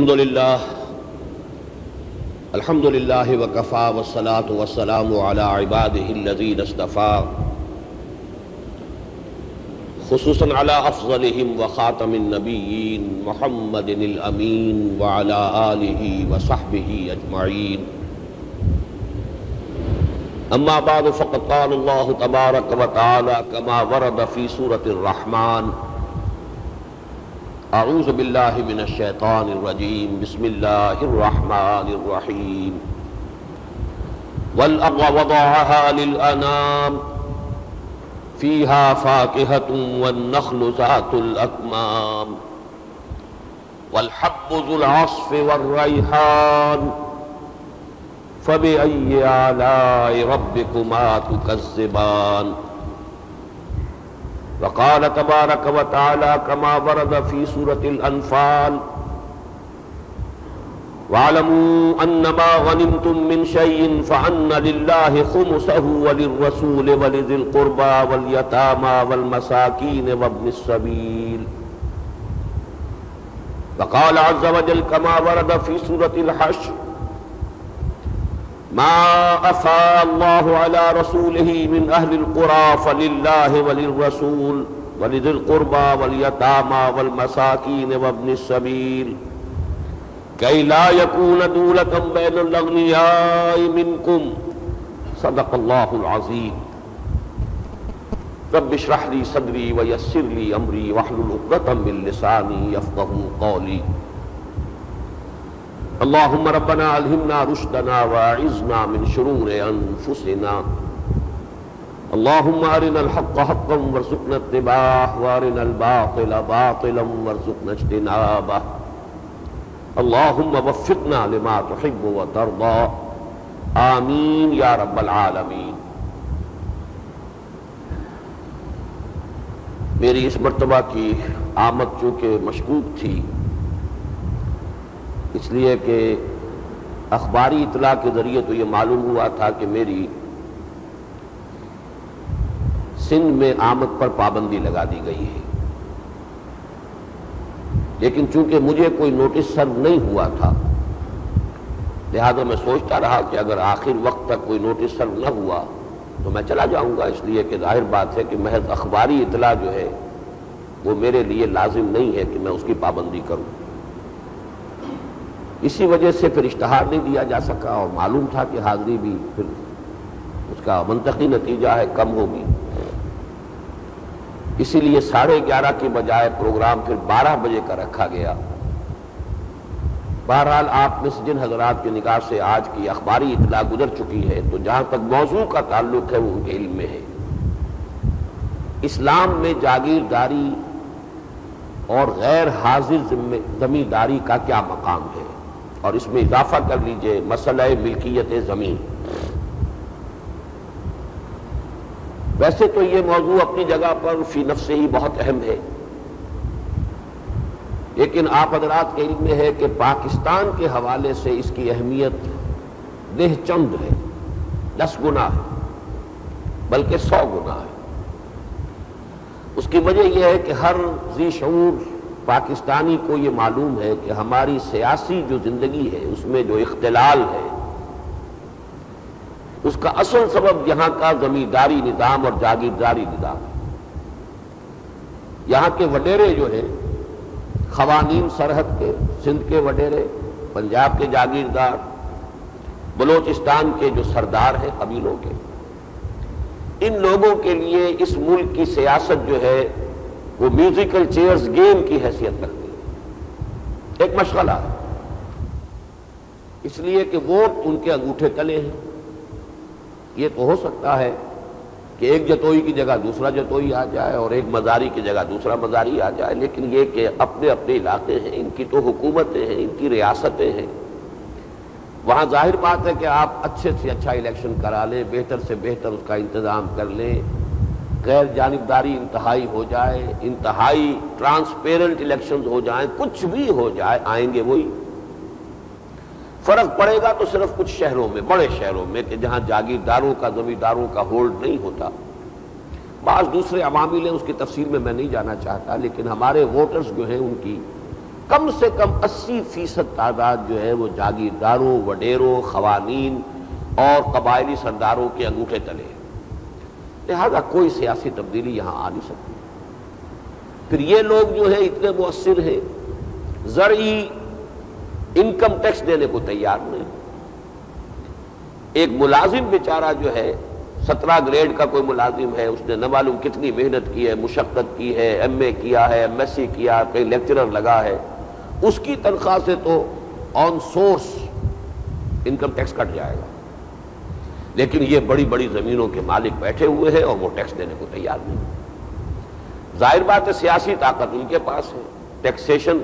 अल्हम्दुलिल्लाह अल्हम्दुलिल्लाह वकफ़ा अला इबादिहिल्लज़ीन इस्तफ़ा खुसूसन अला अफ़ज़लिहिम व ख़ातमिन नबिय्यीन मुहम्मदिनिल अमीन व अला आलिहि व सहबिहि अजमईन अम्मा बाद अल्लाहु तबारक व तआला कमा वरद फ़ी सूरतिर रहमान अऊज़ बिल्लाहि मिनश शैतानिर रजीम बिस्मिल्लाहिर रहमानिर रहीम वल अर्ज़ वदअहा लिल अनाम फीहा फाकिहतुन वन नख्लु ज़ातुल अकमाम वल हब्बु ज़ुल अस्फ़ि वर रैहान वक़ाल तबारक व तआला कमा वरद फ़ी सूरतिल अनफाल वालमू अन्नमा गनिमतुम मिन शैइन फअन्न लिल्लाहि खुमुसहु व लिर्रसूल व लिज़िल क़ुरबा वल यतामा वल मसाकीन व इब्निस सबील वक़ाल अज़्ज़ व कमा वरद फ़ी सूरतिल हश्र मा अफा अल्लाहु अला रसूलिही मिन अहलिल कुरा फलिल्लाहि वलिर्रसूल वलिदिल कुर्बा वल यतामा वल मसाकीन व इब्निस सबील कई ला यकून दूलतम बैनल अगनियाइ मिनकुम। सदक़ल्लाहुल अज़ीम। रब इश्रह ली सदरी व यस्सिर ली अमरी वहलुल उक़दतम मिन अल्लाहुम्म रब्बना अलहिमना रुश्दना वअइज़ना मिन शुरूरि अनफुसिना अल्लाहुम्म अरिनल हक़्क़ हक़्क़न वरज़ुक़ना इत्तिबाअह व अरिनल बातिल बातिलन वरज़ुक़ना इज्तिनाबह अल्लाहुम्म वफ़्फ़िक़ना लिमा तुहिब्बु व तर्दा आमीन या रब्बल आलमीन मेरी इस मर्तबा की आमद चूँकि मशकूक थी इसलिए कि अखबारी इतला के ज़रिए तो ये मालूम हुआ था कि मेरी सिंध में आमद पर पाबंदी लगा दी गई है। लेकिन चूँकि मुझे कोई नोटिस सर्व नहीं हुआ था, लिहाजा मैं सोचता रहा कि अगर आखिर वक्त तक कोई नोटिस सर्व न हुआ तो मैं चला जाऊँगा। इसलिए कि ज़ाहिर बात है कि महज अखबारी इतला जो है, वो मेरे लिए लाजिम नहीं है कि मैं उसकी पाबंदी करूँ। इसी वजह से फिर इश्तहार नहीं दिया जा सका और मालूम था कि हाजिरी भी फिर उसका मनतकी नतीजा है, कम होगी। इसीलिए साढ़े ग्यारह के बजाय प्रोग्राम फिर बारह बजे का रखा गया। बहरहाल आप में से जिन हजरात के निकाह से आज की अखबारी इतला गुजर चुकी है तो जहाँ तक मौजू का ताल्लुक है, वो उनके इल्म में है। इस्लाम में जागीरदारी और गैर हाजिर जमींदारी का क्या मकाम है? और इसमें इजाफा कर लीजिए मसला मिल्कियत, ज़मीन। वैसे तो ये मौजू अपनी जगह पर फ़ी नफ से ही बहुत अहम है। लेकिन आप हजरात के इल्म में है कि पाकिस्तान के हवाले से इसकी अहमियत देह चंद है, दस गुना है, बल्कि सौ गुना है। उसकी वजह यह है कि हर जी शूर पाकिस्तानी को ये मालूम है कि हमारी सियासी जो ज़िंदगी है, उसमें जो इख्तलाल है, उसका असल सबब यहाँ का जमींदारी निज़ाम और जागीरदारी निज़ाम है। यहाँ के वडेरे जो है, खवानीन सरहद के, सिंध के वडेरे, पंजाब के जागीरदार, बलोचिस्तान के जो सरदार हैं, कबीलों के, इन लोगों के लिए इस मुल्क की सियासत जो है वो म्यूजिकल चेयर्स गेम की हैसियत रखती है। एक मशगला है। इसलिए कि वोट उनके अंगूठे तले हैं। ये तो हो सकता है कि एक जतोई की जगह दूसरा जतोई आ जाए और एक मजारी की जगह दूसरा मजारी आ जाए, लेकिन ये कि अपने अपने इलाके हैं, इनकी तो हुकूमतें हैं, इनकी रियासतें हैं। वहाँ ज़ाहिर बात है कि आप अच्छे से अच्छा इलेक्शन करा लें, बेहतर से बेहतर उसका इंतज़ाम कर लें। गैर जानबदारी इंतहाई हो जाए, इंतहाई ट्रांसपेरेंट इलेक्शन हो जाए, कुछ भी हो जाए, आएँगे वही। फ़र्क पड़ेगा तो सिर्फ़ कुछ शहरों में, बड़े शहरों में, कि जहाँ जागीरदारों का, जमींदारों का होल्ड नहीं होता। बाज दूसरे अवामिल हैं उसकी तफसील में मैं नहीं जाना चाहता, लेकिन हमारे वोटर्स जो हैं, उनकी कम से कम 80 फ़ीसद तादाद जो है, वो जागीरदारों, वडेरों, खवानीन और कबायली सरदारों के अंगूठे तले लिहाजा कोई सियासी तब्दीली यहाँ आ नहीं सकती। फिर ये लोग जो है, इतने मुसर हैं ज़रिए इनकम टैक्स देने को तैयार नहीं। एक मुलाजिम बेचारा जो है, सत्रह ग्रेड का कोई मुलाजिम है, उसने न मालूम कितनी मेहनत की है, मुशक्क़त की है एम ए किया है एम एस सी किया, कहीं लेक्चरर लगा है, उसकी तनख्वाह से तो on source income tax cut जाएगा। लेकिन ये बड़ी बड़ी जमीनों के मालिक बैठे हुए हैं और वो टैक्स देने को तैयार नहीं। ज़ाहिर बात है, सियासी ताकत उनके पास है। टैक्सेशन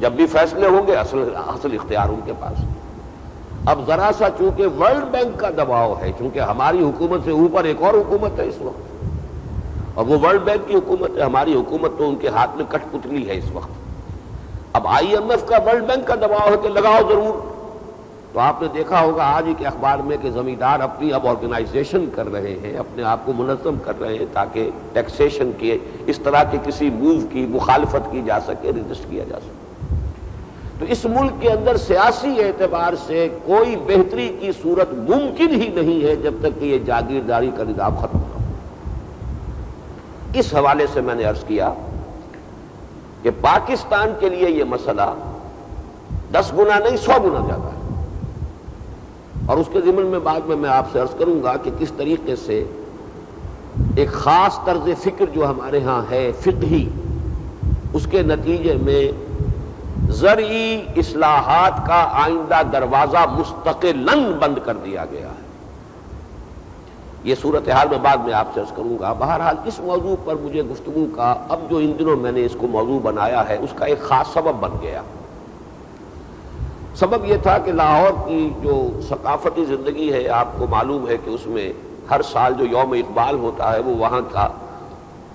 जब भी फैसले होंगे, असल असल इख्तियार उनके पास है। अब जरा सा चूँकि वर्ल्ड बैंक का दबाव है, चूँकि हमारी हुकूमत से ऊपर एक और हुकूमत है इस वक्त। और वो वर्ल्ड बैंक की हुकूमत है, हमारी हुकूमत तो उनके हाथ में कठपुतली है इस वक्त। अब आईएमएफ का वर्ल्ड बैंक का दबाव है कि लगाओ ज़रूर। तो आपने देखा होगा आज ही के अखबार में कि जमींदार अपनी अब ऑर्गेनाइजेशन कर रहे हैं, अपने आप को मुनजम कर रहे हैं ताकि टैक्सेशन के, इस तरह के किसी मूव की, मुखालफत की जा सके रजिस्ट किया जा सके। तो इस मुल्क के अंदर सियासी एतबार से कोई बेहतरी की सूरत मुमकिन ही नहीं है जब तक कि यह जागीरदारी का निज़ाम खत्म ना हो। इस हवाले से मैंने अर्ज़ किया कि पाकिस्तान के लिए यह मसला दस गुना नहीं, सौ गुना ज़्यादा है। और उसके जिम्न में बाद में मैं आपसे अर्ज़ करूँगा कि किस तरीके से एक खास तर्ज फ़िक्र जो हमारे यहाँ है, फिकही, उसके नतीजे में ज़रिए इसलाहत का आइंदा दरवाज़ा मुस्तकिलन बंद कर दिया गया है। यह सूरत हाल में बाद में आपसे अर्ज़ करूँगा। बहरहाल, इस मौजू पर मुझे गुफ्तु का, अब जो इन दिनों मैंने इसको मौजू बनाया है, उसका एक खास सबब बन गया। सबब यह था कि लाहौर की जो सकाफती ज़िंदगी है, आपको मालूम है कि उसमें हर साल जो योम इकबाल होता है, वो वहाँ का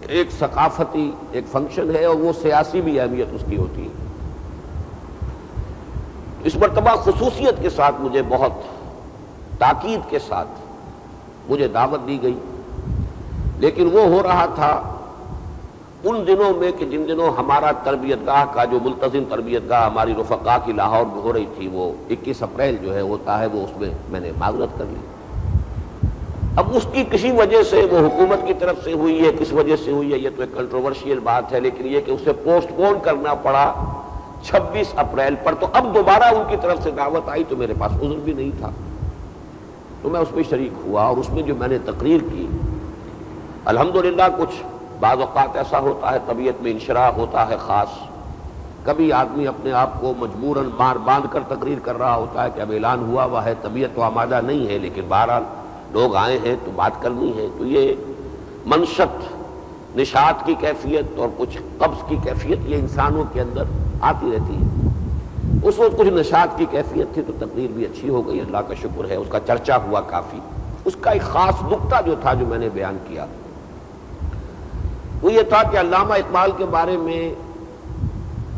एक सकाफती, एक फ़ंक्शन है और वो सियासी भी अहमियत उसकी होती है। इस मरतबा खसूसियत के साथ मुझे बहुत, ताकीद के साथ मुझे दावत दी गई। लेकिन वो हो रहा था उन दिनों में कि जिन दिनों हमारा तरबियत गाह का, जो मुलतजिम तरबियत गाह हमारी रफ़ा की लाहौर में हो रही थी, वो 21 अप्रैल जो है होता है, वो उसमें मैंने माजरत कर ली। अब उसकी किसी वजह से वो हुकूमत की तरफ़ से हुई है, किस वजह से हुई है, ये तो एक कंट्रोवर्शियल बात है, लेकिन ये कि उसे पोस्टपोन करना पड़ा 26 अप्रैल पर तो अब दोबारा उनकी तरफ़ से दावत आई तो मेरे पास उज्र भी नहीं था। तो मैं उसमें शरीक हुआ और उसमें जो मैंने तकरीर की, अल्हम्दुलिल्लाह कुछ बाज़ात ऐसा होता है, तबीयत में इंशरा होता है ख़ास। कभी आदमी अपने आप को मजबूरन मार बाँध कर तकरीर कर रहा होता है कि अब ऐलान हुआ हुआ है, तबीयत तो आमादा नहीं है, लेकिन बहरहाल लोग आए हैं तो बात करनी है। तो ये मनशत, निशात की कैफियत और कुछ कब्ज की कैफियत ये इंसानों के अंदर आती रहती है। उस वक्त कुछ नशात की कैफियत थी तो तकरीर भी अच्छी हो गई, अल्लाह का शुक्र है, उसका चर्चा हुआ काफ़ी। उसका एक ख़ास नुकता जो था जो मैंने बयान किया वो ये था कि अल्लामा इकबाल के बारे में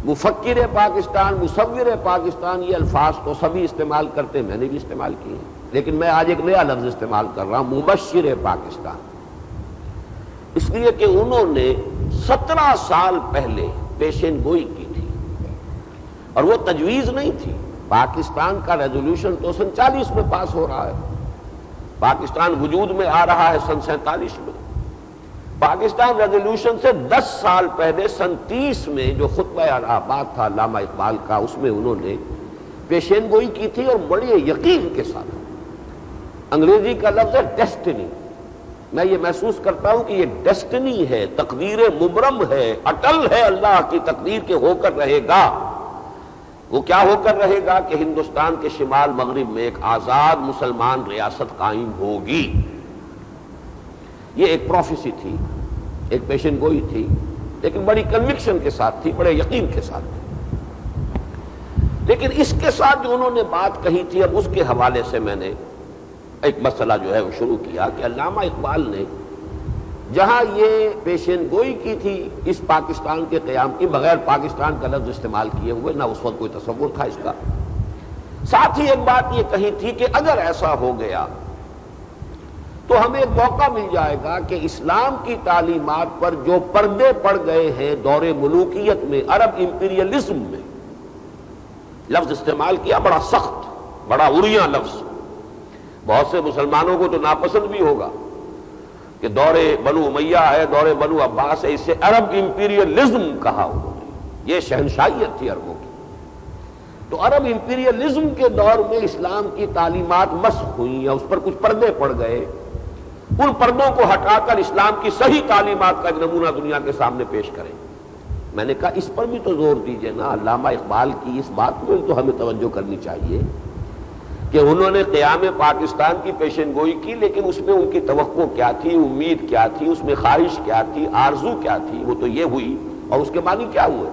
मुफक्र पाकिस्तान मुसविर पाकिस्तान ये अल्फाज तो सभी इस्तेमाल करते, मैंने भी इस्तेमाल किए लेकिन मैं आज एक नया लफ्ज इस्तेमाल कर रहा हूँ मुबशर पाकिस्तान। इसलिए कि उन्होंने सत्रह साल पहले पेशन गोई की थी और वो तजवीज नहीं थी। पाकिस्तान का रेजोल्यूशन तो सन चालीस में पास हो रहा है। पाकिस्तान वजूद में आ रहा है सन सैतालीस में। पाकिस्तान रेजोल्यूशन से 10 साल पहले सन तीस में जो खुतब आबाद था, लामा इकबाल का, उसमें उन्होंने पेशेन गोई की थी और बड़े यकीन के साथ। अंग्रेज़ी का लफ्ज है डेस्टिनी मैं ये महसूस करता हूँ कि ये डेस्टिनी है, तकदीर मुबरम है, अटल है अल्लाह की तकदीर के होकर रहेगा। वो क्या होकर रहेगा कि हिंदुस्तान के शिमाल मगरब में एक आज़ाद मुसलमान रियासत कायम होगी। ये एक प्रोफेसी थी, एक पेशन गोई थी, लेकिन बड़ी कन्विक्शन के साथ थी, बड़े यकीन के साथ थी। लेकिन इसके साथ जो उन्होंने बात कही थी, अब उसके हवाले से मैंने एक मसला जो है वो शुरू किया कि अल्लामा इकबाल ने जहाँ ये पेशन गोई की थी, इस पाकिस्तान के क्याम की, बगैर पाकिस्तान का लफ्ज इस्तेमाल किए हुए, ना उस वक्त कोई तस्वुर था इसका। साथ ही एक बात ये कही थी कि अगर ऐसा हो गया तो हमें मौका मिल जाएगा कि इस्लाम की तालीमत पर जो पर्दे पड़ गए हैं दौरे मलूकियत में, अरब इंपीरियलिज्म में, लफ्ज इस्तेमाल किया, बड़ा सख्त, बड़ा उरिया लफ्ज। बहुत से मुसलमानों को तो नापसंद भी होगा कि दौरे बनु मैया है, दौरे बनु अब्बास है, इसे अरब इंपीरियलिज्म कहा उन्होंने। ये शहनशाहियत थी अरबों की। तो अरब इंपीरियलिज्म के दौर में इस्लाम की तालीमत मस्क हुई या उस पर कुछ पर्दे पड़ गए। उन पर्दों को हटाकर इस्लाम की सही तालीमत का एक नमूना दुनिया के सामने पेश करें। मैंने कहा, इस पर भी तो ज़ोर दीजिए ना। अल्लामा इकबाल की इस बात पर तो हमें तवज्जो करनी चाहिए कि उन्होंने क्याम पाकिस्तान की पेशन गोई की, लेकिन उसमें उनकी तो क्या थी, उम्मीद क्या थी, उसमें ख्वाहिश क्या थी, आरज़ू क्या थी, वो तो ये हुई, और उसके मानी क्या हुए?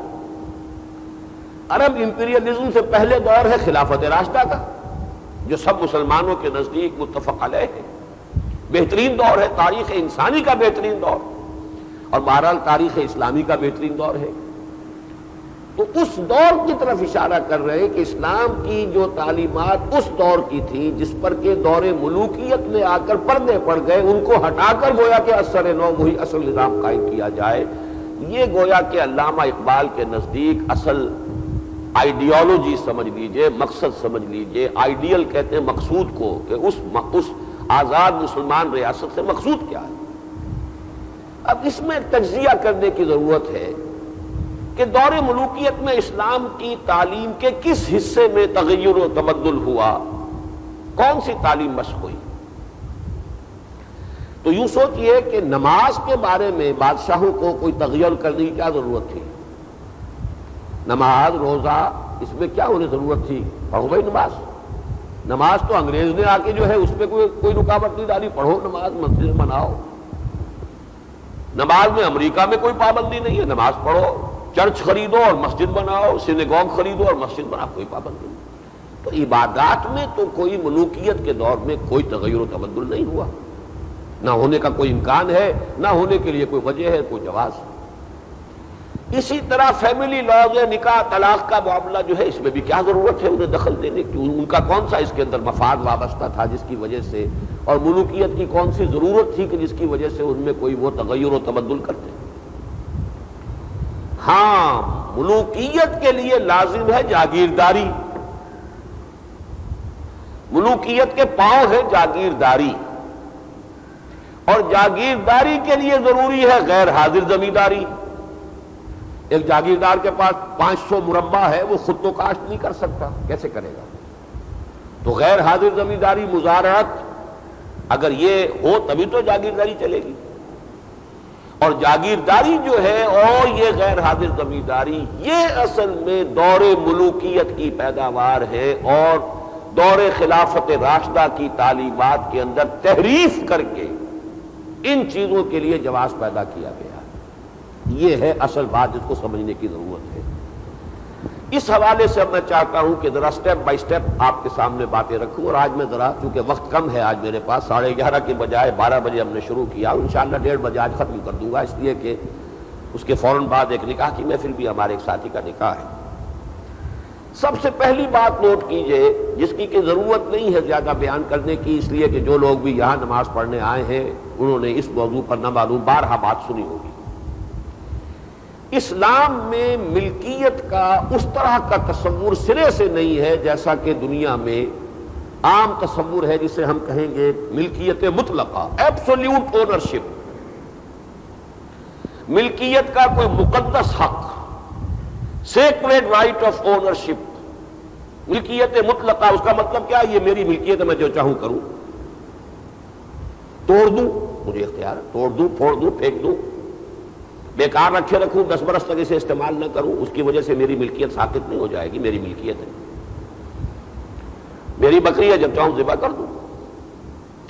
अरब इंपीरियलिज्म से पहले दौर है खिलाफत रास्ता का, जो सब मुसलमानों के नज़दीक मुतफ़ है। बेहतरीन दौर है। तारीख इंसानी का बेहतरीन दौर। और बहरहाल तारीख इस्लामी का बेहतरीन दौर है। तो उस दौर की तरफ़ इशारा कर रहे हैं कि इस्लाम की जो तालीमत उस दौर की थी, जिस पर के दौर मलूकियत में आकर पर्दे पड़ गए, उनको हटाकर गोया के असर नौ वही असल निज़ाम कायम किया जाए। ये गोया के अल्लामा इकबाल के नज़दीक असल आइडियोलॉजी समझ लीजिए, मकसद समझ लीजिए, आइडियल कहते हैं मकसूद को, कि उस उस आज़ाद मुसलमान रियासत से मकसूद क्या है? अब इसमें तजिया करने की ज़रूरत है कि दौरे मलूकियत में इस्लाम की तालीम के किस हिस्से में तगैर तबदुल हुआ? कौन सी तालीम मश हुई? तो यूँ सोचिए कि नमाज़ के बारे में बादशाहों को कोई तगैर करने की क्या ज़रूरत थी? नमाज़, रोजा, इसमें क्या होने ज़रूरत थी? पढ़ो भाई नमाज़। नमाज़ तो अंग्रेज़ ने आके जो है उस पर कोई कोई रुकावट नहीं डाली, पढ़ो नमाज़, मस्जिद बनाओ। नमाज़ में अमेरिका में कोई पाबंदी नहीं है, नमाज़ पढ़ो, चर्च खरीदो और मस्जिद बनाओ, सिनेगॉग खरीदो और मस्जिद बनाओ, कोई पाबंदी नहीं। तो इबादत में तो कोई मलूकियत के दौर में कोई तगैर तबदुल नहीं हुआ। ना होने का कोई इम्कान है, ना होने के लिए कोई वजह है, कोई जवाब। है इसी तरह फैमिली लॉज या निकाह तलाक का मामला जो है, इसमें भी क्या ज़रूरत है उन्हें दखल देने की? उनका कौन सा इसके अंदर मफाद वाबस्ता था जिसकी वजह से? और मुलूकियत की कौन सी ज़रूरत थी कि जिसकी वजह से उनमें कोई वो तगैर तबदुल करते? हाँ मुलूकियत के लिए लाजिम है जागीरदारी। मुलूकियत के पाँव है जागीरदारी। और जागीरदारी के लिए ज़रूरी है गैर हाजिर जमींदारी। एक जागीरदार के पास 500 मुरब्बा है, वो खुद तो काश्त नहीं कर सकता। कैसे करेगा? तो गैर हाजिर जमींदारी मुजारत, अगर ये हो, तभी तो जागीरदारी चलेगी। और जागीरदारी जो है और ये गैर हाजिर जमींदारी, ये असल में दौरे मलूकियत की पैदावार है और दौरे खिलाफत रास्ता की तालीमत के अंदर तहरीफ करके इन चीज़ों के लिए जवाब पैदा किया गया। ये है असल बात जिसको समझने की ज़रूरत है। इस हवाले से अब मैं चाहता हूँ कि जरा स्टेप बाय स्टेप आपके सामने बातें रखूँ और आज मैं जरा, चूँकि वक्त कम है आज मेरे पास, साढ़े ग्यारह के बजाय बारह बजे हमने शुरू किया, और इंशाल्लाह डेढ़ बजे आज खत्म कर दूँगा, इसलिए कि उसके फ़ौरन बाद एक निकाह की महफिल भी हमारे एक साथी का निकाह है। सबसे पहली बात नोट कीजिए, जिसकी की ज़रूरत नहीं है ज़्यादा बयान करने की, इसलिए कि जो लोग भी यहाँ नमाज़ पढ़ने आए हैं, उन्होंने इस मौजू पर न मालूम बारह बात सुनी होगी। इस्लाम में मिल्कियत का उस तरह का तस्वूर सिरे से नहीं है जैसा कि दुनिया में आम तस्वूर है जिसे हम कहेंगे मिल्कियत मुतलका एब्सोल्यूट ओनरशिप मिल्कियत का कोई मुकदस हक सेक्रेट राइट ऑफ़ ओनरशिप मिल्कियत मुतलका, उसका मतलब क्या? ये मेरी मिल्कियत मैं जो चाहूँ करूँ। तोड़ दूँ, मुझे इख्तियार तोड़ दूँ, फोड़ दूँ, फेंक दूँ। बेकार रखे रखूँ, दस बरस तक इसे इस्तेमाल न करूँ, उसकी वजह से मेरी मिल्कियत साबित नहीं हो जाएगी, मेरी मिल्कियत है। मेरी बकरी है, जब चाहूँ जिबा कर दूँ।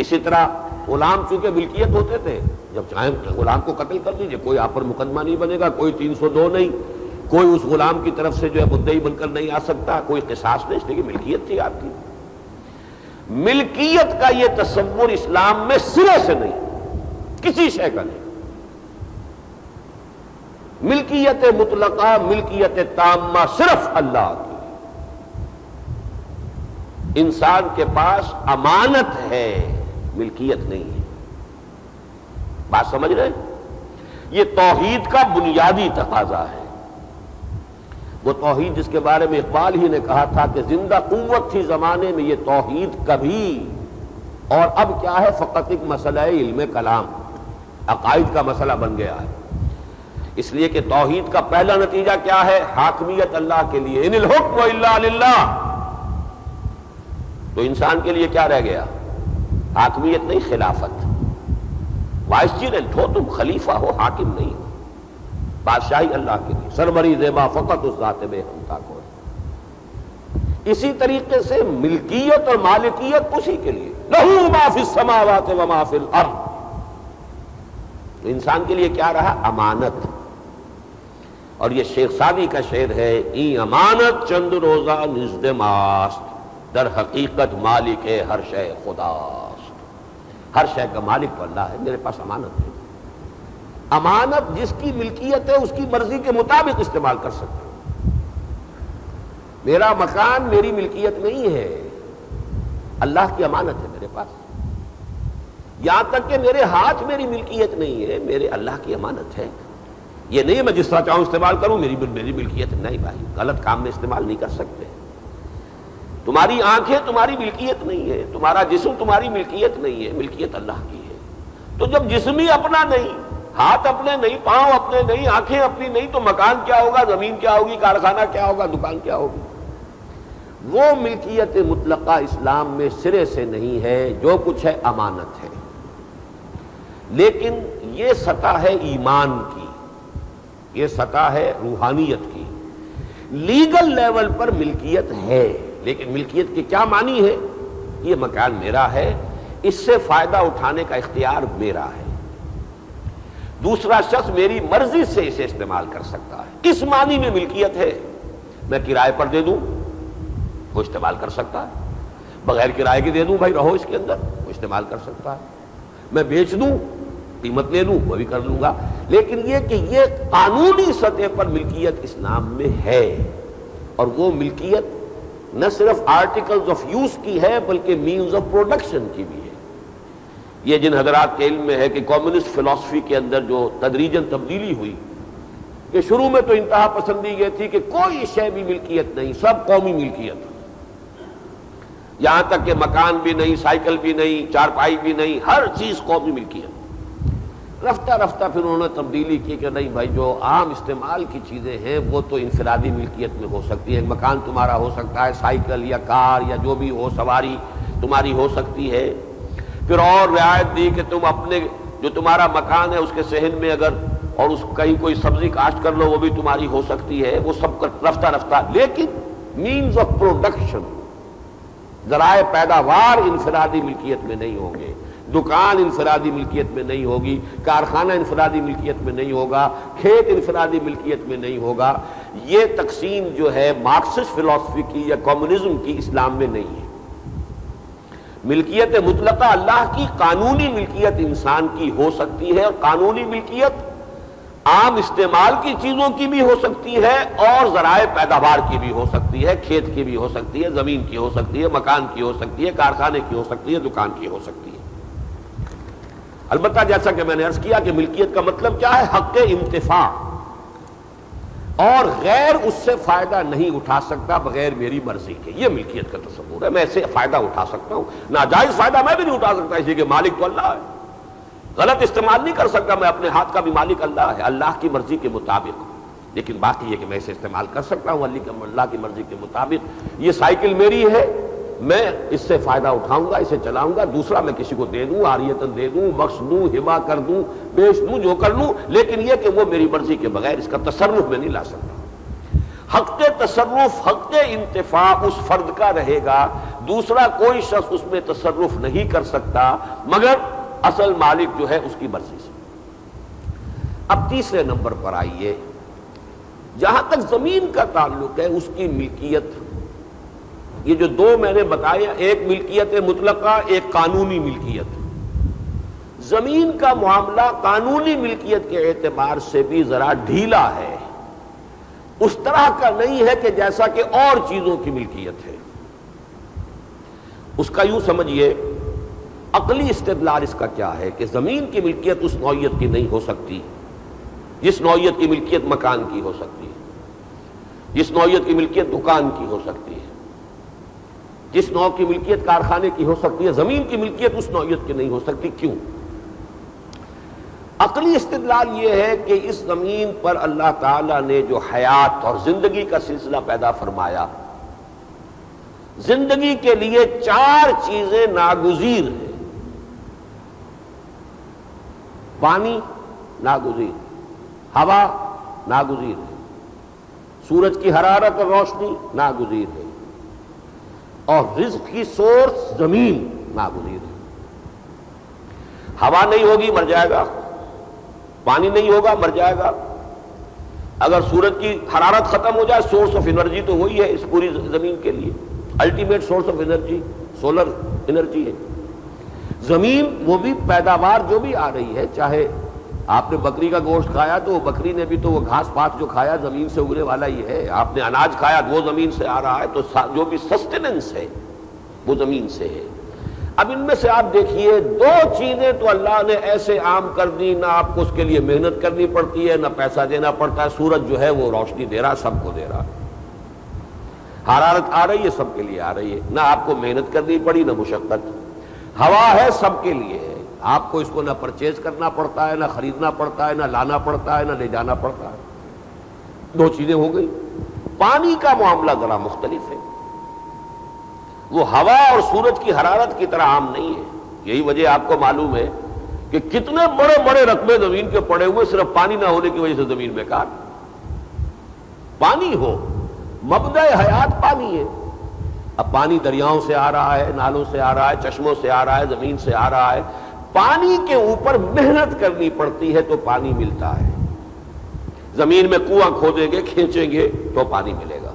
इसी तरह गुलाम चूँकि मिल्कियत होते थे, जब चाहे गुलाम को कत्ल कर दीजिए, कोई आप पर मुकदमा नहीं बनेगा, कोई तीन सौ दो नहीं। कोई उस गुलाम की तरफ़ से जो है मुद्दई बनकर नहीं आ सकता, कोई किसास नहीं, इसलिए मिल्कियत थी आपकी। मिल्कियत का यह तस्वुर इस्लाम में सिरे से नहीं, किसी शय का नहीं। मिल्कियत मुतलका, मिल्कियत तामा सिर्फ़ अल्लाह की। इंसान के पास अमानत है, मिल्कियत नहीं है। बात समझ रहे ये तोहीद का बुनियादी तकाजा है। वो तोहीद जिसके बारे में इकबाल ही ने कहा था कि ज़िंदा कुत थी जमाने में ये तोहहीद कभी। और अब क्या है? फ़कत एक मसला इल्म कलाम अकायद का मसला बन गया है। इसलिए कि तोहहीद का पहला नतीजा क्या है? हाकमियत अल्लाह के लिए। इन तो इंसान के लिए क्या रह गया? हाकमियत नहीं, खिलाफत। वाइसजीरेंट हो तुम खलीफा हो, हाकिम नहीं हो। बादशाही अल्लाह के लिए। सरबरी जेबा फकत उस जाते में हमता को इसी तरीके से मिल्कियत और मालिकियत उसी के लिए। लहू माफिल समावात व माफिल अर्थ तो इंसान के लिए क्या रहा? अमानत। और ये शेख सादी का शेर है, ई अमानत चंद रोजा निजद मास्त, दर हकीकत मालिक है हर शय खुदास्त. हर शय का मालिक तो अल्लाह है, मेरे पास अमानत है अमानत जिसकी मिल्कियत है, उसकी मर्ज़ी के मुताबिक इस्तेमाल कर सकते हो। मेरा मकान मेरी मिल्कियत नहीं है। अल्लाह की अमानत है मेरे पास। यहाँ तक कि मेरे हाथ मेरी मिल्कियत नहीं है, मेरे अल्लाह की अमानत है। ये नहीं मैं जिस तरह चाहूँ इस्तेमाल करूँ, मेरी मेरी मिल्कियत नहीं भाई। गलत काम में इस्तेमाल नहीं कर सकते। तुम्हारी आँखें तुम्हारी मिल्कियत नहीं है। तुम्हारा जिस्म तुम्हारी मिल्कियत नहीं है। मिल्कियत अल्लाह की है। तो जब जिस्म ही अपना नहीं, हाथ अपने नहीं, पाँव अपने नहीं, आँखें अपनी नहीं तो मकान क्या होगा, ज़मीन क्या होगी, कारखाना क्या होगा, दुकान क्या होगी? वो मिल्कियत मुतलका इस्लाम में सिरे से नहीं है, जो कुछ है अमानत है। लेकिन ये सतह है ईमान की। ये सतह है रूहानियत की। लीगल लेवल पर मिल्कियत है, लेकिन मिल्कियत की क्या मानी है? ये मकान मेरा है, इससे फ़ायदा उठाने का इख्तियार मेरा है। दूसरा शख्स मेरी मर्ज़ी से इसे इस्तेमाल कर सकता है। इस मानी में मिल्कियत है? मैं किराए पर दे दूँ, वो इस्तेमाल कर सकता है। बगैर किराए के दे दूँ भाई, रहो इसके अंदर, वो इस्तेमाल कर सकता है। मैं बेच दूँ कीमत ले लूँ, वो भी कर लूँगा। लेकिन ये कि ये कानूनी सतह पर मिल्कियत इस्लाम में है। और वो मिल्कियत न सिर्फ़ आर्टिकल्स ऑफ़ यूज़ की है, बल्कि मीन्स ऑफ़ प्रोडक्शन की भी है। ये जिन हजरात के इल्म में है कि कम्युनिस्ट फिलोसफी के अंदर जो तदरीजन तब्दीली हुई, कि शुरू में तो इंतहा पसंदी ये थी कि कोई शय भी मिल्कियत नहीं, सब कौमी मिल्कियत। यहाँ तक कि मकान भी नहीं, साइकिल भी नहीं, चारपाई भी नहीं, हर चीज़ कौमी मिल्कियत। रफ्ता रफ्ता फिर उन्होंने तब्दीली की कि नहीं भाई, जो आम इस्तेमाल की चीज़ें हैं, वो तो इंफरादी मिल्कियत में हो सकती है। मकान तुम्हारा हो सकता है, साइकिल या कार या जो भी हो, सवारी तुम्हारी हो सकती है। फिर और रियायत दी कि तुम अपने, जो तुम्हारा मकान है, उसके सहन में अगर और उस कहीं कोई सब्ज़ी काश्त कर लो, वो भी तुम्हारी हो सकती है। वो सब रफ्ता रफ्ता। लेकिन मीन्स ऑफ़ प्रोडक्शन जराए पैदावार इंफरादी मिल्कियत में नहीं होंगे। दुकान इंफरादी मिल्कियत में नहीं होगी, कारखाना इंफरादी मिल्कियत में नहीं होगा, खेत इंफरादी मिल्कियत में नहीं होगा। ये तकसीम जो है मार्क्सिस्ट फिलोसफी की या कम्युनिज्म की इस्लाम में नहीं है। मिल्कियत मुतलका अल्लाह की कानूनी मिल्कियत इंसान की हो सकती है और कानूनी मिल्कियत आम इस्तेमाल की चीज़ों की भी हो सकती है और जराए पैदावार की भी हो सकती है, खेत की भी हो सकती है, ज़मीन की हो सकती है, मकान की हो सकती है, कारखाने की हो सकती है, दुकान की हो सकती है। अलबत् जैसा कि मैंने अर्ज़ किया कि मिल्कियत का मतलब क्या है? हक इंतफा। और गैर उससे फ़ायदा नहीं उठा सकता बगैर मेरी मर्ज़ी के। ये मिल्कियत का तस्वूर है। मैं इससे फ़ायदा उठा सकता हूँ। नाजायज फ़ायदा मैं भी नहीं उठा सकता इसी के मालिक तो अल्लाह है। गलत इस्तेमाल नहीं कर सकता मैं, अपने हाथ का भी मालिक अल्लाह है। अल्लाह की मर्ज़ी के मुताबिक। लेकिन बात यह कि मैं इसे इस्तेमाल कर सकता हूँ, अल्लाह की मर्ज़ी के मुताबिक। ये साइकिल मेरी है मैं इससे फ़ायदा उठाऊँगा, इसे चलाऊँगा, दूसरा मैं किसी को दे दूँ, आरियतन दे दूँ, बख्श दूँ हिमा कर दूँ बेच दूँ, जो कर लूँ, लेकिन यह कि वो मेरी मर्ज़ी के बगैर इसका तसरुफ में नहीं ला सकता। हक तसरुफ हक इंतफा उस फर्द का रहेगा, दूसरा कोई शख्स उसमें तसरुफ नहीं कर सकता, मगर असल मालिक जो है उसकी मर्ज़ी से। अब तीसरे नंबर पर आइए, जहाँ तक ज़मीन का ताल्लुक है, उसकी मिल्कियत ये जो दो मैंने बताया एक मिल्कियत मुतलका, एक कानूनी मिल्कियत। ज़मीन का मामला कानूनी मिल्कियत के एतबार से भी जरा ढीला है। उस तरह का नहीं है कि जैसा कि और चीज़ों की मिल्कियत है। उसका यूँ समझिए, अकली इस्तेदलाल इसका क्या है कि ज़मीन की मिल्कियत उस नौयत की नहीं हो सकती, जिस नौयत की मिल्कियत मकान की हो सकती है, जिस नौयत की मिल्कियत दुकान की हो सकती है। जिस नौ की मिल्कियत कारखाने की हो सकती है, ज़मीन की मिल्कियत उस नौयत की नहीं हो सकती, क्यों? अकली इस्तलाल यह है कि इस ज़मीन पर अल्लाह ताला ने जो हयात और ज़िंदगी का सिलसिला पैदा फरमाया, ज़िंदगी के लिए चार चीज़ें नागुजीर हैं। पानी नागुजीर, हवा नागुजीर है, सूरज की हरारत और रोशनी नागुजीर है। और रिज्क की सोर्स ज़मीन नागुजीर हवा नहीं होगी, मर जाएगा। पानी नहीं होगा, मर जाएगा। अगर सूरज की हरारत खत्म हो जाए, सोर्स ऑफ़ एनर्जी तो वही है इस पूरी ज़मीन के लिए। Ultimate source of energy, solar energy है। ज़मीन, वो भी पैदावार जो भी आ रही है, चाहे आपने बकरी का गोश्त खाया तो बकरी ने भी तो वो घास पात जो खाया ज़मीन से उगने वाला ही है। आपने अनाज खाया वो ज़मीन से आ रहा है तो जो भी सस्टेनेंस है, वो ज़मीन से है। अब इनमें से आप देखिए, दो चीज़ें तो अल्लाह ने ऐसे आम कर दी, ना आपको उसके लिए मेहनत करनी पड़ती है, ना पैसा देना पड़ता है, सूरज जो है वो रोशनी दे रहा, सबको दे रहा। हरारत आ रही है, सबके लिए आ रही है। ना आपको मेहनत करनी पड़ी, ना मुशक्कत। हवा है, सबके लिए आपको इसको ना परचेज करना पड़ता है, ना खरीदना पड़ता है, ना लाना पड़ता है, ना ले जाना पड़ता है। दो चीज़ें हो गई। पानी का मामला जरा मुख्तलिफ़ है। वो हवा और सूरज की हरारत की तरह आम नहीं है। यही वजह आपको मालूम है कि कितने बड़े बड़े रकबे ज़मीन के पड़े हुए, सिर्फ़ पानी ना होने की वजह से ज़मीन बेकार। पानी हो मबद हयात पानी है। अब पानी दरियाओं से आ रहा है, नालों से आ रहा है, चश्मों से आ रहा है, ज़मीन से आ रहा है। पानी के ऊपर मेहनत करनी पड़ती है तो पानी मिलता है। ज़मीन में कुआँ खोदेंगे, खींचेंगे तो पानी मिलेगा।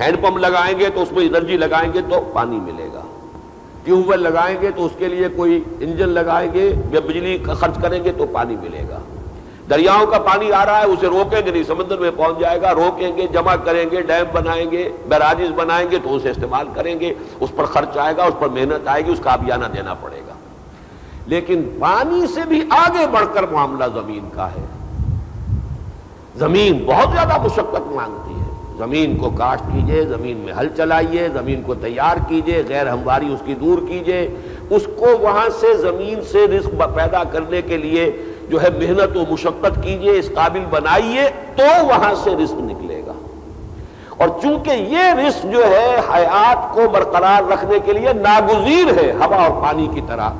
हैंडपंप लगाएँगे तो उसमें एनर्जी लगाएँगे तो पानी मिलेगा। ट्यूबवेल लगाएँगे तो उसके लिए कोई इंजन लगाएँगे या बिजली खर्च करेंगे तो पानी मिलेगा। दरियाओं का पानी आ रहा है, उसे रोकेंगे नहीं, समुद्र में पहुँच जाएगा, रोकेंगे, जमा करेंगे, डैम बनाएँगे, बैराजेस बनाएँगे तो उसे इस्तेमाल करेंगे। उस पर खर्च आएगा, उस पर मेहनत आएगी, उसका अभियाना देना पड़ेगा। लेकिन पानी से भी आगे बढ़कर मामला ज़मीन का है। ज़मीन बहुत ज़्यादा मुशक्कत मांगती है। ज़मीन को काश्त कीजिए, ज़मीन में हल चलाइए, ज़मीन को तैयार कीजिए, गैर हमवारी उसकी दूर कीजिए। उसको वहाँ से ज़मीन से रिस्क पैदा करने के लिए जो है मेहनत व मुशक्कत कीजिए, इस काबिल बनाइए तो वहाँ से रिस्क निकलेगा। और चूँकि ये रिस्क जो है, हयात को बरकरार रखने के लिए नागुजीर है, हवा और पानी की तरह।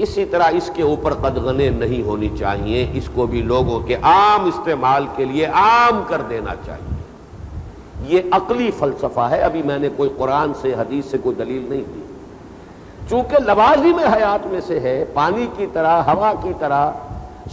इसी तरह इसके ऊपर कदगने नहीं होनी चाहिए। इसको भी लोगों के आम इस्तेमाल के लिए आम कर देना चाहिए। ये अकली फलसफा है। अभी मैंने कोई कुरान से, हदीस से कोई दलील नहीं दी। चूँकि लवाजी में हयात में से है, पानी की तरह, हवा की तरह,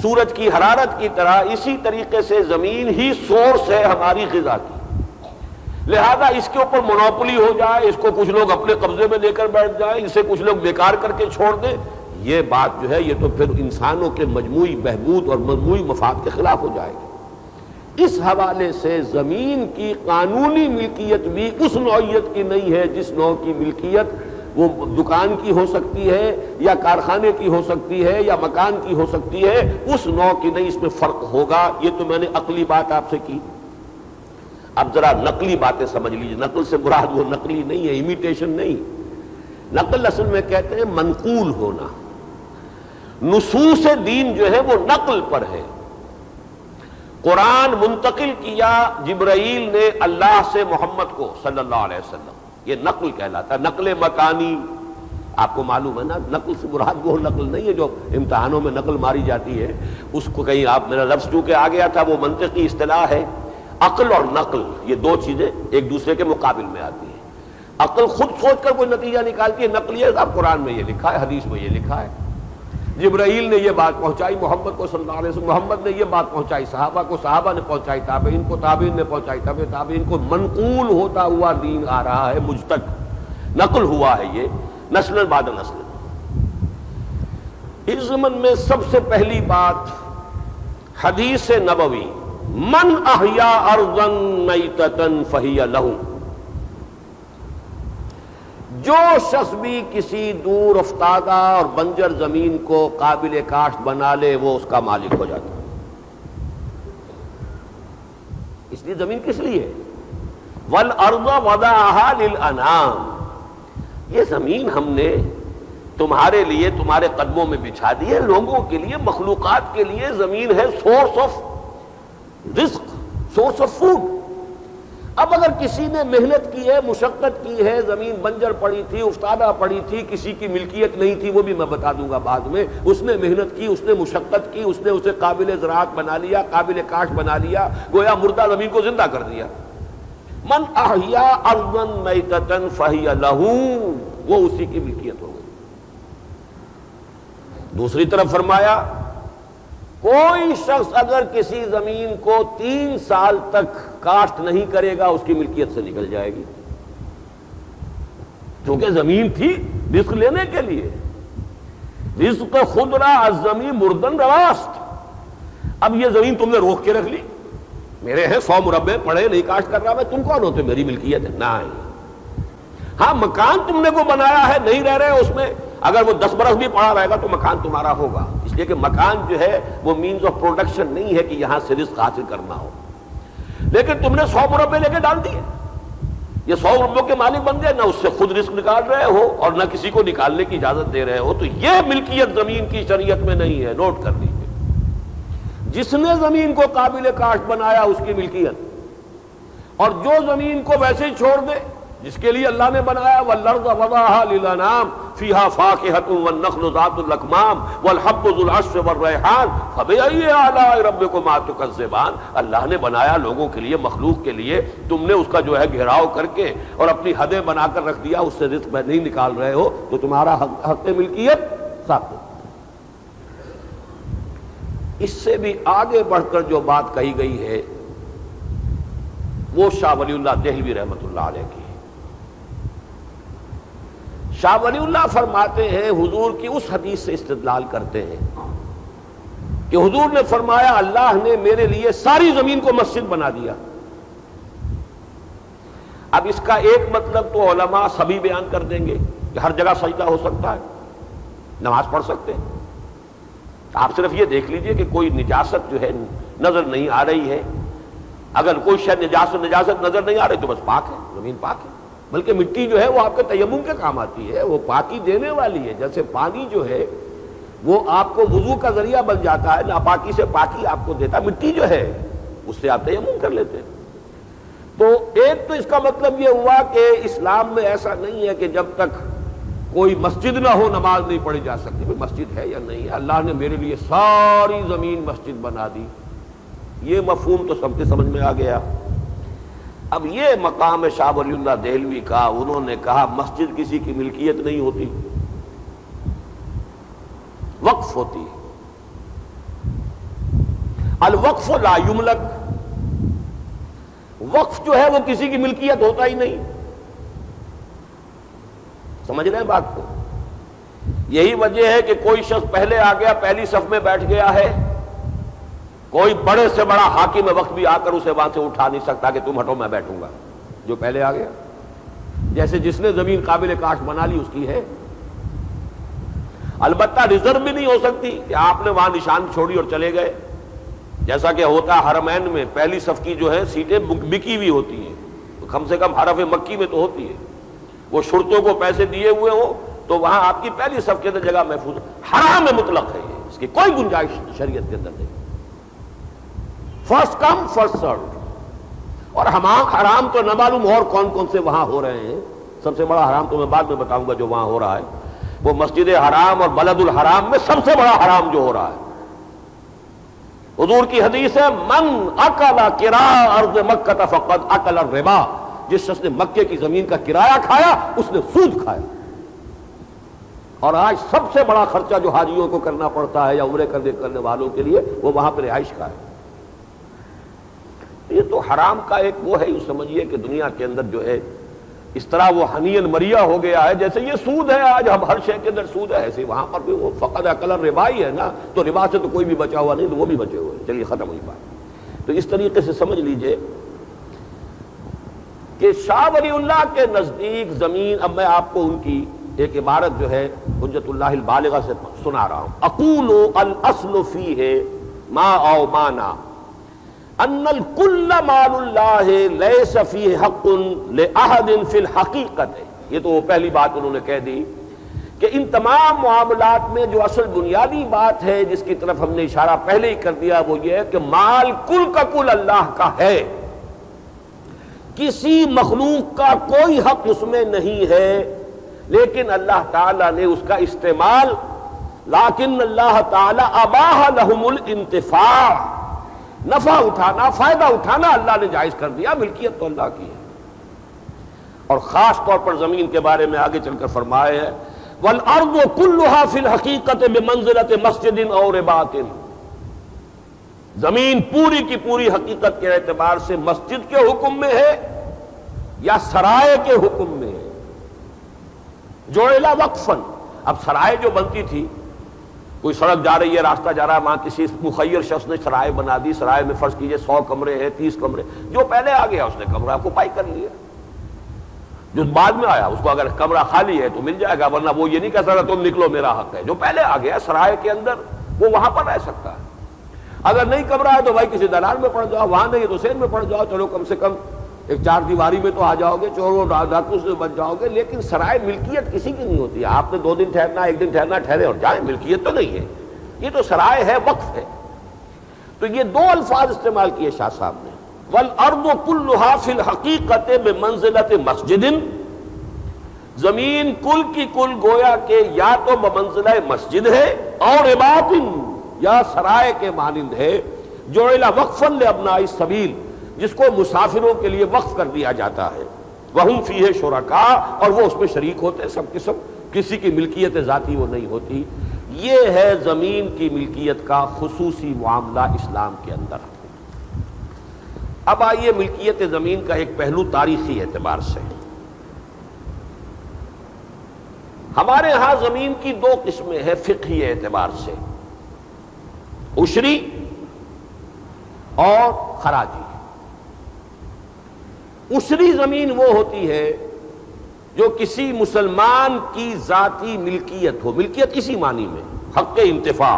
सूरज की हरारत की तरह, इसी तरीके से ज़मीन ही सोर्स है हमारी गजा की। लिहाजा इसके ऊपर मोनोपली हो जाए, इसको कुछ लोग अपने कब्जे में लेकर बैठ जाए, इसे कुछ लोग बेकार करके छोड़ दें। ये बात जो है, ये तो फिर इंसानों के मजमू बहबूद और मजमू मफाद के खिलाफ हो जाएगी। इस हवाले से ज़मीन की कानूनी मिल्कियत भी उस नौयत की नहीं है जिस नौ की मिल्कियत वो दुकान की हो सकती है, या कारखाने की हो सकती है, या मकान की हो सकती है, उस नौ की नहीं, इसमें फ़र्क होगा। ये तो मैंने अकली बात आपसे की। अब जरा नकली बातें समझ लीजिए। नकल से मुराद वो नकली नहीं है, इमिटेशन नहीं। नकल असल में कहते हैं, मनकूल होना। नसूस दीन जो है वो नकल पर है। कुरान मुंतकिल किया जिब्राइल ने अल्लाह से मोहम्मद को, सल्लल्लाहु अलैहि वसल्लम। ये नकल कहलाता है नकल मकानी। आपको मालूम है ना, नकल से मुराद वो नकल नहीं है जो इम्तहानों में नकल मारी जाती है। उसको कहीं आप, मेरा लफ्ज चूँकि आ गया था, वो मंतकी इतलाह है। अकल और नकल, ये दो चीज़ें एक दूसरे के मुकाबिल में आती है। अकल खुद सोचकर कोई नतीजा निकालती है नकल ये कुरान में ये लिखा है, हदीस में ये लिखा है। जब्राइल ने यह बात पहुंचाई, मोहम्मद को सल्लल्लाहु अलैहि वसल्लम, मोहम्मद ने यह बात पहुंचाई, साहबा को साहबा ने पहुंचाई, ताबीन को ताबीन ने पहुंचाई, तब ताबीन को मनकूल होता हुआ दीन आ रहा है मुझ तक। नकल हुआ है ये, नस्ल बाद नस्ल। इस जमन में सबसे पहली बात हदीस नबवी, मन अहिया अर्जन नई तन फहिया लहू। जो शख्स भी किसी दूर अफ्तादा और बंजर ज़मीन को काबिल काश्त बना ले, वो उसका मालिक हो जाता इसलिए ज़मीन किस लिए? वल अर्द वदा अनाम। ये ज़मीन हमने तुम्हारे लिए, तुम्हारे कदमों में बिछा दी है। लोगों के लिए, मखलूकत के लिए ज़मीन है source of risk, source of food. अब अगर किसी ने मेहनत की है, मुशक्कत की है, ज़मीन बंजर पड़ी थी उफ्तादा पड़ी थी, किसी की मिल्कियत नहीं थी, वो भी मैं बता दूँगा बाद में। उसने मेहनत की, उसने मुशक्कत की, उसने उसे काबिल ज़रात बना लिया, काबिल काश बना लिया, गोया मुर्दा ज़मीन को ज़िंदा कर दिया। मन फहिया लहू, वो उसी की मिल्कियत हो गई। दूसरी तरफ़ फरमाया कोई शख्स अगर किसी ज़मीन को तीन साल तक काश्त नहीं करेगा, उसकी मिल्कियत से निकल जाएगी। क्योंकि ज़मीन थी रिस्क लेने के लिए। रिस्क खुदरा ज़मीन मुर्दन रवास्त अब ये ज़मीन तुमने रोक के रख ली। मेरे हैं सौ मुरबे पड़े नहीं, काश्त कर रहा मैं, तुम कौन होते? मेरी मिल्कियत है। ना हाँ मकान तुमने को बनाया है, नहीं रह रहे उसमें। अगर वो दस बरस भी पड़ा रहेगा तो मकान तुम्हारा होगा। इसलिए कि मकान जो है, वो मीन्स ऑफ़ प्रोडक्शन नहीं है कि यहाँ से रिस्क हासिल करना हो। लेकिन तुमने सौ रुपए लेके डाल दिए। ये सौ रुपयों के मालिक बन गए, ना उससे खुद रिस्क निकाल रहे हो और ना किसी को निकालने की इजाज़त दे रहे हो। तो यह मिल्कियत ज़मीन की शरीयत में नहीं है, नोट कर लीजिए। जिसने ज़मीन को काबिल काश बनाया, उसकी मिल्कियत। और जो ज़मीन को वैसे ही छोड़ दे जिसके लिए अल्लाह ने बनाया वल्लर्द वदाहाम फीहा फाकहतुलनखलुजातुलकमाम वलहब्बुलअश्र अल्लाह ने बनाया लोगों के लिए मखलूक के लिए तुमने उसका जो है घेराव करके और अपनी हदें बनाकर रख दिया उससे रिस्क में नहीं निकाल रहे हो तो तुम्हारा हक, हक मिल्कियत साथ इससे भी आगे बढ़कर जो बात कही गई है वो शाह वली देहलवी रहमत की। शाह वलील्ला फरमाते हैं, हुजूर की उस हदीस से इस्तदलाल करते हैं कि हुजूर ने फरमाया, अल्लाह ने मेरे लिए सारी ज़मीन को मस्जिद बना दिया। अब इसका एक मतलब तो ओलमा सभी बयान कर देंगे कि हर जगह सजदा हो सकता है, नमाज़ पढ़ सकते हैं। आप सिर्फ़ ये देख लीजिए कि कोई निजासत जो है नज़र नहीं आ रही है। अगर कोई शायद निजासत निजासत नज़र नहीं आ रही तो बस पाक है, ज़मीन पाक है। बल्कि मिट्टी जो है वो आपके तयमुम के काम आती है, वो पाकी देने वाली है। जैसे पानी जो है, वो आपको वज़ू का ज़रिया बन जाता है, नापाकी से पाकी आपको देता मिट्टी जो है, उससे आप तयमुम कर लेते हैं। तो एक तो इसका मतलब ये हुआ कि इस्लाम में ऐसा नहीं है कि जब तक कोई मस्जिद ना हो, नमाज़ नहीं पढ़ी जा सकती। भाई, मस्जिद है या नहीं है? अल्लाह ने मेरे लिए सारी ज़मीन मस्जिद बना दी। ये मफहूम तो सबके समझ में आ गया। अब ये मकाम शाह वलील्ला देहलवी का उन्होंने कहा, मस्जिद किसी की मिल्कियत नहीं होती। वक्फ होती अल वक्फ लायुमलक वक्फ जो है वो किसी की मिल्कियत होता ही नहीं। समझ रहे हैं बात को? यही वजह है कि कोई शख्स पहले आ गया, पहली सफ में बैठ गया है। कोई बड़े से बड़ा हाकिम वक्त भी आकर उसे वहाँ से उठा नहीं सकता कि तुम हटो, मैं बैठूँगा। जो पहले आ गया। जैसे जिसने ज़मीन काबिल काश बना ली, उसकी है। अलबत्ता रिज़र्व भी नहीं हो सकती कि आपने वहाँ निशान छोड़ी और चले गए। जैसा कि होता है हरमैन में, पहली सफ की जो है, सीटें बिकी हुई होती हैं। तो कम से कम हरफ मक्की में तो होती है। वो शुरतों को पैसे दिए हुए हो तो वहाँ आपकी पहली सफ के अंदर जगह महफूज हराम में मुतलक है इसकी कोई गुंजाइश शरीयत के अंदर नहीं। First come, first serve. और हमाम हराम तो न मालूम और कौन कौन से वहाँ हो रहे हैं। सबसे बड़ा हराम तो मैं बाद में बताऊँगा जो वहाँ हो रहा है। वो मस्जिद हराम और बलदुल हराम में सबसे बड़ा हराम जो हो रहा है। हजूर की हदीस है, मन अकल किरा अर्ज़ मक्का फ़कत अकल रिबा। जिस शख्स ने मक्के की ज़मीन का किराया खाया, उसने सूद खाया। और आज सबसे बड़ा खर्चा जो हाजियों को करना पड़ता है या उम्र करने करने वालों के लिए, वो वहाँ पर रिहाइश का है। ये तो हराम का एक वो है समझिए कि दुनिया के अंदर जो है, इस तरह वो हनीन मरिया हो गया है, जैसे ये सूद है, आज हम हर शय के अंदर सूद है, ऐसे वहाँ पर भी वो फकत अकलर रिबाई है ना तो रिबा से तो कोई भी बचा हुआ नहीं तो वो भी बचे हुए चलिए, खत्म हुई बात। तो इस तरीके से समझ लीजिए कि शाह वली के नज़दीक ज़मीन, अब मैं आपको उनकी एक इबारत जो है हजतुल्लाबालिगा से सुना रहा हूँ। अकूल अल असलफी है मा आओ माना। हकीकत है ये तो वो पहली बात उन्होंने कह दी कि इन तमाम मामलात में जो असल बुनियादी बात है, जिसकी तरफ़ हमने इशारा पहले ही कर दिया, वो ये कि माल कुल का कुल अल्लाह का है। किसी मखलूक का कोई हक उसमें नहीं है, लेकिन अल्लाह ताला ने उसका इस्तेमाल, लाकिन अल्लाह ताला अबाह लहमुल इंतफा। नफा उठाना, फ़ायदा उठाना अल्लाह ने जायज़ कर दिया, मिल्कियत तो अल्लाह की है। और खास तौर पर ज़मीन के बारे में आगे चलकर फरमाए है, वल अर्द कुल्लुहा फिल हकीकत में मंजिलत मस्जिद और बातिन ज़मीन पूरी की पूरी हकीकत के एतबार से मस्जिद के हुक्म में है, या सराय के हुक्म में है? जोड़ेला वक्फन, अब सराय जो बनती थी कोई सड़क जा रही है, रास्ता जा रहा है, वहाँ किसी मुखैर शख्स ने सराय बना दी, सराय में फ़र्ज़ कीजिए सौ कमरे हैं, तीस कमरे जो पहले आ गया, उसने कमरा को पाई कर लिया। जो बाद में आया, उसको अगर कमरा खाली है तो मिल जाएगा, वरना वो ये नहीं कह सकता, तुम निकलो, मेरा हक है। जो पहले आ गया, सराय के अंदर, वो वहाँ पर रह सकता है। अगर नहीं कमरा है तो भाई किसी दलाल में पड़ जाओ, वहाँ नहीं तो सेन में पड़ जाओ, चलो कम से कम एक चार दीवारी में तो आ जाओगे, चोरों डाकू से बच जाओगे, लेकिन सराय मिल्कियत किसी की नहीं होती। आपने दो दिन ठहरना, एक दिन ठहरना, ठहरे और जाए, मिल्कियत तो नहीं है। ये तो सराय है, वक्फ है। तो ये दो अल्फाज इस्तेमाल किए शाह साहब ने। वल अर्द कुल्लुहाफिल हकीकत में मंजिलत मस्जिद ज़मीन कुल की कुल गोया के या तो मंजिला मस्जिद है, और इबातिन या सराय के मानंद है जोड़ेला वक्फन ले अपना इस सबील जिसको मुसाफिरों के लिए वक्फ कर दिया जाता है। वह फ़ी है शुरा और वो उसमें शरीक होते सब किस्म किसी की मिल्कियत ज़ाती वो नहीं होती। ये है ज़मीन की मिल्कियत का खसूसी मामला इस्लाम के अंदर। अब आइए मिल्कियत ज़मीन का एक पहलू तारीखी एतबार से। हमारे यहाँ ज़मीन की दो किस्में हैं फ़िकी एतबार से। उशरी और खराजी। उसरी ज़मीन वो होती है जो किसी मुसलमान की जाती मिल्कियत हो। मिल्कियत किसी मानी में? हक इंतफा।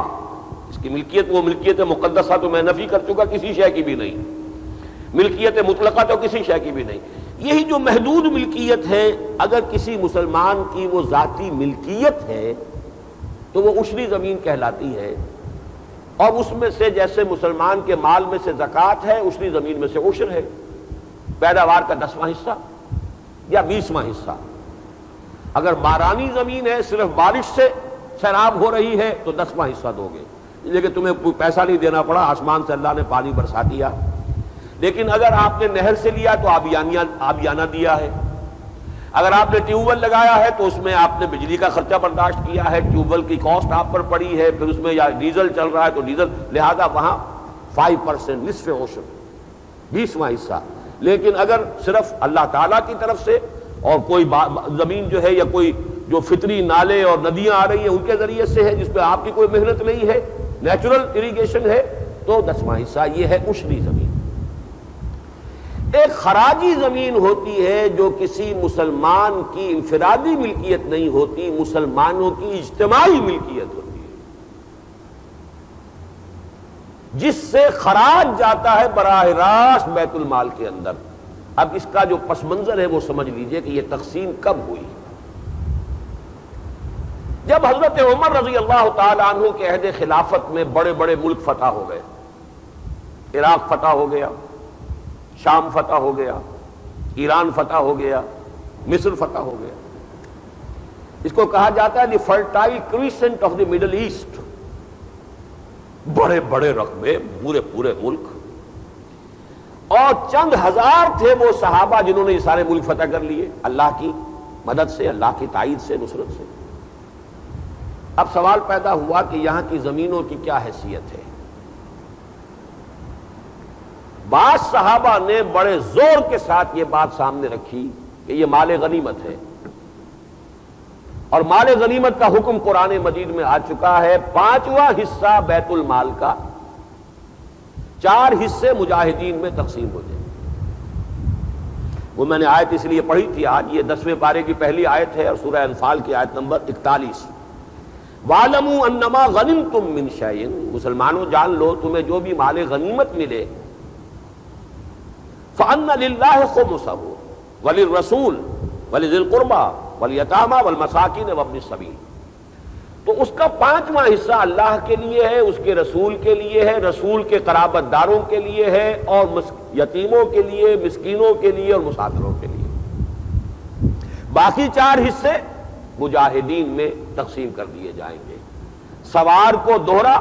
इसकी मिल्कियत, वो मिल्कियत मुकदसा तो मैं नफी कर चुका, किसी शय की भी नहीं। मिल्कियत मुतलका तो किसी शय की भी नहीं। यही जो महदूद मिल्कियत है, अगर किसी मुसलमान की वो जाती मिल्कियत है तो वो उशरी ज़मीन कहलाती है। और उसमें से जैसे मुसलमान के माल में से जक़ात है उशरी ज़मीन में से उशर है। पैदावार का दसवां हिस्सा या बीसवां हिस्सा। अगर बारानी ज़मीन है, सिर्फ़ बारिश से शराब हो रही है तो दसवां हिस्सा दोगे। लेकिन तुम्हें कोई पैसा नहीं देना पड़ा, आसमान से अल्लाह ने पानी बरसा दिया। लेकिन अगर आपने नहर से लिया तो आबियानिया, आबियाना दिया है। अगर आपने ट्यूबवेल लगाया है तो उसमें आपने बिजली का खर्चा बर्दाश्त किया है। ट्यूबवेल की कॉस्ट आप पर पड़ी है, फिर उसमें या डीजल चल रहा है तो डीजल, लिहाजा वहाँ फाइव परसेंट निसफ ओशन बीसवां हिस्सा। लेकिन अगर सिर्फ़ अल्लाह ताला की तरफ़ से और कोई ज़मीन जो है या कोई जो फितरी नाले और नदियाँ आ रही है, उनके ज़रिए से है, जिसपे आपकी कोई मेहनत नहीं है नेचुरल इरीगेशन है तो दसवां हिस्सा ये है उशरी ज़मीन। एक खराजी ज़मीन होती है जो किसी मुसलमान की इंफरादी मिल्कियत नहीं होती, मुसलमानों की इज्तमाही मिल्कियत होती है जिससे खराज जाता है बराह रास्त बैतुल माल के अंदर। अब इसका जो पस मंजर है वो समझ लीजिए कि यह तकसीम कब हुई। जब हज़रत उमर रज़ी अल्लाह तु के अहद खिलाफत में बड़े बड़े मुल्क फतह हो गए। इराक फतह हो गया, शाम फतह हो गया, ईरान फतह हो गया, मिस्र फतह हो गया। इसको कहा जाता है the fertile crescent of the middle east बड़े बड़े रकबे पूरे पूरे मुल्क। और चंद हज़ार थे वो सहाबा जिन्होंने ये सारे मुल्क फतह कर लिए, अल्लाह की मदद से, अल्लाह की ताइद से, नुसरत से। अब सवाल पैदा हुआ कि यहाँ की जमीनों की क्या हैसियत है? बाद सहाबा ने बड़े ज़ोर के साथ यह बात सामने रखी कि यह माल गनीमत है। और माल गनीमत का हुक्म कुरान मजीद में आ चुका है। पांचवा हिस्सा बैतुल माल का। चार हिस्से मुजाहिदीन में तकसीम हो जाए। वो मैंने आयत इसलिए पढ़ी थी, आज ये दसवें पारे की पहली आयत है और सूर्य अनफाल की आयत नंबर इकतालीस। वालमू अन्नमा गनिम तुम मिन मुसलमानों, जान लो, तुम्हें जो भी माल गनीमत मिले। फ़ान खो मुसहू वली रसूल वली दिलकुरबा वली यतामा वल मसाकिन वबन सबील। तो उसका पांचवा हिस्सा अल्लाह के लिए है, उसके रसूल के लिए है, रसूल के कराबतदारों के लिए है और यतीमों के लिए, मिस्किनों के लिए और मुसाफिरों के लिए। बाकी चार हिस्से मुजाहिदीन में तकसीम कर दिए जाएँगे। सवार को दोहरा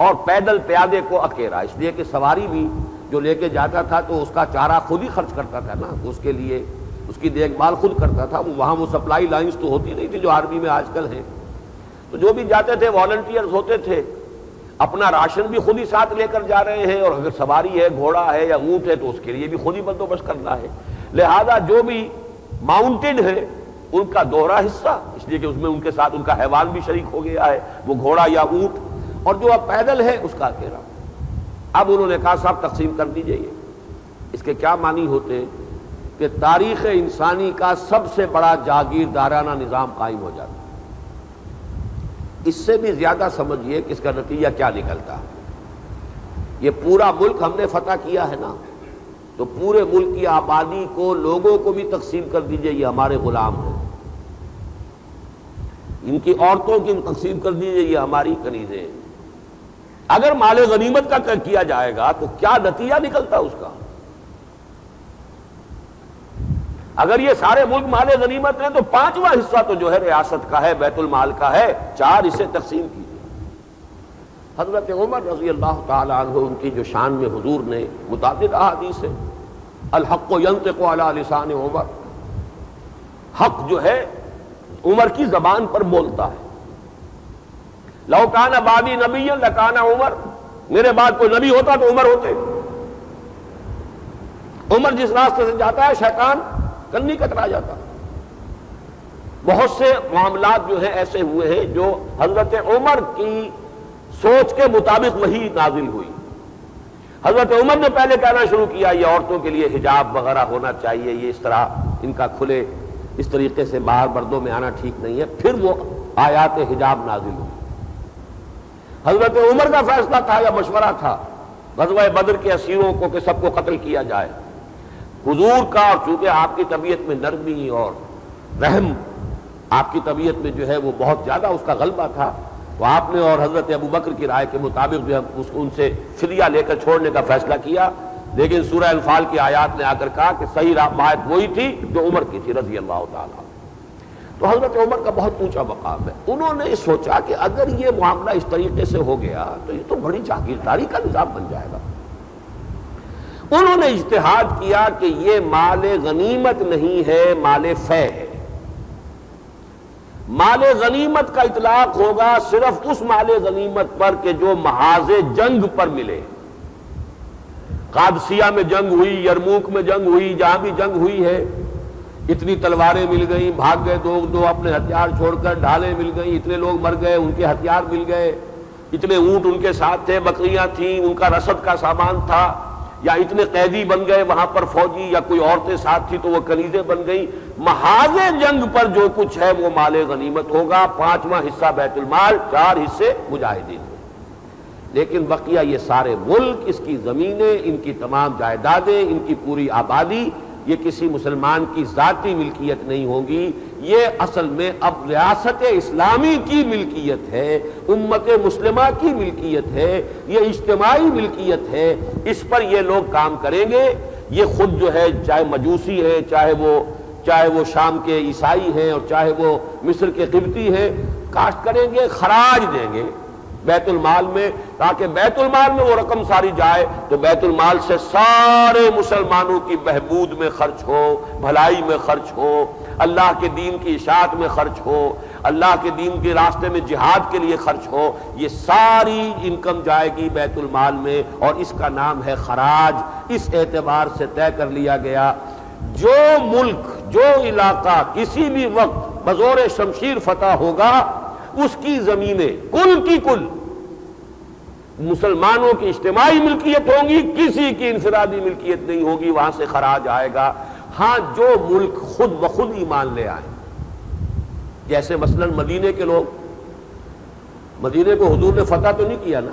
और पैदल प्यादे को अकेला इसलिए कि सवारी भी जो लेके जाता था तो उसका चारा खुद ही खर्च करता था ना, उसके लिए उसकी देखभाल खुद करता था। वहाँ वो सप्लाई लाइंस तो होती नहीं थी जो आर्मी में आजकल है। तो जो भी जाते थे वॉलंटियर्स होते थे, अपना राशन भी खुद ही साथ लेकर जा रहे हैं, और अगर सवारी है, घोड़ा है, या ऊँट है तो उसके लिए भी खुद ही बंदोबस्त करना है। लिहाजा जो भी माउंटेन है, उनका दोहरा हिस्सा, इसलिए कि उसमें उनके साथ उनका हैवान भी शरीक हो गया है, वो घोड़ा या ऊँट, और जो अब पैदल है, उसका अकेला। अब उन्होंने कहा, साहब तकसीम कर दीजिए इसके क्या मानी होते कि तारीख इंसानी का सबसे बड़ा जागीरदाराना निज़ाम कायम हो जाता। इससे भी ज़्यादा समझिए कि इसका नतीजा क्या निकलता। ये पूरा मुल्क हमने फतह किया है ना? तो पूरे मुल्क की आबादी को, लोगों को भी तकसीम कर दीजिए, ये हमारे गुलाम हैं। इनकी औरतों की तकसीम कर दीजिए, ये हमारी कनीजें हैं। अगर माल गनीमत का किया जाएगा तो क्या नतीजा निकलता उसका? अगर ये सारे मुल्क माल गनीमत है तो पांचवा हिस्सा तो जो है रियासत का है, बैतुल माल का है। चार इसे तकसीम कीजिए। हज़रत उमर रज़ी अल्लाह तु उनकी जो शान में हजूर ने मुताद अहादीस है। अलहक यंत को उमर। हक जो है, उमर की जबान पर बोलता है। लौकाना बादी नबी लकाना उमर। मेरे बाद कोई नबी होता तो उमर होते। उमर जिस रास्ते से जाता है, शैतान कन्नी कतरा जाता बहुत से मामला जो है ऐसे हुए हैं जो हज़रत उमर की सोच के मुताबिक वही नाजिल हुई। हज़रत उमर ने पहले कहना शुरू किया, ये औरतों के लिए हिजाब वगैरह होना चाहिए, ये इस तरह इनका खुले इस तरीके से बाहर मर्दों में आना ठीक नहीं है। फिर वो आयात हिजाब नाजिल हुई। हज़रत उमर का फैसला था या मशवरा था, गजवा बदर के असीरों को कि सबको कत्ल किया जाए। हुजूर का और चूँकि आपकी तबीयत में नरमी और रहम आपकी तबीयत में जो है वो बहुत ज़्यादा उसका गलबा था तो आपने और हज़रत अबू बकर की राय के मुताबिक जो है उसको उनसे फिरिया लेकर छोड़ने का फैसला किया। लेकिन सूर्य अल्फाल की आयात ने आकर कहा कि सही मायत वही थी जो उमर की थी रज़ी अल्लाह तला। तो हज़रत उमर का बहुत ऊँचा मकाम है। उन्होंने सोचा कि अगर ये मामला इस तरीके से हो गया तो ये तो बड़ी जागीरदारी का निज़ाम बन जाएगा। उन्होंने इश्तेहाद किया कि ये माल गनीमत नहीं है, माल फै है। माल गनीमत का इतलाक होगा सिर्फ़ उस माल गनीमत पर के जो महाज जंग पर मिले। कादसिया में जंग हुई, यरमूक में जंग हुई, जहाँ भी जंग हुई है, इतनी तलवारें मिल गई, भाग गए दो दो अपने हथियार छोड़कर ढाले मिल गई, इतने लोग मर गए, उनके हथियार मिल गए, इतने ऊँट उनके साथ थे, बकरियाँ थी, उनका रसद का सामान था या इतने कैदी बन गए, वहाँ पर फौजी या कोई औरतें साथ थी तो वो कनीजे बन गई। महाजे जंग पर जो कुछ है, वो माले गनीमत होगा। पांचवा हिस्सा बैतुल माल, चार हिस्से मुजाहिदीन लेकिन बकिया, ये सारे मुल्क, इसकी जमीनें, इनकी तमाम जायदादें, इनकी पूरी आबादी ये किसी मुसलमान की जाति मिल्कियत नहीं होगी। ये असल में अब रियासत इस्लामी की मिल्कियत है, उम्मत मुस्लिमा की मिल्कियत है, ये इज्तमाही मिल्कियत है। इस पर ये लोग काम करेंगे। ये खुद जो है, चाहे मजूसी है, चाहे वो चाहे वो शाम के ईसाई हैं और चाहे वो मिस्र के किमती हैं, काश्त करेंगे, खराज देंगे। बैतुल माल में, ताकि बैतुल माल में वो रकम सारी जाए तो बैतुल माल से सारे मुसलमानों की बहबूद में खर्च हो, भलाई में खर्च हो, अल्लाह के दीन की इशात में खर्च हो, अल्लाह के दीन के रास्ते में जिहाद के लिए खर्च हो, ये सारी इनकम जाएगी बैतुल माल में, और इसका नाम है खराज। इस एतबार से तय कर लिया गया, जो मुल्क, जो इलाका किसी भी वक्त बजोर शमशीर फतह होगा उसकी जमीनें, कुल की कुल। मुसलमानों की इज्तमाही मिल्कियत होगी, किसी की इंफरादी मिल्कियत नहीं होगी, वहाँ से खराज आएगा। हाँ, जो मुल्क खुद ब खुद ईमान ले आए। जैसे मसलन मदीने के लोग। मदीने को हजूर ने फतह तो नहीं किया ना?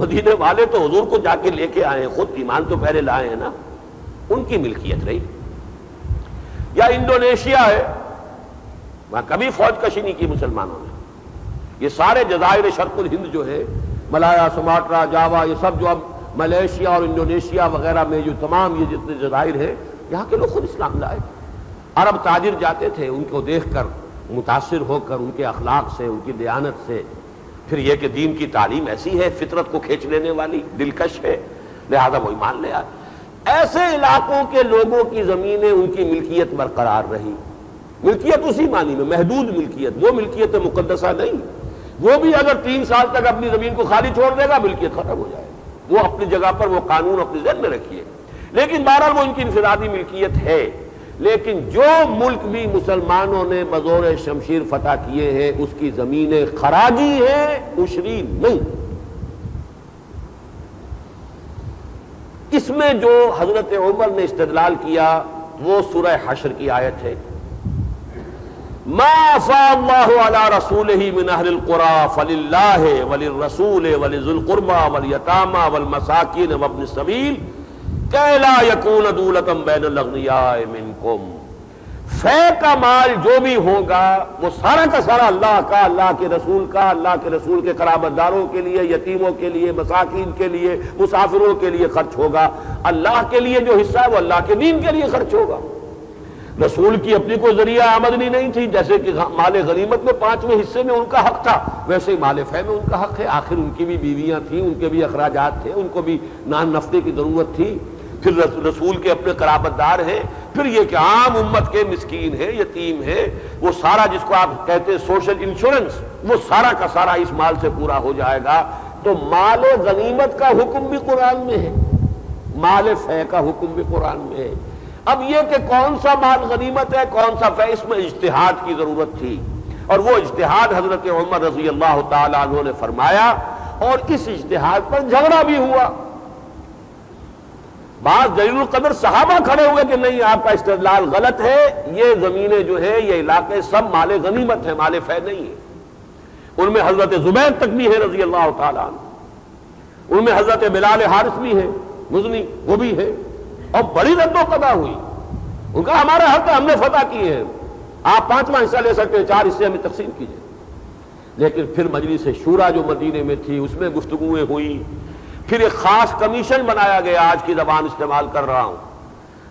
मदीने वाले तो हजूर को जाके लेके आए खुद ईमान तो पहले लाए हैं ना? उनकी मिल्कियत रही। या इंडोनेशिया है वहाँ कभी फौज कशी नहीं की मुसलमानों ने। ये सारे जजायर शर्कुल हिंद जो है, मलाया, सुमाट्रा, जावा, ये सब जो अब मलेशिया और इंडोनेशिया वगैरह में जो तमाम ये जितने जजायर हैं, यहाँ के लोग खुद इस्लाम लाए। अरब ताजिर जाते थे, उनको देख कर मुतासर होकर उनके अखलाक से, उनकी दयानत से। फिर यह कि दीन की तालीम ऐसी है, फितरत को खींच लेने वाली, दिलकश है, लिहाजा वही मान लिया ऐसे इलाकों के लोगों की जमीनें उनकी मिल्कियत बरकरार रही। मिल्कियत उसी मानी में, महदूद मिल्कियत वो मिल्कियत मुकदसा नहीं। वो भी अगर तीन साल तक अपनी ज़मीन को खाली छोड़ देगा, मिल्कियत खत्म हो जाएगी। वो अपनी जगह पर वो कानून अपने जहन में रखिए। लेकिन बहरहाल वो इनकी इंफरादी मिल्कियत है। लेकिन जो मुल्क भी मुसलमानों ने बजोर शमशीर फतह किए हैं, उसकी जमीनें खराजी हैं उशरी नहीं। इसमें जो हज़रत उमर ने इस्तलाल किया, वो सुरह हशर की आयत है। माल जो भी होगा, वो सारा का सारा अल्लाह का, अल्लाह के रसूल का, अल्लाह के रसूल के कराबतदारों के लिए, यतीमों के लिए, मसाकिन के लिए, मुसाफिरों के लिए खर्च होगा। अल्लाह के लिए जो हिस्सा है, वो अल्लाह के दीन के लिए खर्च होगा। रसूल की अपनी कोई ज़रिया आमदनी नहीं थी, जैसे कि माल गनीमत में पाँचवें हिस्से में उनका हक था, वैसे ही माल फै में उनका हक है। आखिर उनकी भी बीवियाँ थी, उनके भी अखराज थे, उनको भी नान नफ्ते की ज़रूरत थी। फिर रसूल के अपने कराबतदार हैं, फिर ये कि आम उम्मत के मिसकीन है, यतीम है, वो सारा जिसको आप कहते हैं सोशल इंश्योरेंस, वो सारा का सारा इस माल से पूरा हो जाएगा। तो माल गनीमत का हुक्म भी कुरान में है, माल फे का हुक्म भी कुरान में है। अब यह कि कौन सा माल गनीमत है, कौन सा फे इसमें इश्तिहाद की ज़रूरत थी। और वो इश्तिहाद हज़रत उमर रज़ी अल्लाह ने फरमाया, और इस इश्तिहाद पर झगड़ा भी हुआ। बात जलील कदर सहाबा खड़े हुए कि नहीं, आपका इस्तेलाल गलत है, ये जमीनें जो है, ये इलाके सब माले गनीमत है, माले फै नहीं है। उनमें हज़रत जुबैर तक भी है रज़ी अल्लाह तला उनमें हज़रत बिलाल हारिस भी है, मुजनी, वो भी है। और बड़ी रद्दो कदा हुई। उनका हमारा हक हमने फतह किए हैं। आप पांचवा हिस्सा ले सकते हैं, चार हिस्से हमें तकसीम कीजिए। लेकिन फिर मजलिस शूरा जो मदीने में थी, उसमें गुफ्तुएँ हुई। फिर एक खास कमीशन बनाया गया, आज की जबान इस्तेमाल कर रहा हूँ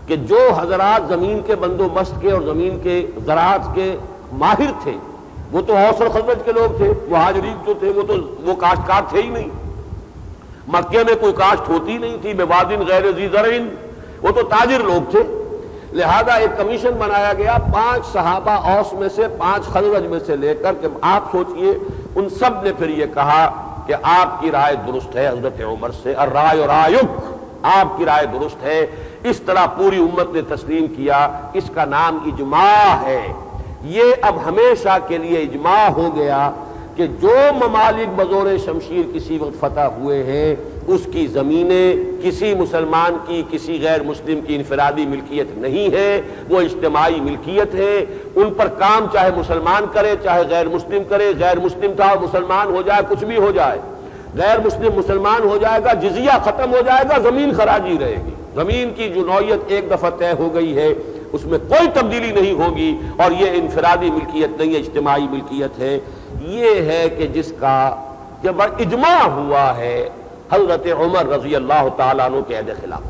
कि जो हजरात ज़मीन के बंदोबस्त के और ज़मीन के ज़रात के माहिर थे, वो तो हौसल खजरत के लोग थे, वो हाजरीफ जो थे, वो तो वो काश्तकार थे ही नहीं। मक्के में कोई काश्त होती नहीं थी, बेबादिन गैर जीजरिन वो तो ताजिर लोग थे। लिहाजा एक कमीशन बनाया गया पाँच सहाबा औस में से, पाँच खजरज में से लेकर के आप सोचिए, उन सबने फिर ये कहा कि आपकी राय दुरुस्त है हज़रत उमर से। और राय और आयुक आपकी राय दुरुस्त है। इस तरह पूरी उम्मत ने तस्लीम किया, इसका नाम इजमा है। ये अब हमेशा के लिए इजमा हो गया। कि जो ममालिक बजोर शमशीर किसी वक्त फतह हुए हैं, उसकी ज़मीनें किसी मुसलमान की, किसी गैर मुस्लिम की इनफरादी मिल्कियत नहीं है, वो इज्तमाही मिल्कियत है। उन पर काम चाहे मुसलमान करे, चाहे गैर मुस्लिम करे, गैर मुस्लिम था, मुसलमान हो जाए, कुछ भी हो जाए, गैर मुस्लिम मुसलमान हो जाएगा, जजिया खत्म हो जाएगा, ज़मीन खराजी रहेगी। ज़मीन की जो नौयत एक दफ़ा तय हो गई है, उसमें कोई तब्दीली नहीं होगी, और ये इनफरादी मिल्कियत नहीं है इज्तमाही मिल्कियत है। ये है कि जिसका जब इजमा हुआ है, हज़रत उमर रज़ी अल्लाह तु के खिलाफ।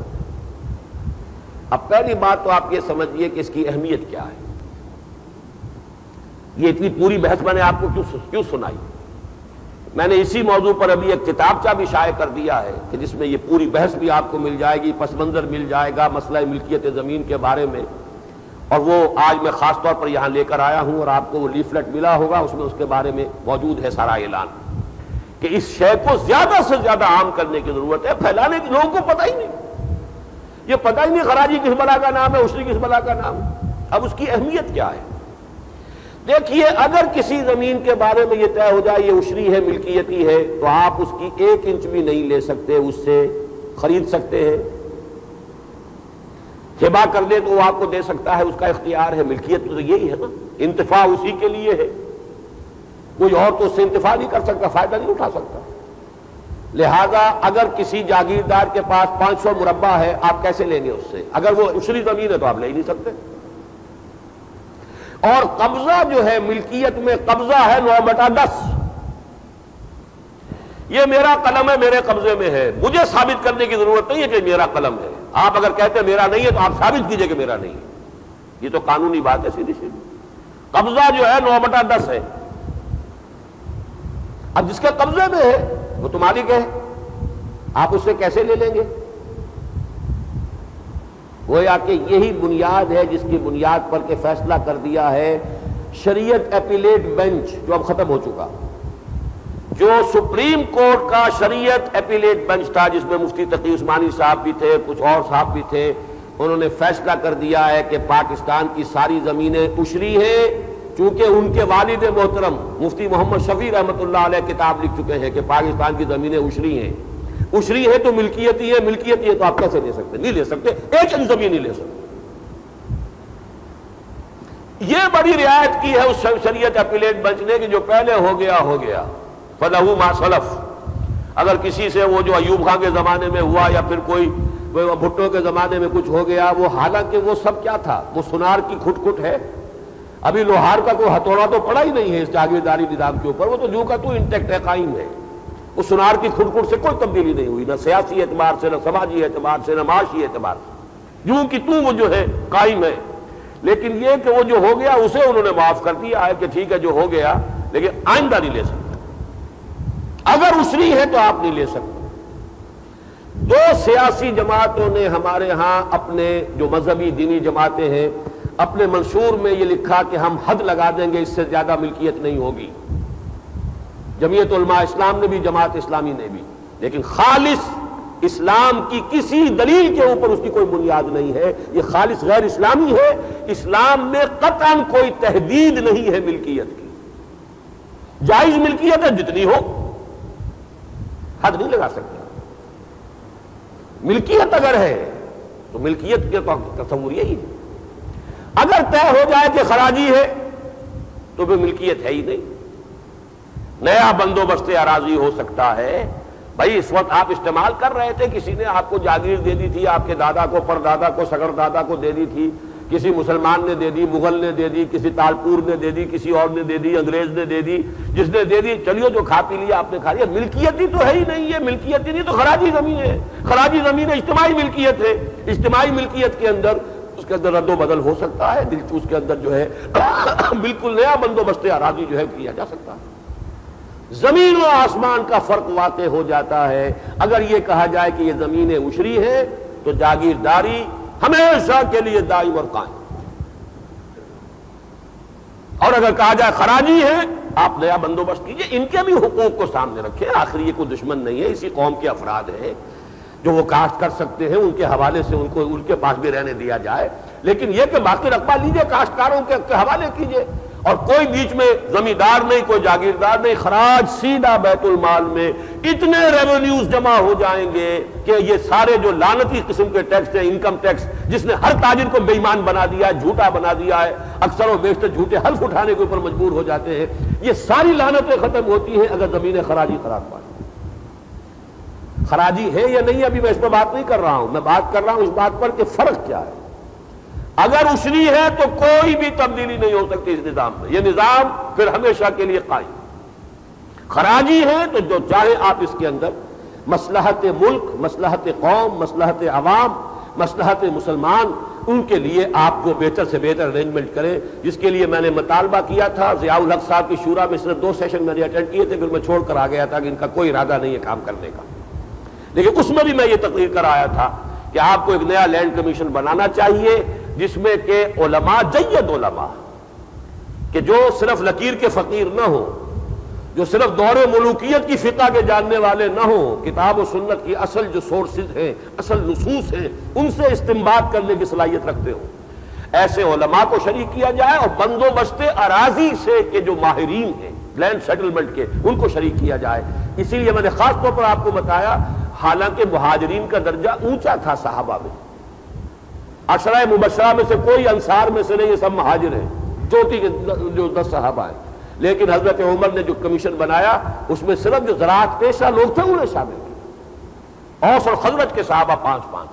अब पहली बात तो आप ये समझिए कि इसकी अहमियत क्या है। ये इतनी पूरी बहस मैंने आपको क्यों क्यों सुनाई? मैंने इसी मौजू पर अभी एक किताबचा भी शाये कर दिया है कि जिसमें ये पूरी बहस भी आपको मिल जाएगी पस मंजर मिल जाएगा मसला मिल्कियत ज़मीन के बारे में। और वो आज मैं खास तौर पर यहाँ लेकर आया हूँ और आपको वो लीफलेट मिला होगा, उसमें उसके बारे में मौजूद है सारा ऐलान कि इस शय को ज़्यादा से ज़्यादा आम करने की ज़रूरत है, फैलाने की लोगों को पता ही नहीं। ये पता ही नहीं खराजी किस बला का नाम है उसरी किस बला का नाम अब उसकी अहमियत क्या है? देखिए, अगर किसी ज़मीन के बारे में यह तय हो जाए, ये उशरी है, मिल्कियती है तो आप उसकी एक इंच भी नहीं ले सकते, उससे खरीद सकते हैं। हिबा कर दे तो वो आपको दे सकता है, उसका इख्तियार है, मिल्कियत तो यही है ना। इंतफा उसी के लिए है। कोई और तो उससे इंतफा नहीं कर सकता, फ़ायदा नहीं उठा सकता। लिहाजा अगर किसी जागीरदार के पास 500 मुरबा है, आप कैसे लेंगे उससे? अगर वो उछली ज़मीन है तो आप ले ही नहीं सकते। और कब्जा जो है, मिल्कियत में कब्जा है नौ बटा दस। ये मेरा कलम है, मेरे कब्जे में है। मुझे साबित करने की ज़रूरत नहीं है कि मेरा कलम है। आप अगर कहते मेरा नहीं है तो आप साबित कीजिए कि मेरा नहीं है। ये तो कानूनी बात है सीधी सीधी कब्जा जो है, नौ बटा दस है। अब जिसके कब्जे में है, वो तो मालिक है आप उससे कैसे ले लेंगे? वो कि यही बुनियाद है जिसकी बुनियाद पर के फैसला कर दिया है, शरीयत एपिलेट बेंच, जो अब खत्म हो चुका। जो सुप्रीम कोर्ट का शरीयत एपिलेट बेंच था, जिसमें मुफ्ती तकी उस्मानी साहब भी थे, कुछ और साहब भी थे, उन्होंने फैसला कर दिया है कि पाकिस्तान की सारी जमीनें उशरी हैं, चूँकि उनके वालिद मोहतरम मुफ्ती मोहम्मद शफी रहमत किताब लिख चुके हैं कि पाकिस्तान की जमीनें उशरी हैं। उशरी है तो मिल्कियत ही मिल्कियत ही है तो आप कैसे ले सकते? नहीं ले सकते। एक ज़मीन नहीं ले सकते। यह बड़ी रियायत की है उस शरीयत अपीलेट बचने की जो पहले हो गया हो गया। फलहू मासलफ अगर किसी से वो जो अयूब खां के जमाने में हुआ या फिर कोई भुट्टो के जमाने में कुछ हो गया, वो हालाँकि वो सब क्या था? वो सुनार की खुटखुट है। अभी लोहार का कोई हथौड़ा तो पड़ा ही नहीं है इस जागीरदारी निज़ाम के ऊपर। वो तो जू का तो इंटेक्ट है, कायम है। उस सुनार की खुटखुट से कोई तब्दीली नहीं हुई, ना सियासी एतबार से, ना समाजी एतबार से, ना माशी एतबार से। यूँ कि तू वो जो है, कायम है। लेकिन ये कि वो जो हो गया, उसे उन्होंने माफ़ कर दिया है कि ठीक है, जो हो गया, लेकिन आइंदा नहीं ले सकते। अगर उसरी है तो आप नहीं ले सकते। दो सियासी जमातों ने हमारे यहाँ अपने जो मजहबी दीनी जमातें हैं, अपने मंशूर में ये लिखा कि हम हद लगा देंगे, इससे ज़्यादा मिल्कियत नहीं होगी। जमीयत उलमा इस्लाम ने भी, जमात इस्लामी ने भी। लेकिन खालिश इस्लाम की किसी दलील के ऊपर उसकी कोई बुनियाद नहीं है। ये खालिश गैर इस्लामी है। इस्लाम में कतन कोई तहदीद नहीं है मिल्कियत की। जायज़ मिल्कियत है जितनी हो। हद नहीं लगा सकते। मिल्कियत अगर है तो मिल्कियत के तो तस्वूर यही है। अगर तय हो जाए कि खराजी है तो फिर मिल्कियत है ही नहीं। नया बंदोबस्त अराजी हो सकता है। भाई, इस वक्त आप इस्तेमाल कर रहे थे, किसी ने आपको जागीर दे दी थी, आपके दादा को, परदादा को सगर दादा को दे दी थी। किसी मुसलमान ने दे दी, मुगल ने दे दी, किसी तालपुर ने दे दी, किसी और ने दे दी, अंग्रेज़ ने दे दी, जिसने दे दी, चलियो जो खा पी लिया, आपने खा लिया। मिल्कियत ही तो है ही नहीं है मिल्कियत ही नहीं तो खराजी ज़मीन है। खराजी ज़मीन इज्तमाही मिल्कियत है। इज्तमाही मिल्कियत के अंदर उसके अंदर रद्दो बदल हो सकता है, दिल उसके अंदर जो है, बिल्कुल नया बंदोबस्त आराजी जो है किया जा सकता है। ज़मीन और आसमान का फ़र्क वाक़ हो जाता है। अगर यह कहा जाए कि यह जमीनें उछरी है तो जागीरदारी हमेशा के लिए दाई और कायम। और अगर कहा जाए खराजी है, आप नया बंदोबस्त कीजिए, इनके भी हुकूक को सामने रखें। आखिर ये कोई दुश्मन नहीं है, इसी कौम के अफराद है, जो वो काश्त कर सकते हैं, उनके हवाले से उनको, उनके पास भी रहने दिया जाए। लेकिन यह कि बाकी रकबा लीजिए, काश्तकारों के हवाले कीजिए। और कोई बीच में जमींदार नहीं, कोई जागीरदार नहीं। खराज सीधा बैतुल माल में इतने रेवेन्यूज जमा हो जाएँगे कि ये सारे जो लानती किस्म के टैक्स हैं इनकम टैक्स जिसने हर ताजिर को बेईमान बना दिया है झूठा बना दिया है, अक्सर और बेशतर झूठे हल्फ उठाने के ऊपर मजबूर हो जाते हैं। ये सारी लानतें खत्म होती हैं अगर ज़मीन खराजी खराब पाए। खराजी है या नहीं, अभी मैं इस पर बात नहीं कर रहा हूँ। मैं बात कर रहा हूँ इस बात पर कि फ़र्क क्या है। अगर उसनी है तो कोई भी तब्दीली नहीं हो सकती इस निज़ाम में यह निज़ाम फिर हमेशा के लिए कायम। खराजी है तो जो चाहे आप इसके अंदर, मसलहत मुल्क, मसलहत कौम, मसलहत अवाम, मसलहत मुसलमान, उनके लिए आपको बेहतर से बेहतर अरेंजमेंट करें। जिसके लिए मैंने मुतालबा किया था, जियाउल हक साहब की शुरा में सिर्फ़ दो सेशन मैंने अटेंड किए थे, फिर मैं छोड़कर आ गया था कि इनका कोई इरादा नहीं है काम करने का। लेकिन उसमें भी मैं ये तकरीर कर आया था कि आपको एक नया लैंड कमीशन बनाना चाहिए जिसमें के ओलमा जैद ओलमा कि जो सिर्फ़ लकीर के फकीर न हो, जो सिर्फ़ दौरे मुलूकियत की फिका के जानने वाले न हो, किताब और सुन्नत की असल जो सोर्सेज हैं, असल नसूस हैं, उनसे इस्तेमाल करने की सलाहियत रखते हो। ऐसे ओलमा को शरीक किया जाए और बंदोबस्त अराजी से के जो माहरीन हैं लैंड सेटलमेंट के, उनको शरीक किया जाए। इसीलिए मैंने खास तौर पर आपको बताया, हालाँकि महाजरीन का दर्जा ऊँचा था साहबा में। अशरा मुबशरा में से कोई अंसार में से नहीं, ये सब महाजिर है। चोटी के जो दस साहबा है। लेकिन हज़रत उमर ने जो कमीशन बनाया, उसमें सिर्फ़ जो जरात पेशा लोग थे, उन्हें शामिल किया। औस और खजरत के साहबा पाँच पाँच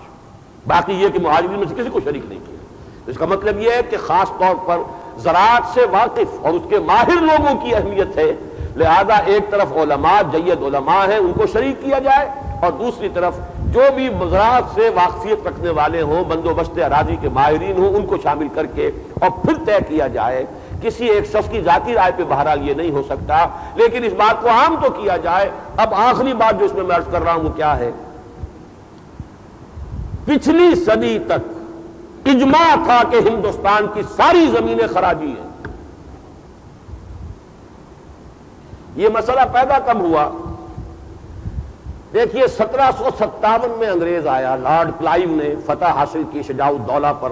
बाकी ये कि मुहाजिर में से किसी को शरीक नहीं किया। तो इसका मतलब यह है कि खास तौर पर ज़रात से वाकिफ और उसके माहिर लोगों की अहमियत है। लिहाजा एक तरफ़ ओलमा जैद ओलमा है, उनको शरीक किया जाए और दूसरी तरफ़ जो भी ज़रात से वाकफियत रखने वाले हों, बंदोबस्त अराजी के माहरीन हों, उनको शामिल करके और फिर तय किया जाए, किसी एक शख्स की जाती राय पे बहरहाल ये नहीं हो सकता। लेकिन इस बात को आम तो किया जाए, अब आखिरी बात जो इसमें मैं अर्ज़ कर रहा हूँ वो क्या है? पिछली सदी तक इजमा था कि हिंदुस्तान की सारी जमीनें खराबी हैं। यह मसला पैदा कब हुआ? देखिए, सत्रह में अंग्रेज़ आया, लॉर्ड क्लाइव ने फतह हासिल की शजाउद्दौला पर।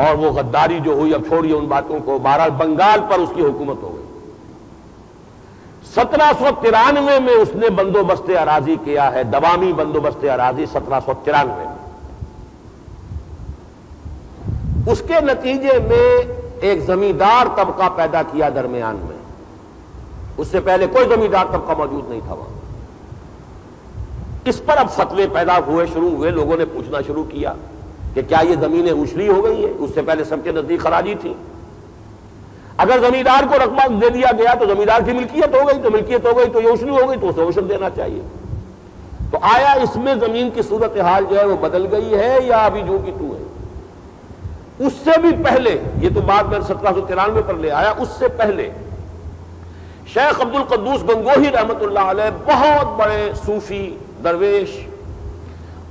और वो गद्दारी जो हुई, अब छोड़िए उन बातों को, बहरहाल बंगाल पर उसकी हुकूमत हो गई। सत्रह सौ तिरानवे में उसने बंदोबस्त अराजी किया है दवामी बंदोबस्त अराजी सत्रह सौ तिरानवे में। उसके नतीजे में एक जमींदार तबका पैदा किया दरमियान में। उससे पहले कोई जमींदार तबका मौजूद नहीं था वहाँ। इस पर अब फतवे पैदा हुए, शुरू हुए, लोगों ने पूछना शुरू किया कि क्या ये जमीनें उछली हो गई है? उससे पहले सबके नज़दीक खराजी थी। अगर जमींदार को रकबा दे दिया गया तो जमींदार की मिल्कियत हो गई तो मिल्कियत हो गई तो ये उछली हो गई तो उसे उछल देना चाहिए। तो आया इसमें ज़मीन की सूरत हाल जो है वो बदल गई है या अभी जो की तू है? उससे भी पहले, ये तो बात में सत्रह सौ तिरानवे पर ले आया, उससे पहले शेख अब्दुल कद्दूस गंगोही रहमत बहुत बड़े सूफी दरवेश।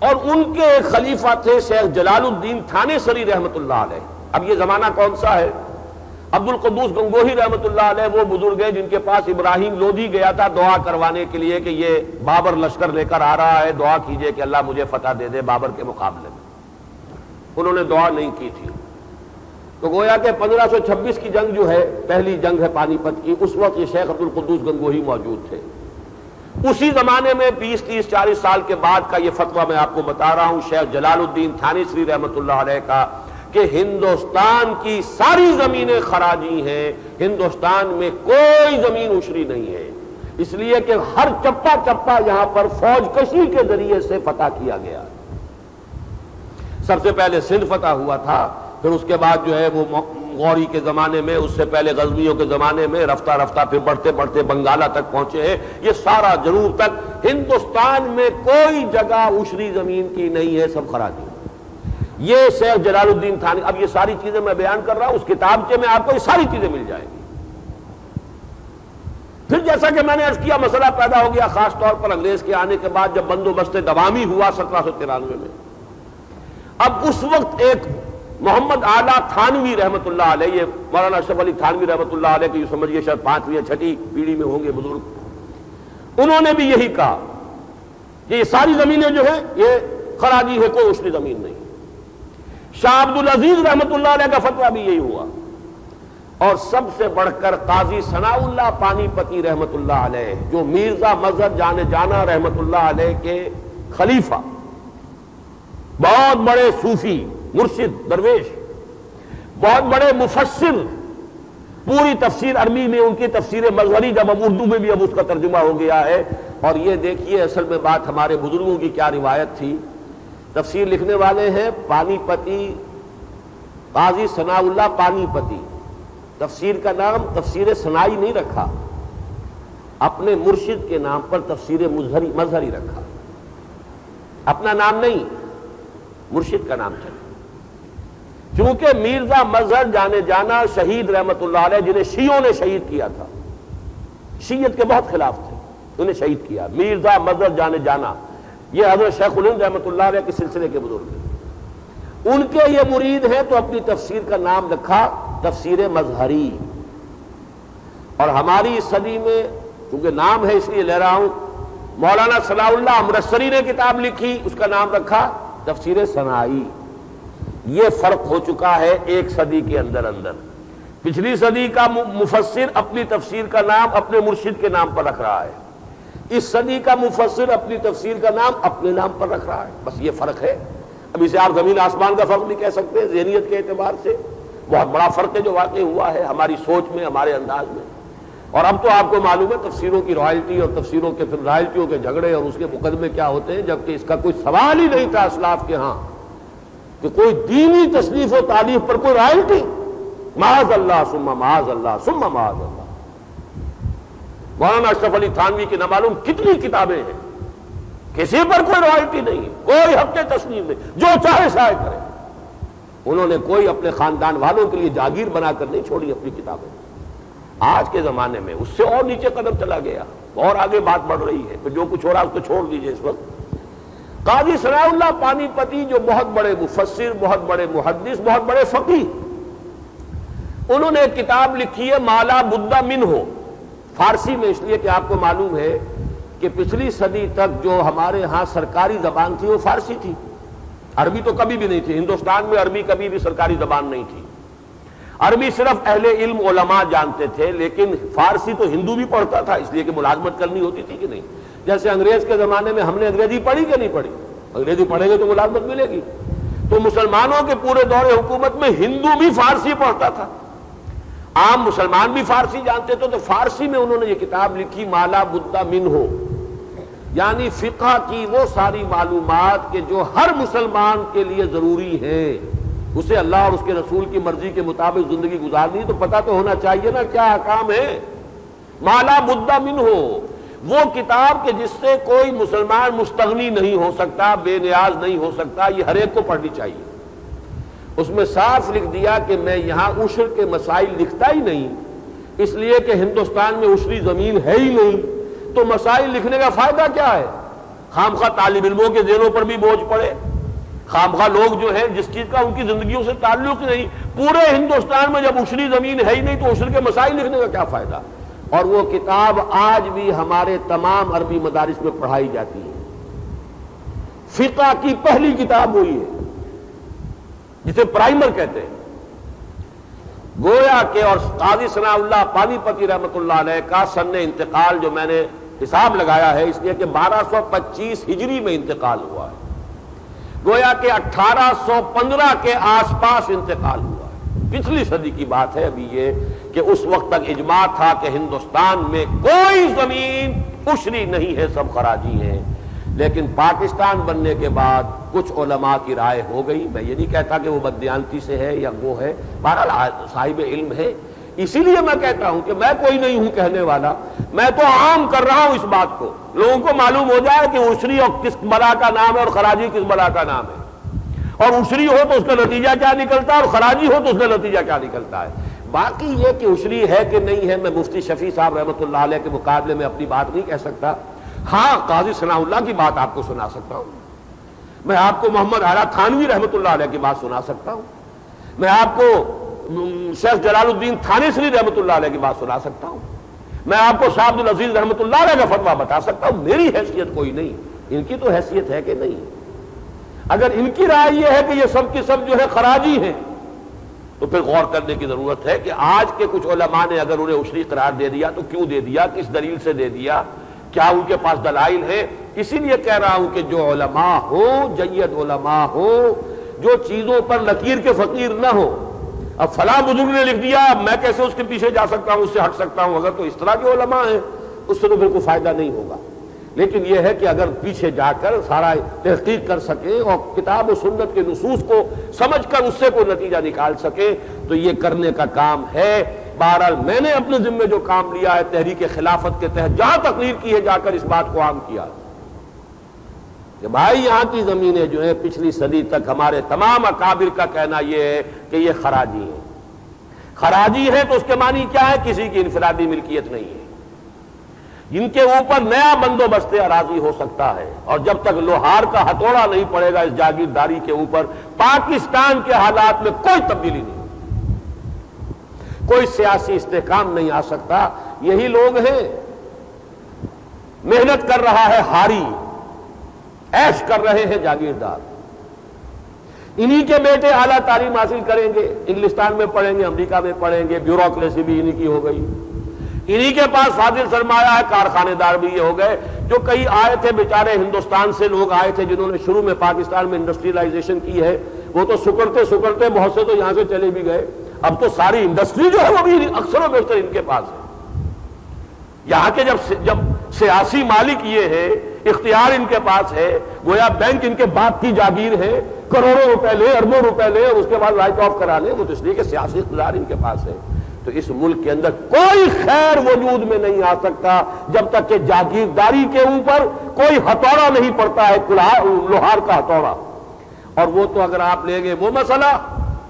और उनके खलीफा थे शेख जलालुद्दीन थाने सरी रहमत अब ये जमाना कौन सा है? अब्दुल कदूस गंगोही रहमत वो बुज़ुर्ग है जिनके पास इब्राहिम लोधी गया था दुआ करवाने के लिए कि ये बाबर लश्कर लेकर आ रहा है, दुआ कीजिए कि अल्लाह मुझे फतह दे दे बाबर के मुकाबले में। उन्होंने दुआ नहीं की थी। तो गोया के 1526 की जंग जो है, पहली जंग है पानीपत की, उस वक्त ये शेख अब्दुल कदूस गंगोही मौजूद थे। उसी जमाने में 20 30 40 साल के बाद का ये फतवा मैं आपको बता रहा हूँ, शेख जलालुद्दीन थानी श्री रहमत का, कि हिंदुस्तान की सारी जमीनें खराजी हैं। हिंदुस्तान में कोई ज़मीन उछरी नहीं है। इसलिए कि हर चप्पा चप्पा यहाँ पर फौज कशी के ज़रिए से फतह किया गया। सबसे पहले सिंध फतह हुआ था, फिर उसके बाद जो है वो गौरी के जमाने में, उससे पहले गजनियों के जमाने में रफ्ता रफ्ता फिर बढ़ते बढ़ते बंगाला तक पहुँचे हैं। ये सारा ज़रूर तक हिंदुस्तान में कोई जगह उशरी ज़मीन की नहीं है, सब खराजी ये शेख जलालुद्दीन थानी, अब ये सारी चीज़ें मैं बयान कर रहा हूँ, उस किताबचे में आपको ये सारी चीज़ें मिल जाएँगी। फिर जैसा कि मैंने अर्ज़ किया, मसला पैदा हो गया, खास तौर पर अंग्रेज़ के आने के बाद जब बंदोबस्त दवामी हुआ सत्रह सौ तिरानवे में। अब उस वक्त एक मोहम्मद आला थानवी रहमत ये मौलाना अशरफ अली थानवी रहमत की समझिए शायद पांचवी या छठी पीढ़ी में होंगे बुज़ुर्ग। उन्होंने भी यही कहा कि ये सारी जमीनें जो है, ये खराजी है, कोई उसकी ज़मीन नहीं। शाह अब्दुल अज़ीज़ रहमत का फतवा भी यही हुआ। और सबसे बढ़कर काजी सनाउल्ला पानीपति रहमत जो मीर्जा मजहर जाने जाना रहमत के खलीफा, बहुत बड़े सूफी मुर्शिद, दरवेश। बहुत बड़े मुफसर पूरी तफसीर अरबी में, उनकी तफसीर मजहरी जब अब उर्दू में भी अब उसका तर्जुमा हो गया है। और ये देखिए, असल में बात हमारे बुज़ुर्गों की क्या रिवायत थी। तफसीर लिखने वाले हैं पानीपति काजी सनाउल्ला पानीपति। तफसीर का नाम तफसीर सनाई नहीं रखा। अपने मुर्शिद के नाम पर तफसीर मजहरी मजहरी रखा। अपना नाम नहीं, मुर्शिद का नाम चला। क्योंकि मीर्जा मजहर जाने जाना शहीद रहमत जिन्हें शीयों ने शहीद किया था। शीयत के बहुत खिलाफ थे, उन्हें शहीद किया। मीर्जा मजहर जाने जाना यह हज़रत शेखुल रहमत के सिलसिले के बुज़ुर्ग उनके ये मुरीद हैं तो अपनी तफसीर का नाम रखा, तफसीर मजहरी। और हमारी इस सदी में क्योंकि नाम है, इसलिए ले रहा हूँ, मौलाना सलाउल्ला अमृतसरी ने किताब लिखी, उसका नाम रखा, तफसीर सनाई। ये फ़र्क हो चुका है एक सदी के अंदर अंदर। पिछली सदी का मुफसर अपनी तफसीर का नाम अपने मुर्शिद के नाम पर रख रहा है। इस सदी का मुफसर अपनी तफसीर का नाम अपने नाम पर रख रहा है। बस ये फ़र्क है। अब इसे आप ज़मीन आसमान का फ़र्क नहीं कह सकते जहनीत के एतबार से। बहुत बड़ा फ़र्क है जो वाकई हुआ है हमारी सोच में, हमारे अंदाज में। और अब तो आपको मालूम है तफसीरों की रॉयल्टी और तफसीरों के फिर रॉयल्टियों के झगड़े और उसके मुकदमे क्या होते हैं, जबकि इसका कोई सवाल ही नहीं था असलाफ के यहाँ। कि कोई दीनी तसलीफ और तालीफ पर कोई रॉयल्टी? माज अल्लाह सुम्मा माज अल्लाह सुम्मा माज अल्लाह। मौलाना अशरफ अली थानवी की न मालूम कितनी किताबें हैं? किसी पर कोई रॉयल्टी नहीं है, कोई हफ़्ते तस्लीम नहीं, जो चाहे शायद करें। उन्होंने कोई अपने खानदान वालों के लिए जागीर बनाकर नहीं छोड़ी अपनी किताबें। आज के जमाने में उससे और नीचे कदम चला गया, और आगे बात बढ़ रही है तो जो कुछ हो रहा है उसको छोड़ दीजिए इस वक्त। काजी सनाउल्ला पानीपति, जो बहुत बड़े मुफसर बहुत बड़े मुहदस बहुत बड़े फकी उन्होंने एक किताब लिखी है, माला बुद्धा मिन हो फारसी में इसलिए कि आपको मालूम है कि पिछली सदी तक जो हमारे यहाँ सरकारी जबान थी, वो फारसी थी। अरबी तो कभी भी नहीं थी। हिंदुस्तान में अरबी कभी भी सरकारी जबान नहीं थी। अरबी सिर्फ़ अहले इल्म जानते थे, लेकिन फारसी तो हिंदू भी पढ़ता था, इसलिए कि मुलाजमत करनी होती थी कि नहीं। जैसे अंग्रेज़ के जमाने में हमने अंग्रेज़ी पढ़ी कि नहीं पढ़ी? अंग्रेज़ी पढ़ेंगे तो मुलाजमत मिलेगी। तो मुसलमानों के पूरे दौरे हुकूमत में हिंदू भी फारसी पढ़ता था। आम मुसलमान भी फारसी जानते थे तो फारसी में उन्होंने ये किताब लिखी, माला बुद्धा मिन हो। यानी फिका की वो सारी मालूम के जो हर मुसलमान के लिए ज़रूरी है, उसे अल्लाह और उसके रसूल की मर्ज़ी के मुताबिक ज़िंदगी गुजारनी तो पता तो होना चाहिए ना क्या काम है। माला बुद्धा मिन हो। वो किताब के जिससे कोई मुसलमान मुस्तगनी नहीं हो सकता, बेनियाज नहीं हो सकता, ये हर एक को पढ़नी चाहिए। उसमें साफ़ लिख दिया कि मैं यहाँ उश्र के मसाइल लिखता ही नहीं, इसलिए कि हिंदुस्तान में उशरी ज़मीन है ही नहीं। तो मसाइल लिखने का फ़ायदा क्या है? खाम खा तालिब इलमों के जेलों पर भी बोझ पड़े। खामखा लोग जो है, जिस चीज़ का उनकी जिंदगियों से ताल्लुक नहीं, पूरे हिंदुस्तान में जब उशरी ज़मीन है ही नहीं तो उशर के मसाइल लिखने का क्या फ़ायदा? और वो किताब आज भी हमारे तमाम अरबी मदारिस में पढ़ाई जाती है। फिका की पहली किताब हुई है जिसे प्राइमर कहते हैं। गोया के और काजी सनाउल्ला पानीपति रहमत का सन इंतकाल जो मैंने हिसाब लगाया है, इसलिए कि 1225 हिजरी में इंतकाल हुआ है। गोया के 1815 के आसपास इंतकाल हुआ है। पिछली सदी की बात है, अभी ये कि उस वक्त तक इजमा था कि हिंदुस्तान में कोई ज़मीन उशरी नहीं है, सब खराजी है। लेकिन पाकिस्तान बनने के बाद कुछ ओलमा की राय हो गई। मैं ये नहीं कहता कि वो बदयांती से है या वो है। बहरहाल साहिब इल्म है। इसीलिए मैं कहता हूँ कि मैं कोई नहीं हूँ कहने वाला। मैं तो आम कर रहा हूँ इस बात को। लोगों को मालूम हो जाए कि उशरी और किस बला का नाम है और खराजी किस बला का नाम है। और उशरी हो तो उसका नतीजा क्या निकलता है और खराजी हो तो उसका नतीजा क्या निकलता है? बाकी ये कि उशरी है कि नहीं है, मैं मुफ्ती शफी साहब रहमत के मुकाबले में अपनी बात नहीं कह सकता। हाँ काजी सनाउल्ला की बात आपको सुना सकता हूँ। मैं आपको मोहम्मद आला थानवी रहमत की बात सुना सकता हूँ। मैं आपको शेख जलालुद्दीन थानेसरी रहमत की बात सुना सकता हूँ। मैं आपको शाहब्दुल अज़ीज़ रहमत का फतवा बता सकता हूँ। मेरी हैसियत कोई नहीं। इनकी तो हैसियत है कि नहीं? अगर इनकी राय यह है कि ये सब की सब जो है खराजी है तो फिर गौर करने की ज़रूरत है कि आज के कुछ ओलमा ने अगर उन्हें उशरी करार दे दिया तो क्यों दे दिया, किस दलील से दे दिया, क्या उनके पास दलाइल है? इसीलिए कह रहा हूँ कि जो ओलमा हो जैद ओलमा हो, जो चीज़ों पर लकीर के फकीर ना हो, अब फला बुज़ुर्ग ने लिख दिया, अब मैं कैसे उसके पीछे जा सकता हूँ, उससे हट सकता हूँ? अगर तो इस तरह के ओलमा है, उससे तो बिल्कुल फ़ायदा नहीं होगा। लेकिन यह है कि अगर पीछे जाकर सारा तहकीक कर सके और किताब और सुन्नत के नसूस को समझकर उससे कोई नतीजा निकाल सके तो ये करने का काम है। बहरहाल, मैंने अपने जिम्मे जो काम लिया है तहरीक खिलाफत के तहत जहाँ तकरीर की है, जाकर इस बात को आम किया। कि भाई, यहाँ की जमीनें जो है, पिछली सदी तक हमारे तमाम अकाबिर का कहना यह है कि ये खराजी है। खराजी है तो उसके मानी क्या है? किसी की इनफरादी मिल्कियत नहीं है। इनके ऊपर नया बंदोबस्त अराजी हो सकता है। और जब तक लोहार का हथौड़ा नहीं पड़ेगा इस जागीरदारी के ऊपर, पाकिस्तान के हालात में कोई तब्दीली नहीं कोई सियासी इस्तेकाम नहीं आ सकता। यही लोग हैं। मेहनत कर रहा है हारी। ऐश कर रहे हैं जागीरदार। इन्हीं के बेटे आला तालीम हासिल करेंगे। इंग्लिस्तान में पढ़ेंगे, अमेरिका में पढ़ेंगे, ब्यूरोक्रेसी भी इन्हीं की हो गई। इन्हीं के पास फाजिल सरमाया है, कारखानेदार भी ये हो गए, जो कई आए थे बेचारे हिंदुस्तान से लोग आए थे जिन्होंने शुरू में पाकिस्तान में इंडस्ट्रियलाइजेशन की है। वो तो सुकड़ते सुकड़ते बहुत से तो यहाँ से चले भी गए। अब तो सारी इंडस्ट्री जो है वो भी अक्सर बेहतर इनके पास है। यहाँ के जब जब सियासी मालिक ये है, इख्तियार इनके पास है, गोया बैंक इनके बाप की जागीर है, करोड़ों रुपए ले, अरबों रुपए ले और उसके बाद राइट ऑफ़ करा ले, वो तो इसलिए कि सियासी इख्तियार इनके पास है। तो इस मुल्क के अंदर कोई खैर वजूद में नहीं आ सकता, जब तक कि जागीरदारी के ऊपर कोई हथौड़ा नहीं पड़ता है लोहार का हथौड़ा। और वो तो अगर आप लेंगे वो मसला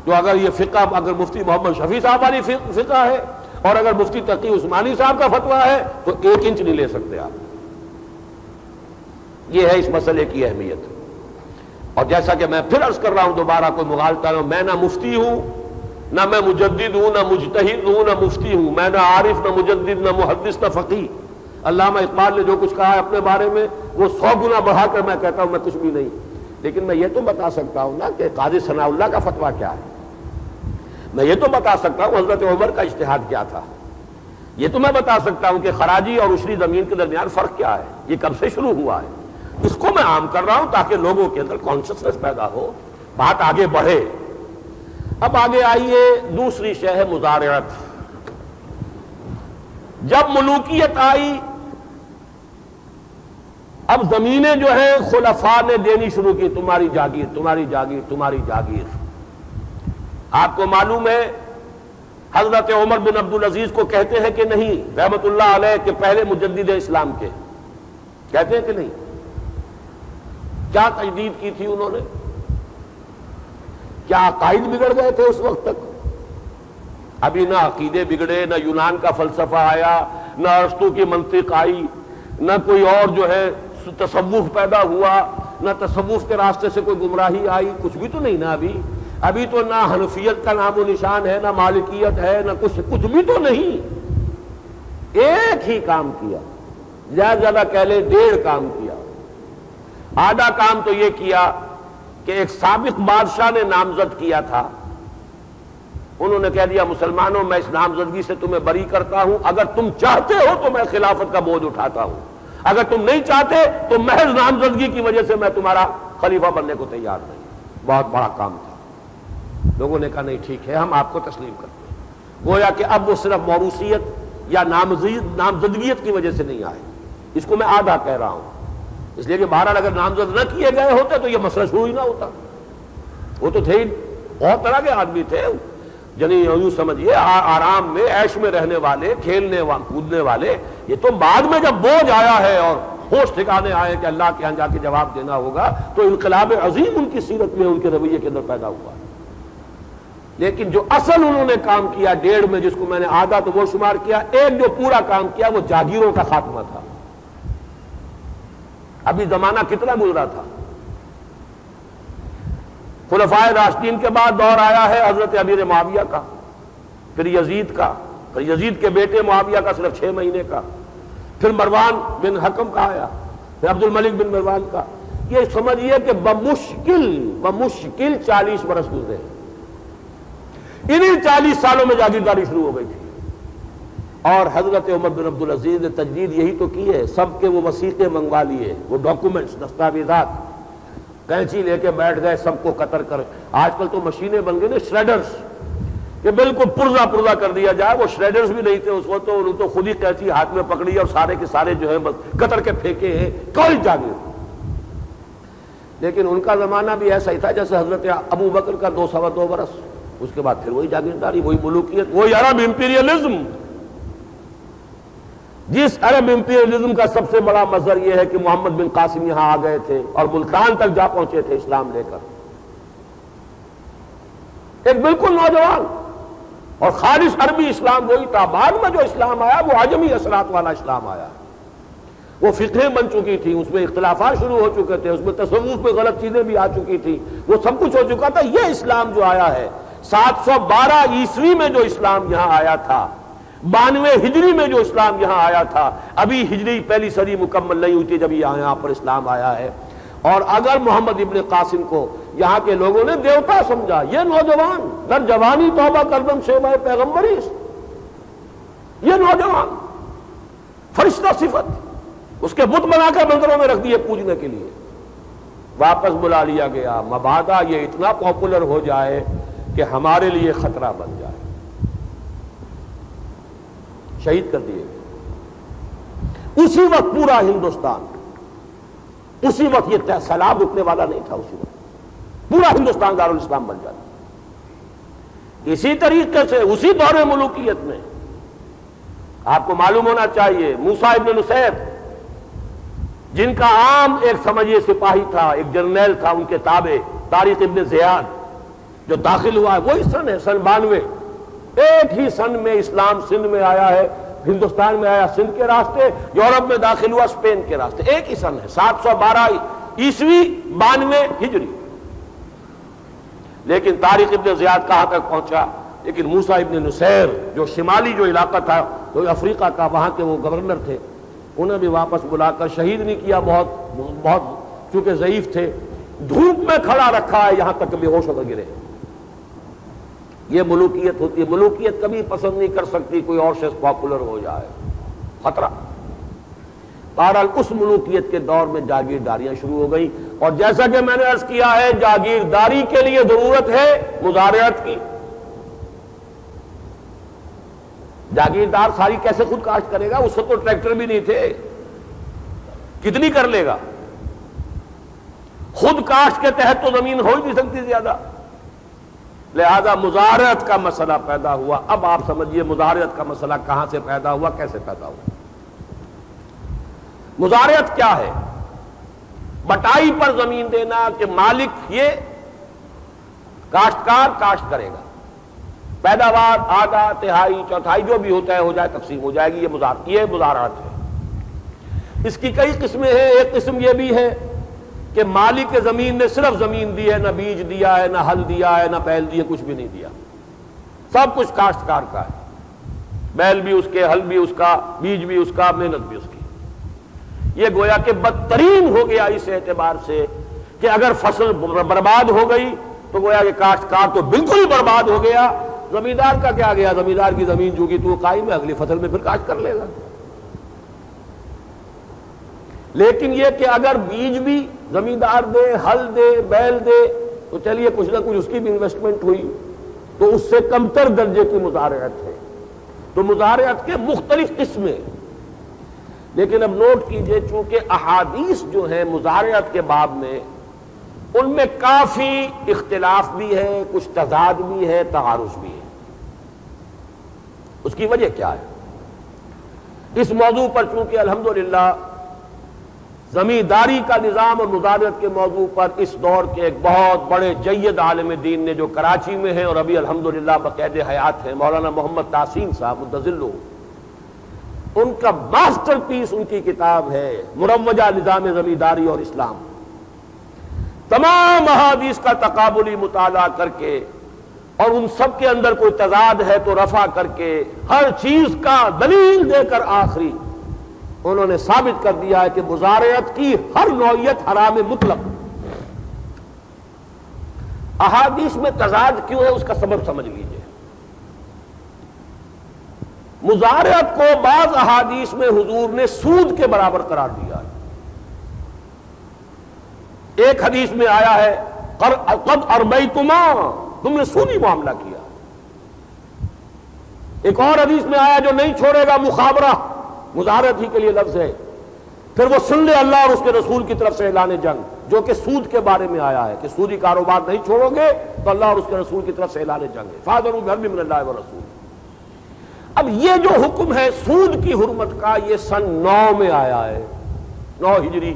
तो अगर ये फिका, अगर मुफ्ती मोहम्मद शफी साहब वाली फिका है, और अगर मुफ्ती तकी उस्मानी साहब का फतवा है तो एक इंच नहीं ले सकते आप। ये है इस मसले की अहमियत। और जैसा कि मैं फिर अर्ज़ कर रहा हूँ दोबारा कोई मुगालता मैं ना मुफ्ती हूँ ना मैं मुजद हूँ, ना मुजतहिद हूँ, ना मुफ्ती हूँ। मैं ना आरिफ, ना मुजद ना मुहदस ना फ़की अल्लाह इकबाल ने जो कुछ कहा है अपने बारे में, वो सौ गुना बढ़ाकर मैं कहता हूँ, मैं कुछ भी नहीं। लेकिन मैं ये तो बता सकता हूँ ना कि काजी सनाउल्ला का फतवा क्या है। मैं ये तो बता सकता हूँ, हज़रत उमर का इश्तेहाद क्या था। ये तो मैं बता सकता हूँ कि खराजी और उशरी ज़मीन के दरमियान फ़र्क क्या है। ये कब से शुरू हुआ है? इसको मैं आम कर रहा हूँ ताकि लोगों के अंदर कॉन्शियसनेस पैदा हो, बात आगे बढ़े। अब आगे आइए दूसरी शह है मुजारत जब मलूकियत आई, अब जमीनें जो है, खुलफा ने देनी शुरू की, तुम्हारी जागीर तुम्हारी जागीर तुम्हारी जागीर। आपको मालूम है, हज़रत उमर बिन अब्दुल अज़ीज़ को कहते हैं कि नहीं अलैह, के पहले मुजद्दिद इस्लाम के। कहते हैं कि नहीं? क्या तजदीद की थी उन्होंने? क्या अकायद बिगड़ गए थे उस वक्त तक? अभी ना अकीदे बिगड़े, ना यूनान का फलसफा आया, ना अरस्तु की मंतिक आई, ना कोई और जो है तसवुफ पैदा हुआ, ना तसवुफ के रास्ते से कोई गुमराही आई, कुछ भी तो नहीं ना अभी। अभी तो ना हनफियत का नामो निशान है, ना मालिकियत है, ना कुछ कुछ भी तो नहीं। एक ही काम किया, ज़्यादा ज़्यादा कह ले डेढ़ काम किया। आधा काम तो यह किया कि एक सबक बादशाह ने नामजद किया था। उन्होंने कह दिया, मुसलमानों, मैं इस नामजदगी से तुम्हें बरी करता हूँ। अगर तुम चाहते हो तो मैं खिलाफत का बोझ उठाता हूँ। अगर तुम नहीं चाहते तो महज नामजदगी की वजह से मैं तुम्हारा खलीफा बनने को तैयार नहीं बहुत बड़ा काम था। लोगों ने कहा, नहीं, ठीक है, हम आपको तस्लीम करते हैं। गोया कि अब वो सिर्फ़ मौरूसियत या नामजदगियत की वजह से नहीं आए। इसको मैं आधा कह रहा हूँ। इसलिए कि बहरहाल अगर नामजद न किए गए होते तो यह मसला शुरू ही ना होता। वो तो थे ही बहुत तरह के आदमी थे। जनी यूँ समझिए आराम में ऐश में रहने वाले खेलने वा, कूदने वाले ये तो बाद में जब बोझ आया है और होश ठिकाने आए कि अल्लाह के यहाँ जाके जवाब देना होगा तो इनकलाब अजीम उनकी सीरत में उनके रवैये के अंदर पैदा हुआ। लेकिन जो असल उन्होंने काम किया डेढ़ में जिसको मैंने आधा तो वो शुमार किया एक जो पूरा काम किया वो जागीरों का खात्मा था। अभी जमाना कितना गुजरा था। खुलफाए राष्ट्रीन के बाद दौर आया है हज़रत अमीर मुआविया का, फिर यजीद का, फिर यजीद के बेटे मुआविया का सिर्फ़ छह महीने का, फिर मरवान बिन हकम का आया, फिर अब्दुल मलिक बिन मरवान का। ये समझिए कि बमुश्किल बमुश्किल चालीस बरस गुजरे इन्हीं चालीस सालों में जागीरदारी शुरू हो गई थी। और हज़रत उमर बिन अब्दुल अज़ीज़ ने तजदीद यही तो की है सबके वो वसीके मंगवा लिए, वो डॉक्यूमेंट्स दस्तावेजात। कैंची लेके बैठ गए, सबको कतर कर। आजकल तो मशीनें बन गई ना श्रेडर्स कि बिल्कुल पुर्जा पुर्जा कर दिया जाए, वो श्रेडर्स भी नहीं थे उस वक्त तो उन्होंने तो खुद ही कैंची हाथ में पकड़ी और सारे के सारे जो है बस कतर के फेंके हैं, कोई जागीर लेकिन उनका जमाना भी ऐसा ही था, जैसे हज़रत अबू बकर का दो सवा दो बरस। उसके बाद फिर वही जागीरदारी, वही मुलूकियत, वही अरब इंपीरियलिज्म जिस अरब इंपीरियलिज्म का सबसे बड़ा मजर यह है कि मोहम्मद बिन कासिम यहाँ आ गए थे और मुल्तान तक जा पहुँचे थे इस्लाम लेकर। एक बिल्कुल नौजवान और खालिश अरबी इस्लाम वही था बाद में जो इस्लाम आया, वो आजमी असरात वाला इस्लाम आया। वो फिक्रें बन चुकी थी, उसमें इख्तलाफा शुरू हो चुके थे, उसमें तस्वूफ में गलत चीज़ें भी आ चुकी थी। वो सब कुछ हो चुका था, ये इस्लाम जो आया है 712 ईस्वी में जो इस्लाम यहाँ आया था बानवे हिजरी में जो इस्लाम यहाँ आया था, अभी हिजरी पहली सदी मुकम्मल नहीं हुई थी जब यहाँ यहाँ पर इस्लाम आया है। और अगर मोहम्मद इबन कासिम को यहाँ के लोगों ने देवता समझा, ये नौजवान दर जवानी तोबा करदम शेवा पैगम्बरी ये नौजवान, फरिश्ता सिफत, उसके बुत बनाकर मंदिरों में रख दिए पूजने के लिए। वापस बुला लिया गया। मबादा ये इतना पॉपुलर हो जाए कि हमारे लिए खतरा बन जाए। शहीद कर दिए। उसी वक्त पूरा हिंदुस्तान, उसी वक्त ये सैलाब रुकने वाला नहीं था उसी वक्त। पूरा हिंदुस्तान दारुल इस्लाम बन जाता। इसी तरीके से, उसी दौरे मुलूकियत में, आपको मालूम होना चाहिए, मूसा इब्न नुसैब, जिनका आम एक समझिए सिपाही था, एक जर्नैल था, उनके ताबे तारीख इब्न जियाद जो दाखिल हुआ है वही सन है सन बानवे एक ही सन में इस्लाम सिंध में आया है, हिंदुस्तान में आया सिंध के रास्ते, यूरोप में दाखिल हुआ स्पेन के रास्ते। एक ही सन है, सात सौ बारह ईसवी बानवे हिजरी। लेकिन तारीख इब्न जियाद कहाँ तक पहुँचा? लेकिन मूसा इब्न नुसैर, जो शिमाली जो इलाका था तो अफ्रीका का, वहाँ के वो गवर्नर थे, उन्हें भी वापस बुलाकर शहीद नहीं किया, बहुत बहुत, चूँकि जयीफ थे। धूप में खड़ा रखा है, यहाँ तक बेहोश होकर गिरे। ये मलूकियत होती है। मलूकियत कभी पसंद नहीं कर सकती कोई और शख्स पॉपुलर हो जाए। खतरा। बहरहाल उस मलूकियत के दौर में जागीरदारियाँ शुरू हो गई। और जैसा कि मैंने अर्ज़ किया है, जागीरदारी के लिए ज़रूरत है मुजारियत की। जागीरदार सारी कैसे खुद काश्त करेगा? उससे तो ट्रैक्टर भी नहीं थे। कितनी कर लेगा? खुद काश्त के तहत तो ज़मीन हो ही नहीं सकती ज़्यादा। लिहाजा मुजारत का मसला पैदा हुआ। अब आप समझिए मुजारत का मसला कहाँ से पैदा हुआ, कैसे पैदा हुआ? मुजारत क्या है? बटाई पर ज़मीन देना कि मालिक ये काश्तकार काश्त करेगा। पैदावार आधा तिहाई, चौथाई जो भी होता है, हो जाए तकसीम हो जाएगी, ये मुजार, ये मुजारत है। इसकी कई किस्में हैं, एक किस्म ये भी है कि मालिक के ज़मीन ने सिर्फ़ ज़मीन दी है, ना बीज दिया है, ना हल दिया है, ना बैल दिया कुछ भी नहीं दिया। सब कुछ काश्तकार का है। बैल भी उसके, हल भी उसका, बीज भी उसका, मेहनत भी उसकी। ये गोया के बदतरीन हो गया इस एतबार से कि अगर फ़सल बर्बाद हो गई तो गोया के काश्तकार तो बिल्कुल ही बर्बाद हो गया। जमींदार का क्या गया? जमींदार की ज़मीन जो की तो कायम है, अगली फ़सल में फिर काश्त कर लेगा। लेकिन यह कि अगर बीज भी जमींदार दे, हल दे, बैल दे तो चलिए कुछ ना कुछ उसकी भी इन्वेस्टमेंट हुई। तो उससे कमतर दर्जे की मुजारत है। तो मुजारत के मुख्तलिफ़ किस्में। लेकिन अब नोट कीजिए, चूँकि अहादीस जो है मुजारत के बाब में, उनमें काफ़ी इख्तिलाफ भी है, कुछ तजाद भी है तहारुस भी है। उसकी वजह क्या है? इस मौजू पर चूँकि अल्हम्दुलिल्लाह जमींदारी का निज़ाम और मुजारत के मौजू पर इस दौर के एक बहुत बड़े जैद आलम दीन ने जो कराची में है और अभी अल्हम्दुलिल्लाह बकैद हयात है, मौलाना मोहम्मद तासीम साहब मुतजिल्लो उनका मास्टर पीस उनकी किताब है मुरवजा निज़ाम जमींदारी और इस्लाम। तमाम अहादीस का तकाबुली मुताला करके और उन सब के अंदर कोई तजाद है तो रफा करके हर चीज़ का दलील देकर आखिरी उन्होंने साबित कर दिया है कि मुजारत की हर नौयत हराम मुतलक। अहादीस में तजाद क्यों है, उसका सबब समझ लीजिए। मुजारत को बाज अहादीस में हुजूर ने सूद के बराबर करार दिया है। एक हदीस में आया है, कर कब अरबई तुमा तुमने सूदी मामला किया। एक और हदीस में आया जो नहीं छोड़ेगा, मुखाबरा। मुजारत ही के लिए लफ्ज है। फिर वो सुन ले अल्लाह और उसके रसूल की तरफ़ से ऐलान जंग, जो कि सूद के बारे में आया है, कि सूदी कारोबार नहीं छोड़ोगे तो अल्लाह और उसके रसूल की तरफ़ से ऐलान जंग है। फादर रसूल। अब ये जो हुक्म है, सूद की हुरमत का ये सन नौ में आया है। नौ हिजरी।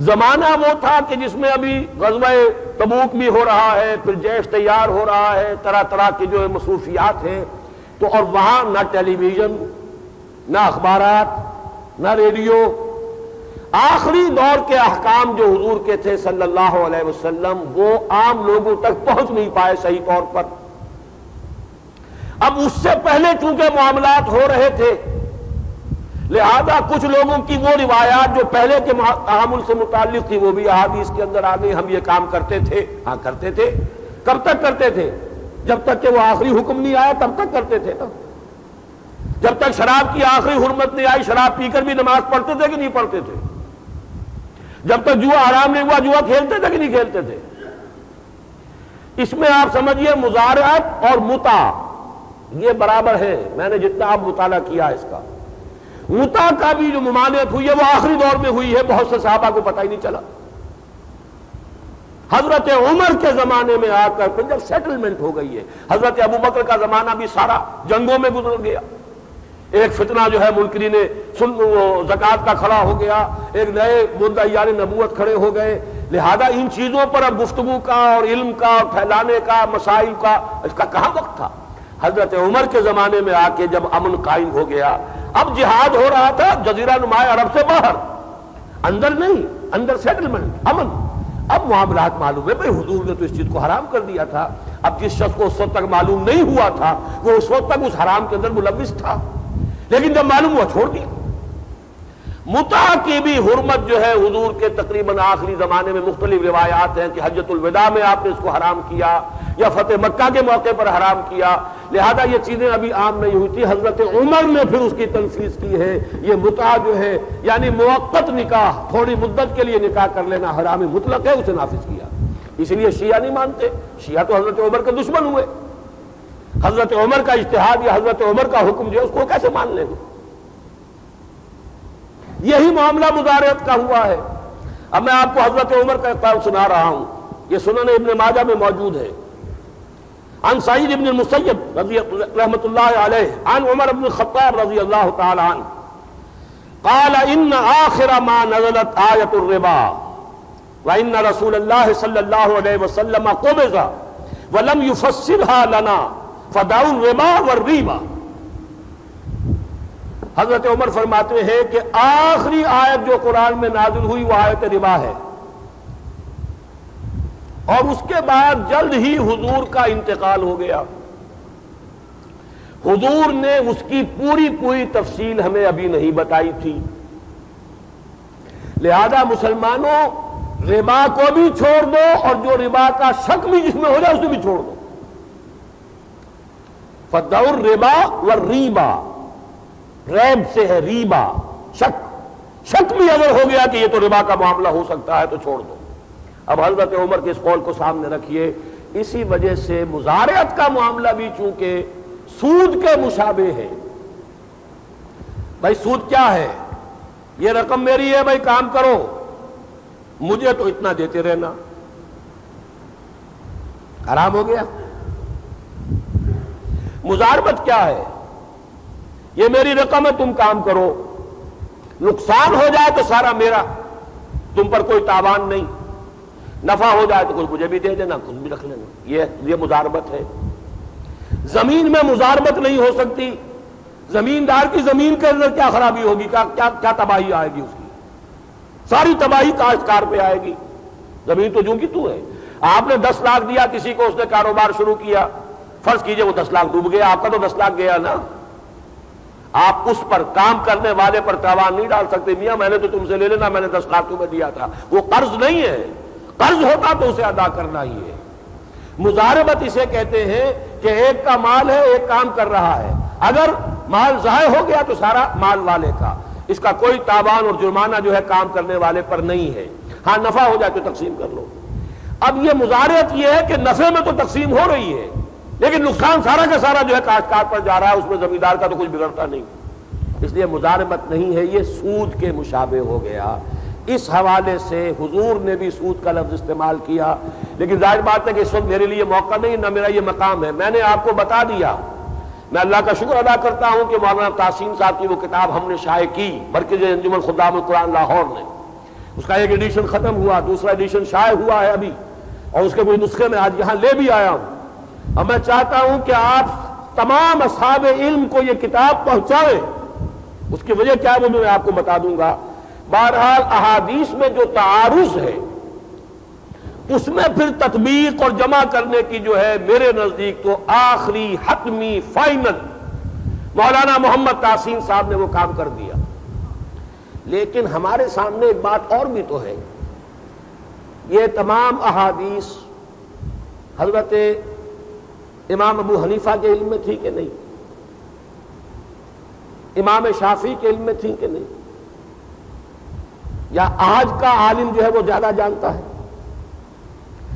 जमाना वो था कि जिसमें अभी गजब तबूक भी हो रहा है, फिर जैश तैयार हो रहा है तरह तरह की जो है मसरूफियात हैं तो और वहाँ ना टेलीविज़न, ना अखबार ना रेडियो। आखिरी दौर के अहकाम जो हजूर के थे सल्लल्लाहु अलैहि वसल्लम, वो आम लोगों तक पहुँच नहीं पाए सही तौर पर। अब उससे पहले चूँकि मामला हो रहे थे, लिहाजा कुछ लोगों की वो रिवायात जो पहले के तहमुल से मुतालिक थी, वो भी अहादीस के अंदर आ गई। हम ये काम करते थे हाँ करते थे, कब तक करते थे? जब तक कि वो आखिरी हुक्म नहीं आया, तब तक करते थे ना जब तक शराब की आखिरी हुरमत नहीं आई, शराब पीकर भी नमाज़ पढ़ते थे कि नहीं पढ़ते थे? जब तक जुआ आराम नहीं हुआ, जुआ खेलते थे कि नहीं खेलते थे? इसमें आप समझिए मुजारत और मुता, ये बराबर है। मैंने जितना आप मुताला किया इसका। मुता का भी जो ममानियत हुई है, वो आखिरी दौर में हुई है। बहुत से साहबा को पता ही नहीं चला। हज़रत उमर के जमाने में आकर फिर जब सेटलमेंट हो गई है, हज़रत अबू बकर का जमाना भी सारा जंगों में गुजर गया। एक फितना जो है मुनकरी ने सुन जक़ात का खड़ा हो गया, एक नए मुद्दा नबूत खड़े हो गए। लिहाजा इन चीज़ों पर अब गुफ्तगु का और इल्म का और फैलाने का, मसाइल का, इसका कहाँ वक्त था? हज़रत उमर के जमाने में आके जब अमन कायम हो गया, अब जिहाद हो रहा था जजीरा नुमाए अरब से बाहर। अंदर नहीं, अंदर सेटलमेंट, अमन। अब मामलात मालूम है, भाई हुजूर ने तो इस चीज़ को हराम कर दिया था। अब जिस शख्स को उस वक्त तक मालूम नहीं हुआ था, वो उस वक्त तक उस हराम के अंदर मुलविस था। लेकिन जब मालूम हुआ, छोड़ दिया। मुता की भी हुरमत जो है, हजूर के तकरीबन आखिरी जमाने में मुख्तलिफ़ रिवायात हैं कि हजतुलविदा में आपने इसको हराम किया, या फतेह मक्का के मौके पर हराम किया। लिहाजा ये चीज़ें अभी आम नहीं हुई थी। हज़रत उमर ने फिर उसकी तनफीज की है। ये मुता जो है, यानी मुवक्त निकाह, थोड़ी मुद्दत के लिए निकाह कर लेना हराम मुतलक है, उसे नाफिज किया। इसलिए शिया नहीं मानते। शिया तो हज़रत उमर के दुश्मन हुए। हज़रत उमर का इश्तेहाद या हज़रत उमर का हुक्म जो है, उसको कैसे मान लेंगे यही मामला मुजारत का हुआ है। अब मैं आपको हज़रत उमर का सुना रहा हूँ। यह सुनन इबन माजा में मौजूद है। अन सईद इबन मुसैब रज़ी रहमत अन उमर अबन खत्ताब रज़ी अल्लाह तन काल इन आखिर मा नजलत आयतुर्रिबा व इन रसूल सल्लल्लाहु अलैहि वसल्लम कुबिजा वलम युफस्सिरहा लना फदाउल रिबा व रीबा हज़रत उमर फरमाते हैं कि आखिरी आयत जो कुरान में नाजिल हुई वह आयत रिबा है और उसके बाद जल्द ही हुजूर का इंतकाल हो गया। हुजूर ने उसकी पूरी पूरी तफसील हमें अभी नहीं बताई थी। लिहाजा मुसलमानों, रिबा को भी छोड़ दो और जो रिबा का शक भी जिसमें हो जाए उसे भी छोड़ दो। फदौर रिबा व रीबा। रैब से है रीबा। शक। शक भी अगर हो गया कि ये तो रिबा का मामला हो सकता है तो छोड़ दो। अब हज़रत उमर के इस कौल को सामने रखिए। इसी वजह से मुजारत का मामला भी चूँकि सूद के मुशाबे है। भाई, सूद क्या है? ये रकम मेरी है, भाई, काम करो। मुझे तो इतना देते रहना। आराम हो गया। मुजारबत क्या है? ये मेरी रकम है, तुम काम करो। नुकसान हो जाए तो सारा मेरा। तुम पर कोई तावान नहीं। नफा हो जाए तो कुछ मुझे भी दे देना, खुद भी रख लेना। ये ये मुजारबत है। ज़मीन में मुजारबत नहीं हो सकती। जमींदार की ज़मीन के अंदर क्या खराबी होगी, क्या क्या क्या तबाही आएगी उसकी? सारी तबाही काश्तकार पे आएगी। ज़मीन तो जू की तू है। आपने दस लाख दिया, किसी को उसने कारोबार शुरू किया। फ़र्ज़ कीजिए वो दस लाख डूब गया, आपका तो दस लाख गया ना। आप उस पर काम करने वाले पर तावान नहीं डाल सकते। मियाँ, मैंने तो तुमसे ले लेना, मैंने दस लाख तुम्हें दिया था। वो कर्ज नहीं है। कर्ज होता तो उसे अदा करना ही है। मुजारबत इसे कहते हैं कि एक का माल है, एक काम कर रहा है। अगर माल जाय हो गया तो सारा माल वाले का। इसका कोई तावान और जुर्माना जो है काम करने वाले पर नहीं है। हाँ नफा हो जाए तो तकसीम कर लो। अब यह मुजारत यह है कि नफे में तो तकसीम हो रही है, लेकिन नुकसान सारा का सारा जो है काश्तकार पर जा रहा है, उसमें जमींदार का तो कुछ बिगड़ता नहीं। इसलिए मुजारमत नहीं है, ये सूद के मुशाबे हो गया। इस हवाले से हुजूर ने भी सूद का लफ्ज इस्तेमाल किया। लेकिन ज़ाहिर बात है कि इस वक्त मेरे लिए मौका नहीं, ना मेरा ये मकाम है। मैंने आपको बता दिया। मैं अल्लाह का शुक्र अदा करता हूँ कि मौलाना तासीम साहब की वो किताब हमने शाये की मरकज अंजुमन खुदाम कुरान लाहौर ने उसका एक एडिशन खत्म हुआ, दूसरा एडिशन शाये हुआ है अभी। और उसके कोई नुस्खे में आज यहाँ ले भी आया हूँ। और मैं चाहता हूँ कि आप तमाम असाब इल्म को यह किताब पहुँचाए। उसकी वजह क्या है वो मैं आपको बता दूँगा। बहरहाल अहादीस में जो तारुस है, उसमें फिर तदबीक और जमा करने की जो है मेरे नज़दीक तो आखिरी हतमी फाइनल मौलाना मोहम्मद तासीन साहब ने वो काम कर दिया। लेकिन हमारे सामने एक बात और भी तो है, ये तमाम अहादीस हज़रत इमाम अबू हनीफा के इल्म में थी कि नहीं? इमाम शाफी के इल्म में थी कि नहीं? या आज का आलिम जो है वो ज़्यादा जानता है?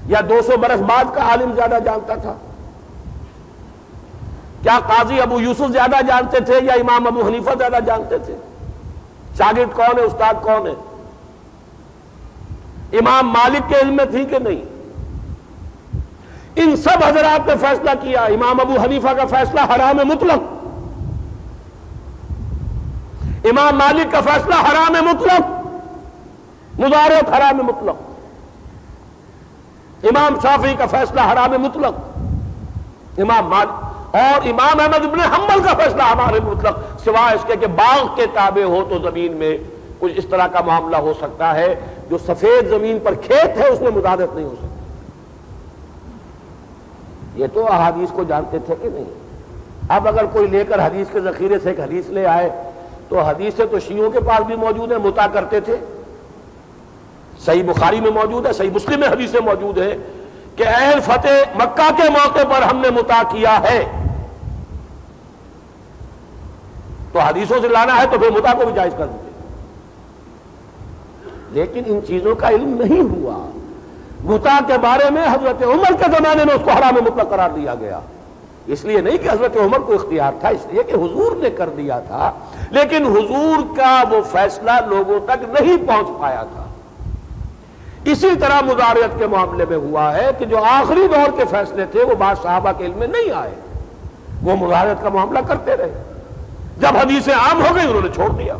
या 200 बरस बाद का आलिम ज़्यादा जानता था? क्या काजी अबू यूसुफ ज़्यादा जानते थे या इमाम अबू हनीफा ज़्यादा जानते थे? शागिर्द कौन है, उस्ताद कौन है? इमाम मालिक के इल्म में थी कि नहीं? इन सब हजरात ने फैसला किया। इमाम अबू हनीफा का फैसला हराम मुतलक इमाम मालिक का फैसला हराम मुतलक मुदारत हराम मुतलक। इमाम शाफी का फैसला हराम मुतलक। इमाम मालिक और इमाम अहमद इबन हम्बल का फैसला हमारे मुतलक। सिवाय इसके कि बाग के ताबे हो तो ज़मीन में कुछ इस तरह का मामला हो सकता है, जो सफ़ेद ज़मीन पर खेत है, उसमें मुदारत नहीं हो सकती। ये तो अहादीस को जानते थे कि नहीं? अब अगर कोई लेकर हदीस के जखीरे से एक हदीस ले आए तो हदीस तो शीयों के पास भी मौजूद है, मुता करते थे। सही बुखारी में मौजूद है, सही मुस्लिम में हदीसें मौजूद है कि अहल फतेह मक्का के मौके पर हमने मुता किया है। तो हदीसों से लाना है तो फिर मुता को भी जायज़ कर दीजिए। लेकिन इन चीज़ों का इल्म नहीं हुआ। मुता के बारे में हज़रत उमर के जमाने में उसको हराम मुतलक करार दिया गया। इसलिए नहीं कि हज़रत उमर को इख्तियार था, इसलिए कि हुजूर ने कर दिया था, लेकिन हुजूर का वो फैसला लोगों तक नहीं पहुँच पाया था। इसी तरह मुदारियत के मामले में हुआ है कि जो आखिरी दौर के फैसले थे, वो बाद साहबा के इल्म में नहीं आए। वो मुदारियत का मामला करते रहे। जब हदीसें आम हो गई, उन्होंने छोड़ दिया।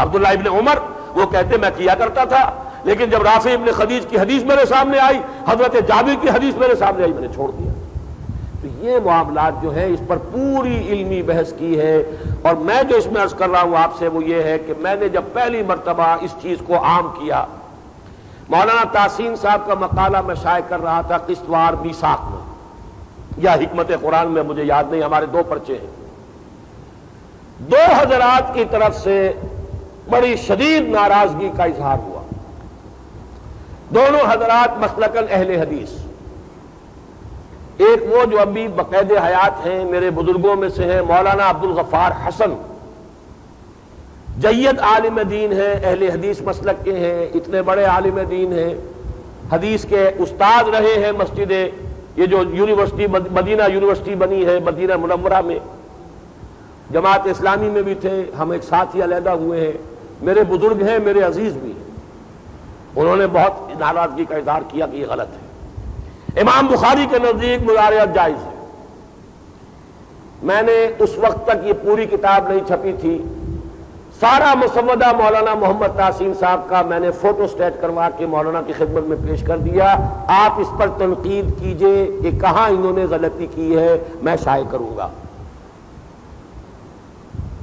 अब्दुल्ला इब्ने उमर, वो कहते, मैं किया करता था, लेकिन जब राफी इब्ने खदीज की हदीस मेरे सामने आई, हज़रत जाबिर की हदीस मेरे सामने आई, मैंने छोड़ दिया। तो ये मामला जो है, इस पर पूरी इल्मी बहस की है। और मैं जो इसमें अर्ज़ कर रहा हूँ आपसे, वो ये है कि मैंने जब पहली मरतबा इस चीज़ को आम किया मौलाना तासीन साहब का मकाला मैं शाये कर रहा था किस्तवार मीसाक में। या हमत कुरान में मुझे याद नहीं, हमारे दो पर्चे हैं। दो हजरात की तरफ़ से बड़ी शदीद नाराज़गी का इजहार हुआ। दोनों हजरात मसलकन अहल हदीस। एक वो जो अभी बकायद हयात हैं, मेरे बुज़ुर्गों में से हैं, मौलाना अब्दुल गफार हसन। जैद आलिम दीन है, अहल हदीस मसलक के हैं, इतने बड़े आलिम दीन हैं। हदीस के उस्ताद रहे हैं मस्जिद ये जो यूनिवर्सिटी मदीना यूनिवर्सिटी बनी है, मदीना मुनवरा में। जमात इस्लामी में भी थे, हम एक साथ ही अलहदा हुए हैं। मेरे बुज़ुर्ग हैं, मेरे अज़ीज़ भी हैं। उन्होंने बहुत नाराज़गी का इजहार किया कि यह गलत है। इमाम बुखारी के नज़दीक मुजारियत जायज़ है। मैंने उस वक्त तक ये पूरी किताब नहीं छपी थी। सारा मुसवदा मौलाना मोहम्मद तासीम साहब का मैंने फ़ोटो स्टेट करवा के मौलाना की खिदमत में पेश कर दिया। आप इस पर तनकीद कीजिए कि कहाँ इन्होंने गलती की है, मैं शाये करूँगा।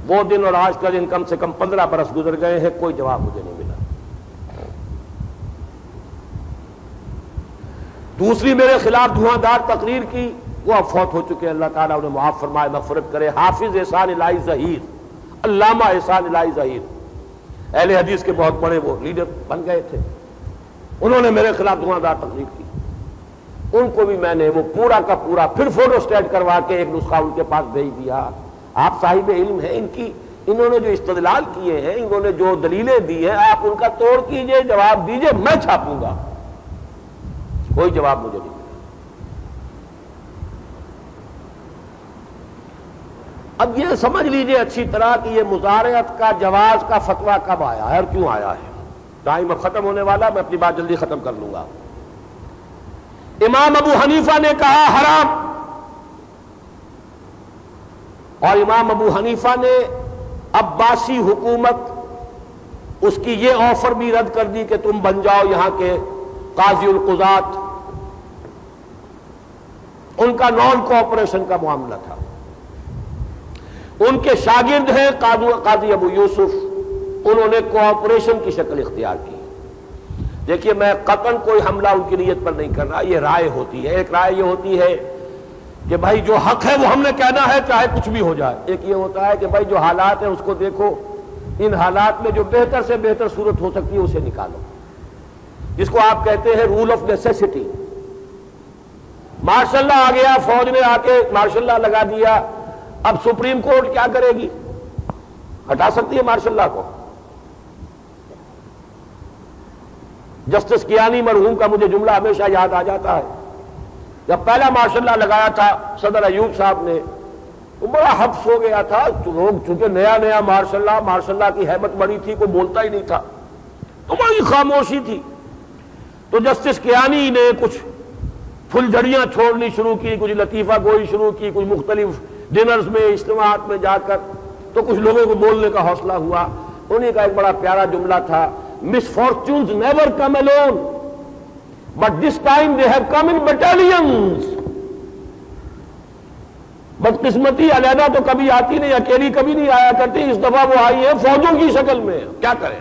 वो दिन और आज का दिन कम से कम पंद्रह बरस गुजर गए हैं, कोई जवाब मुझे नहीं मिला। दूसरी मेरे खिलाफ धुआंधार तकरीर की, वो अब फौत हो चुके हैं। अल्लाह ताला उन्हें मुआफ फरमाए मफरत करे। हाफिज एहसान इलाई जहीर। अल्लामा एहसान जहीर। अहले हदीस के बहुत बड़े वो लीडर बन गए थे। उन्होंने मेरे खिलाफ धुआंधार तकलीफ़ की। उनको भी मैंने वो पूरा का पूरा फिर फ़ोटो स्टेट करवा के एक नुस्खा उनके पास भेज दिया। आप साहिब इल्म है, इनकी, इन्होंने जो इस्तलाल किए हैं, इन्होंने जो दलीलें दी हैं, आप उनका तोड़ कीजिए, जवाब दीजिए, मैं छापूँगा। कोई जवाब मुझे नहीं अब ये समझ लीजिए अच्छी तरह कि ये मुजारत का, जवाज का फतवा कब आया है और क्यों आया है। टाइम अब खत्म होने वाला, मैं अपनी बात जल्दी खत्म कर लूँगा। इमाम अबू हनीफा ने कहा, हराम। और इमाम अबू हनीफा ने अब्बासी हुकूमत, उसकी ये ऑफ़र भी रद्द कर दी कि तुम बन जाओ यहाँ के काजी उलकुजात उनका नॉन कोऑपरेशन का मामला था। उनके शागिर्द हैं काजी अबू यूसुफ। उन्होंने कोऑपरेशन की शक्ल इख्तियार की। देखिए, मैं कतन कोई हमला उनकी नीयत पर नहीं कर रहा, ये राय होती है। एक राय ये होती है कि भाई जो हक है वो हमने कहना है, चाहे कुछ भी हो जाए। एक ये होता है कि भाई जो हालात है उसको देखो। इन हालात में जो बेहतर से बेहतर सूरत हो सकती है, उसे निकालो। जिसको आप कहते हैं rule of necessity martial law आ गया, फौज ने आके मार्शल्ला लगा दिया। अब सुप्रीम कोर्ट क्या करेगी? हटा सकती है मार्शल्ला को। जस्टिस कियानी मरहूम का मुझे जुमला हमेशा याद आ जाता है। जब पहला मार्शल्ला लगाया था सदर अयूब साहब ने तो बड़ा हफ्स हो गया था। तो लोग चूँकि नया नया मार्शल्ला मार्शल्ला की हैबत बड़ी थी, कोई बोलता ही नहीं था। तो बड़ी खामोशी थी। तो जस्टिस कियानी ने कुछ फुलझड़ियाँ छोड़नी शुरू की, कुछ लतीफा गोई शुरू की, कुछ मुख्तलिफ़ डिनर्स में इज्तम में जाकर तो कुछ लोगों को बोलने का हौसला हुआ। उन्हीं का एक बड़ा प्यारा जुमला था misfortune never come alone but this time they have come in battalions बदकिस्मती अलहदा तो कभी आती नहीं, अकेली कभी नहीं आया करती। इस दफ़ा वो आई है फौजों की शक्ल में। क्या करें?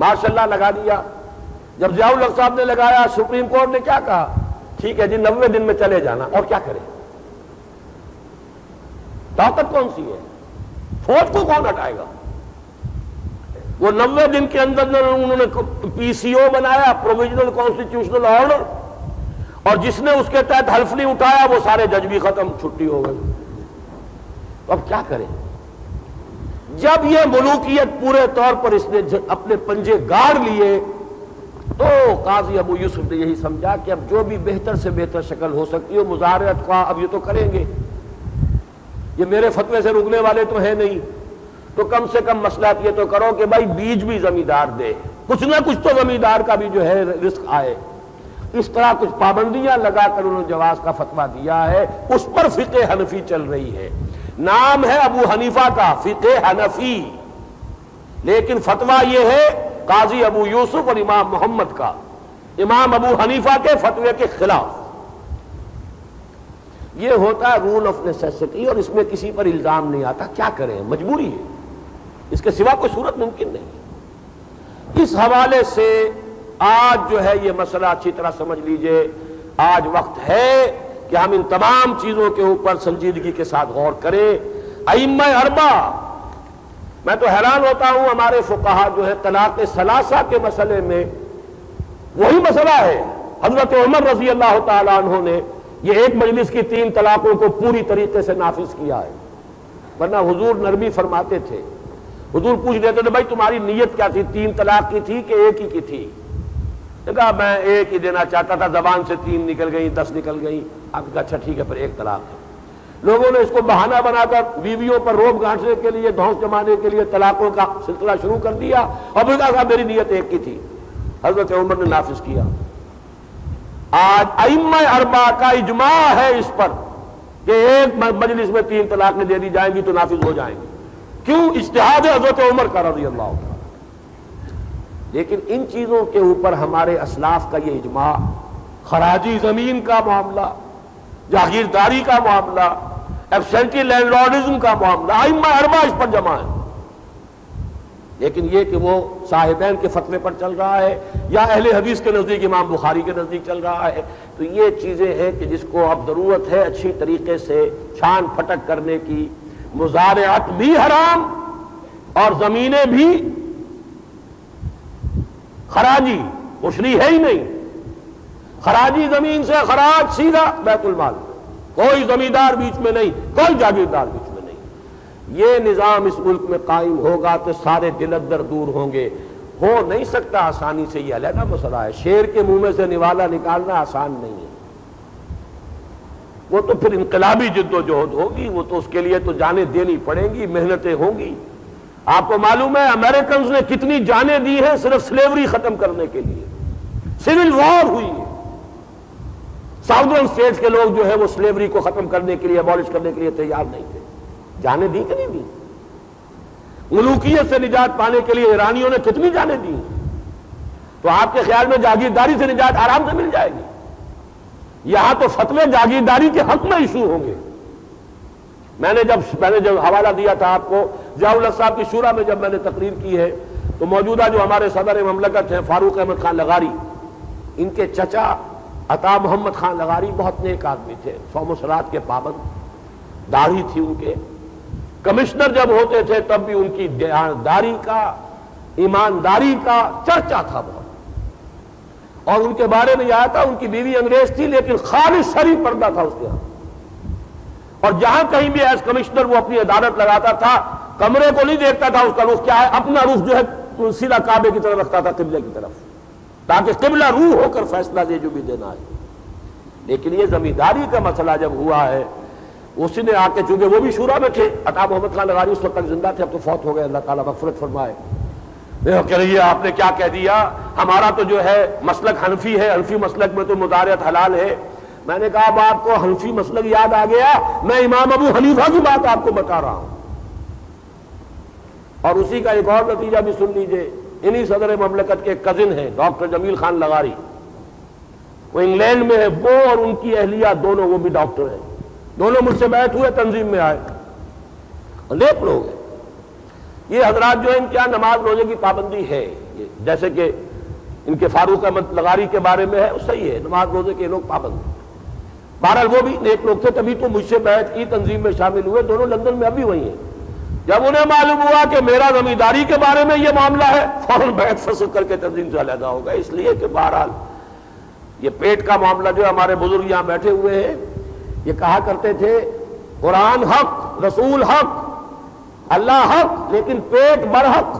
मार्शल्ला लगा दिया। जब जयाउल साहब ने लगाया, सुप्रीम कोर्ट ने क्या कहा? ठीक है जी, नब्बे दिन में चले जाना। और क्या करें? ताकत कौन सी है? फौज को कौन हटाएगा? वो नब्बे दिन के अंदर उन्होंने पीसीओ बनाया प्रोविजनल कॉन्स्टिट्यूशनल ऑर्डर और जिसने उसके तहत हल्फ नहीं उठाया, वो सारे जज भी खत्म, छुट्टी हो गई। अब क्या करें? जब ये मुलूकियत पूरे तौर पर इसने अपने पंजे गाड़ लिए तो काजी अबू यूसुफ ने यही समझा कि अब जो भी बेहतर से बेहतर शक्ल हो सकती है मुजारत का, अब ये तो करेंगे। ये मेरे फतवे से रुकने वाले तो है नहीं। तो कम से कम मसला ये तो करो कि भाई बीज भी जमींदार दे। कुछ ना कुछ तो जमींदार का भी जो है रिस्क आए। इस तरह कुछ पाबंदियाँ लगाकर उन्होंने जवाब का फतवा दिया है। उस पर फिके हनफी चल रही है। नाम है अबू हनीफा का, फिके हनफी। लेकिन फतवा यह है काजी अबू यूसुफ और इमाम मोहम्मद का। इमाम अबू हनीफा के फतवे के खिलाफ। यह होता है रूल ऑफ़ नेसेसिटी और इसमें किसी पर इल्ज़ाम नहीं आता। क्या करें? मजबूरी है। इसके सिवा कोई सूरत मुमकिन नहीं। इस हवाले से आज जो है ये मसला अच्छी तरह समझ लीजिए। आज वक्त है कि हम इन तमाम चीज़ों के ऊपर संजीदगी के साथ गौर करें। अम अरबा, मैं तो हैरान होता हूँ, हमारे फुकाहा जो है तलाक सलासा के मसले में, वही मसला है। हज़रत उमर रज़ी अल्लाह तु ने ये एक मजलिस की तीन तलाकों को पूरी तरीके से नाफिज किया है। वरना हुजूर नरमी फरमाते थे। हुजूर पूछ लेते थे भाई तुम्हारी नीयत क्या थी? तीन तलाक की थी कि एक ही की थी? कहा, मैं एक ही देना चाहता था, जबान से तीन निकल गई, दस निकल गई। अब कहा अच्छा ठीक है पर एक तलाक है। लोगों ने इसको बहाना बनाकर बीवियों पर रोब गांठने के लिए धौस जमाने के लिए तलाकों का सिलसिला शुरू कर दिया। और कहा, मेरी नीयत एक की थी। हज़रत उमर ने नाफिज किया। आज अम अरबा का इजमा है इस पर कि एक मजलिस में तीन तलाक दे दी जाएँगी तो नाफिज हो जाएँगी। क्यों? इश्तेहाद हज़रत उमर का रज़ी अल्लाह लेकिन इन चीज़ों के ऊपर हमारे असलाफ का यह इजमा, खराजी ज़मीन का मामला, जागीरदारी का मामला, एबसेंटी लैंडलॉर्डिज्म का मामला आइमा अरबा इस पर जमा है। लेकिन यह कि वो साहिबैन के फतवे पर चल रहा है या अहले हदीस के नज़दीक, इमाम बुखारी के नज़दीक चल रहा है तो ये चीज़ें हैं कि जिसको अब ज़रूरत है अच्छी तरीके से छान फटक करने की। मुजारत भी हराम और ज़मीनें भी खराजी उशरी है ही नहीं। खराजी ज़मीन से खराज सीधा बैतुलमाल, कोई जमींदार बीच में नहीं, कोई जागीरदार बीच ये निज़ाम इस मुल्क में कायम होगा तो सारे दिलदर दूर होंगे। हो नहीं सकता आसानी से यह अलहदा मसला है। शेर के मुँह में से निवाला निकालना आसान नहीं है। वो तो फिर इनकलाबी जिद्दोजहद होगी, वो तो उसके लिए तो जाने देनी पड़ेंगी, मेहनतें होंगी। आपको मालूम है अमेरिकन ने कितनी जाने दी है सिर्फ़ स्लेवरी खत्म करने के लिए। सिविल वॉर हुई है। साउदर्न स्टेट्स के लोग जो है, वो स्लेवरी को खत्म करने के लिए अबॉलिश करने के लिए तैयार नहीं थे। जाने दी कि नहीं दी? मलूकियत से निजात पाने के लिए ईरानियों ने कितनी जाने दी? तो आपके ख्याल में जागीरदारी से निजात आराम से मिल जाएगी? यहाँ तो फतवे जागीरदारी के हक में इशू होंगे। मैंने जब मैंने जब हवाला दिया था आपको जयाउल साहब की शुरा में जब मैंने तकरीर की है तो मौजूदा जो हमारे सदर ममलकत हैं, फारूक अहमद खान लगारी, इनके चचा अता मोहम्मद खान लगारी बहुत नेक आदमी थे सोमसरात के पाबंद, दाढ़ी थी उनके। कमिश्नर जब होते थे, तब भी उनकी दयानदारी का, ईमानदारी का चर्चा था बहुत। और उनके बारे में यह था, उनकी बीवी अंग्रेज़ थी, लेकिन खालिश शरीफ पर्दा था उसके यहाँ और जहाँ कहीं भी एज कमिश्नर वो अपनी अदालत लगाता था, कमरे को नहीं देखता था उसका रुख क्या है, अपना रुख जो है, सीधा काबे की तरफ़ रखता था, किबले की तरफ़। ताकि किबला रूह होकर फैसला दे, जो भी देना है। लेकिन ये जमींदारी का मसला जब हुआ है उसी ने आके चूँकि वो भी शूरा में थे, अता मोहम्मद खान लगारी उस वक्त तक ज़िंदा थे, अब तो फौत हो गए, अल्लाह ताला मफरत फरमाए। कह रही आपने क्या कह दिया? हमारा तो जो है, मसलक हनफी है, हनफी मसलक में तो मुदारत हलाल है। मैंने कहा, अब आपको हनफी मसलक याद आ गया, मैं इमाम अबू हनीफा की बात आपको बता रहा हूँ। और उसी का एक और नतीजा भी सुन लीजिए, इन्हीं सदर ममलकत के कजिन है, डॉक्टर जमील खान लगारी। वो इंग्लैंड में है, वो और उनकी अहलिया दोनों वो भी डॉक्टर हैं। दोनों मुझसे बैठ हुए, तंजीम में आए। अनेक लोग हैं। ये हजरात जो है, इनके यहाँ नमाज़ रोज़े की पाबंदी है। जैसे कि इनके फारूक अहमद लगारी के बारे में है सही है। नमाज़ रोज़े के लोग पाबंद बहरहाल, वो भी नेक लोग थे, तभी तो मुझसे बैठ की तंजीम में शामिल हुए। दोनों लंदन में अभी वही हैं। जब उन्हें मालूम हुआ कि मेरा जमींदारी के बारे में यह मामला है, फ़ौरन बैठ फ़सल करके तंजीम से अलहदा होगा इसलिए कि बहरहाल, ये पेट का मामला जो हमारे बुज़ुर्ग यहाँ बैठे हुए हैं ये कहा करते थे, कुरान हक, रसूल हक, अल्लाह हक, लेकिन पेट बरहक।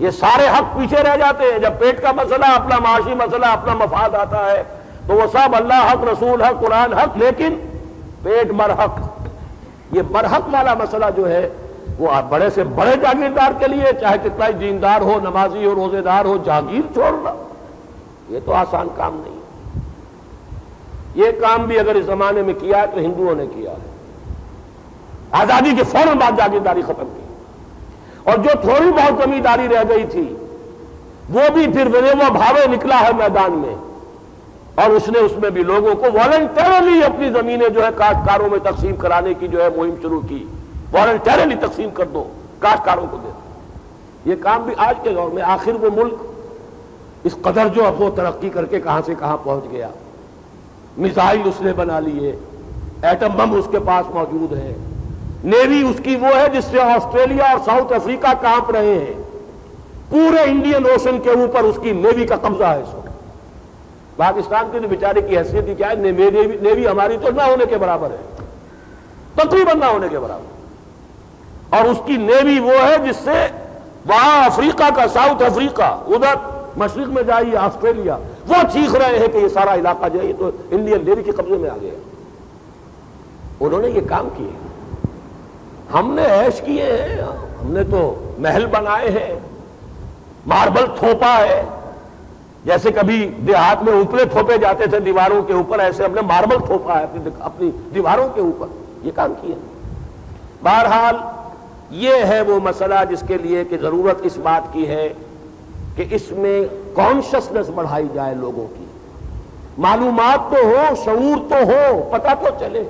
ये सारे हक पीछे रह जाते हैं। जब पेट का मसला, अपना माशी मसला, अपना मफाद आता है तो वो सब अल्लाह हक, रसूल हक, कुरान हक, लेकिन पेट बरहक। ये बरहक वाला मसला जो है, वो बड़े से बड़े जागीरदार के लिए, चाहे कितना ही दीनदार हो, नमाजी हो, रोजेदार हो जागीर छोड़ना ये तो आसान काम नहीं ये काम भी अगर इस जमाने में किया है तो हिंदुओं ने किया है। आज़ादी के फ़ौरन बाद जागीरदारी खत्म की। और जो थोड़ी बहुत जमींदारी रह गई थी, वो भी फिर विनेवा भावे निकला है मैदान में। और उसने उसमें भी लोगों को वॉलंटरली अपनी जमीनें जो है काश्तकारों में तकसीम कराने की जो है मुहिम शुरू की। वॉलंटरली तकसीम कर दो, काश्तकारों को दे दो। ये काम भी आज के दौर में, आखिर वो मुल्क इस कदर जो अब वो तरक्की करके कहाँ से कहाँ पहुँच गया। मिसाइल उसने बना लिए एटम बम उसके पास मौजूद है। नेवी उसकी वो है जिससे ऑस्ट्रेलिया और साउथ अफ्रीका काँप रहे हैं। पूरे इंडियन ओशन के ऊपर उसकी नेवी का कब्जा है पाकिस्तान की बेचारे की हैसियत ही क्या है? नेवी, नेवी हमारी तो ना होने के बराबर है। तकरीबन ना होने के बराबर। और उसकी नेवी वो है जिससे वहाँ अफ्रीका का साउथ अफ्रीका उधर मशरक में जाइए ऑस्ट्रेलिया वो चीख रहे हैं कि ये सारा इलाका जो है तो इंडियन नेवी के कब्जे में आ गया। उन्होंने ये काम किए। हमने ऐश किए हैं हमने तो महल बनाए हैं मार्बल थोपा है। जैसे कभी देहात में उपले थोपे जाते थे दीवारों के ऊपर ऐसे हमने मार्बल थोपा है अपनी, अपनी दीवारों के ऊपर। ये काम किया बहरहाल ये है वो मसला जिसके लिए कि ज़रूरत इस बात की है कि इसमें कॉन्शियसनेस बढ़ाई जाए लोगों की। मालूम तो हो शूर तो हो, पता तो चले।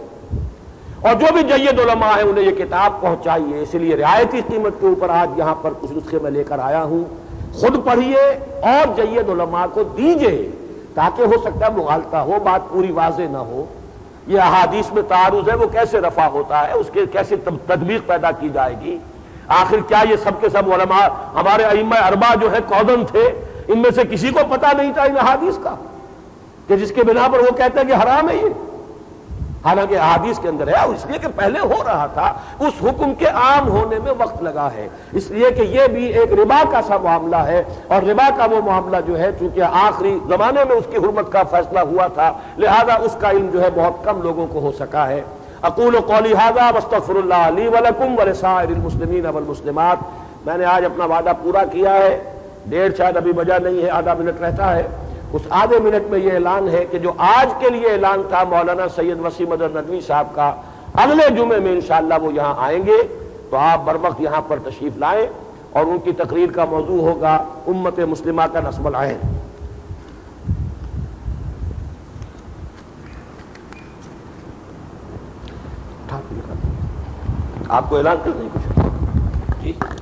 और जो भी जैद उलमा है, उन्हें यह किताब पहुंचाइए। इसलिए रियायती कीमत के ऊपर आज यहाँ पर कुछ नुस्खे में लेकर आया हूँ। खुद पढ़िए और जैद उलमा को दीजिए, ताकि हो सकता है मुगालता हो, बात पूरी वाजे ना हो। ये अहादीस में तारुज है, वो कैसे रफा होता है, उसके कैसे तदबीक पैदा की जाएगी? आखिर क्या ये सब के सब हमारे अम अरबा जो है कौदन थे इनमें से किसी को पता नहीं था इन अहादीस का, कि जिसके बिना पर वो कहते हैं कि हराम है ये। हालाँकि अहादीस के अंदर है इसलिए कि पहले हो रहा था, उस हुक्म के आम होने में वक्त लगा है। इसलिए कि यह भी एक रिबा का सा मामला है, और रिबा का वो मामला जो है, चूँकि आखिरी जमाने में उसकी हुरमत का फैसला हुआ था, लिहाजा उसका इल्म जो है बहुत कम लोगों को हो सका है। अकूल कौली मैंने आज अपना वादा पूरा किया है। डेढ़ शायद अभी बजा नहीं है, आधा मिनट रहता है। उस आधे मिनट में यह ऐलान है कि जो आज के लिए ऐलान था मौलाना सैयद वसीम अदर नदवी साहब का, अगले जुमे में इंशाला वो यहाँ आएँगे। तो आप बर वक्त यहाँ पर तशरीफ़ लाएँ और उनकी तकरीर का मौजू होगा, उम्मत मुस्लिमा का नस्बल आए। आपको ऐलान कर दें कुछ जी।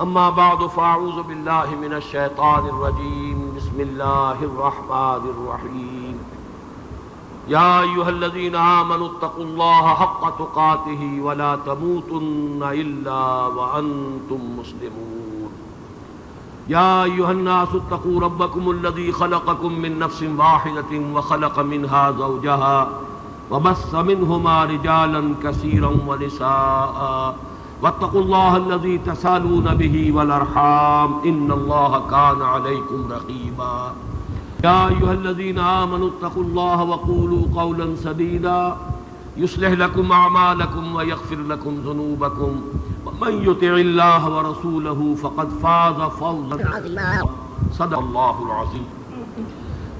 अम्मा बाद फ़ाऊज़बिल्लाशैतानरजीम बसमीम यादीन आमनतक़ल्लाहक़ तुक़ातही वला तमूतुन तुम मुस्लिम यान्नासतक़ू रबकुमल्लदी ख़लकुम मिन नफसिम वाहिदतिम व खलक मिनहा जौजहा वबस मिन हमारिजालन कसीरम वनसा वतकुल्लाजी तसालून बिही वलरहाम इन कान अलैकुम रकीबा यादीन आमनुतकुल्लाह वकूल कौल सबीदा युसलह लकुम आमा लकुम व यकफिर लकुम जुनूबकुम मन युतिल्लाह व रसूलहू फ़कद फ़ाज़ फ़ौज़ सदल्लाहुल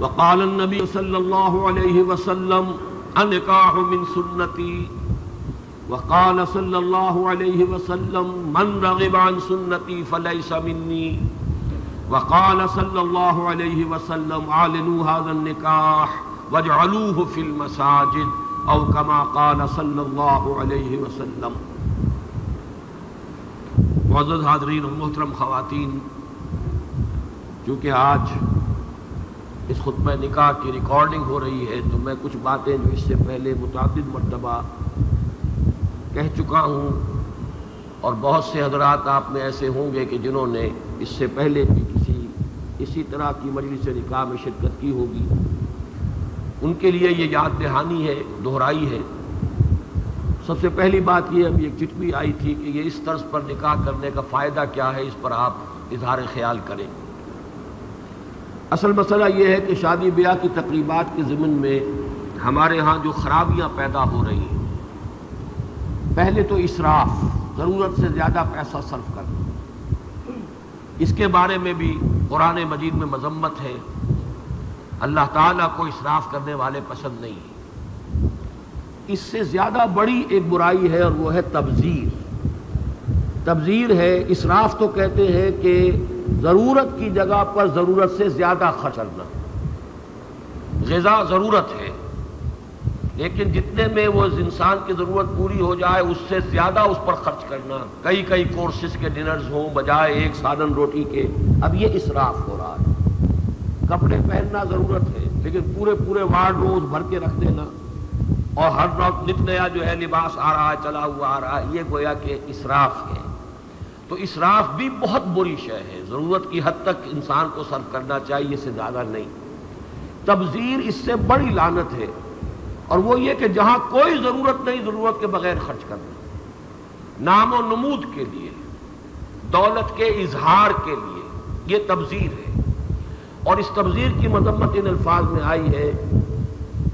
वक़ाल नबी सल्लल्लाहु अलैहि वसल्लम, अनकाहु मिन सुन्नती। वकाल सल्लल्लाहु अलैहि वसल्लम मन रगिब अन सुन्नती फलैस मिन्नी वकाल सल्लल्लाहु अलैहि वसल्लम आलनू हाजन निकाह वजअलूह फिल मसाजिद औ कमा काल सल्लल्लाहु अलैहि वसल्लम मौजूद हाजरीन मोहतरम ख़वातीन चूँकि आज इस खुतब निकाह की रिकॉर्डिंग हो रही है तो मैं कुछ बातें जो इससे पहले मुतद मरतबा कह चुका हूँ, और बहुत से हजरात आप में ऐसे होंगे कि जिन्होंने इससे पहले भी किसी, इसी तरह की मजलिस निकाह में शिरकत की होगी। उनके लिए ये याद दहानी है, दोहराई है। सबसे पहली बात ये, अभी एक चिट्ठी आई थी कि ये इस तर्ज पर निकाह करने का फ़ायदा क्या है, इस पर आप इजहार ख्याल करें। असल मसला ये है कि शादी ब्याह की तकरीबात के ज़िमन में हमारे यहाँ जो खराबियाँ पैदा हो रही हैं पहले तो इसराफ ज़रूरत से ज़्यादा पैसा सर्फ करना इसके बारे में भी कुरान मजीद में मजम्मत है। अल्लाह ताला को इसराफ करने वाले पसंद नहीं इससे ज़्यादा बड़ी एक बुराई है और वो है तबजीर। तबजीर है इसराफ तो कहते हैं कि ज़रूरत की जगह पर ज़रूरत से ज़्यादा खर्च करना गज़ा ज़रूरत है। लेकिन जितने में वो इंसान की ज़रूरत पूरी हो जाए, उससे ज़्यादा उस पर खर्च करना। कई कई कोर्सेज के डिनर्स हों, बजाय एक साधन रोटी के। अब ये इसराफ हो रहा है। कपड़े पहनना ज़रूरत है, लेकिन पूरे पूरे वार्ड रोज भर के रख देना। और हर रोज नित नया जो है, लिबास आ रहा है, चला हुआ आ रहा है, ये गोया के इसराफ है। तो इसराफ भी बहुत बुरी शय है। ज़रूरत की हद तक इंसान को सर्व करना चाहिए, इससे ज़्यादा नहीं। तबजीर इससे बड़ी लानत है। और वो ये कि जहाँ कोई ज़रूरत नहीं, ज़रूरत के बगैर खर्च करना। नाम नमूद के लिए, दौलत के इजहार के लिए ये तबजीर है। और इस तबजीर की मजम्मत इन अल्फाज में आई है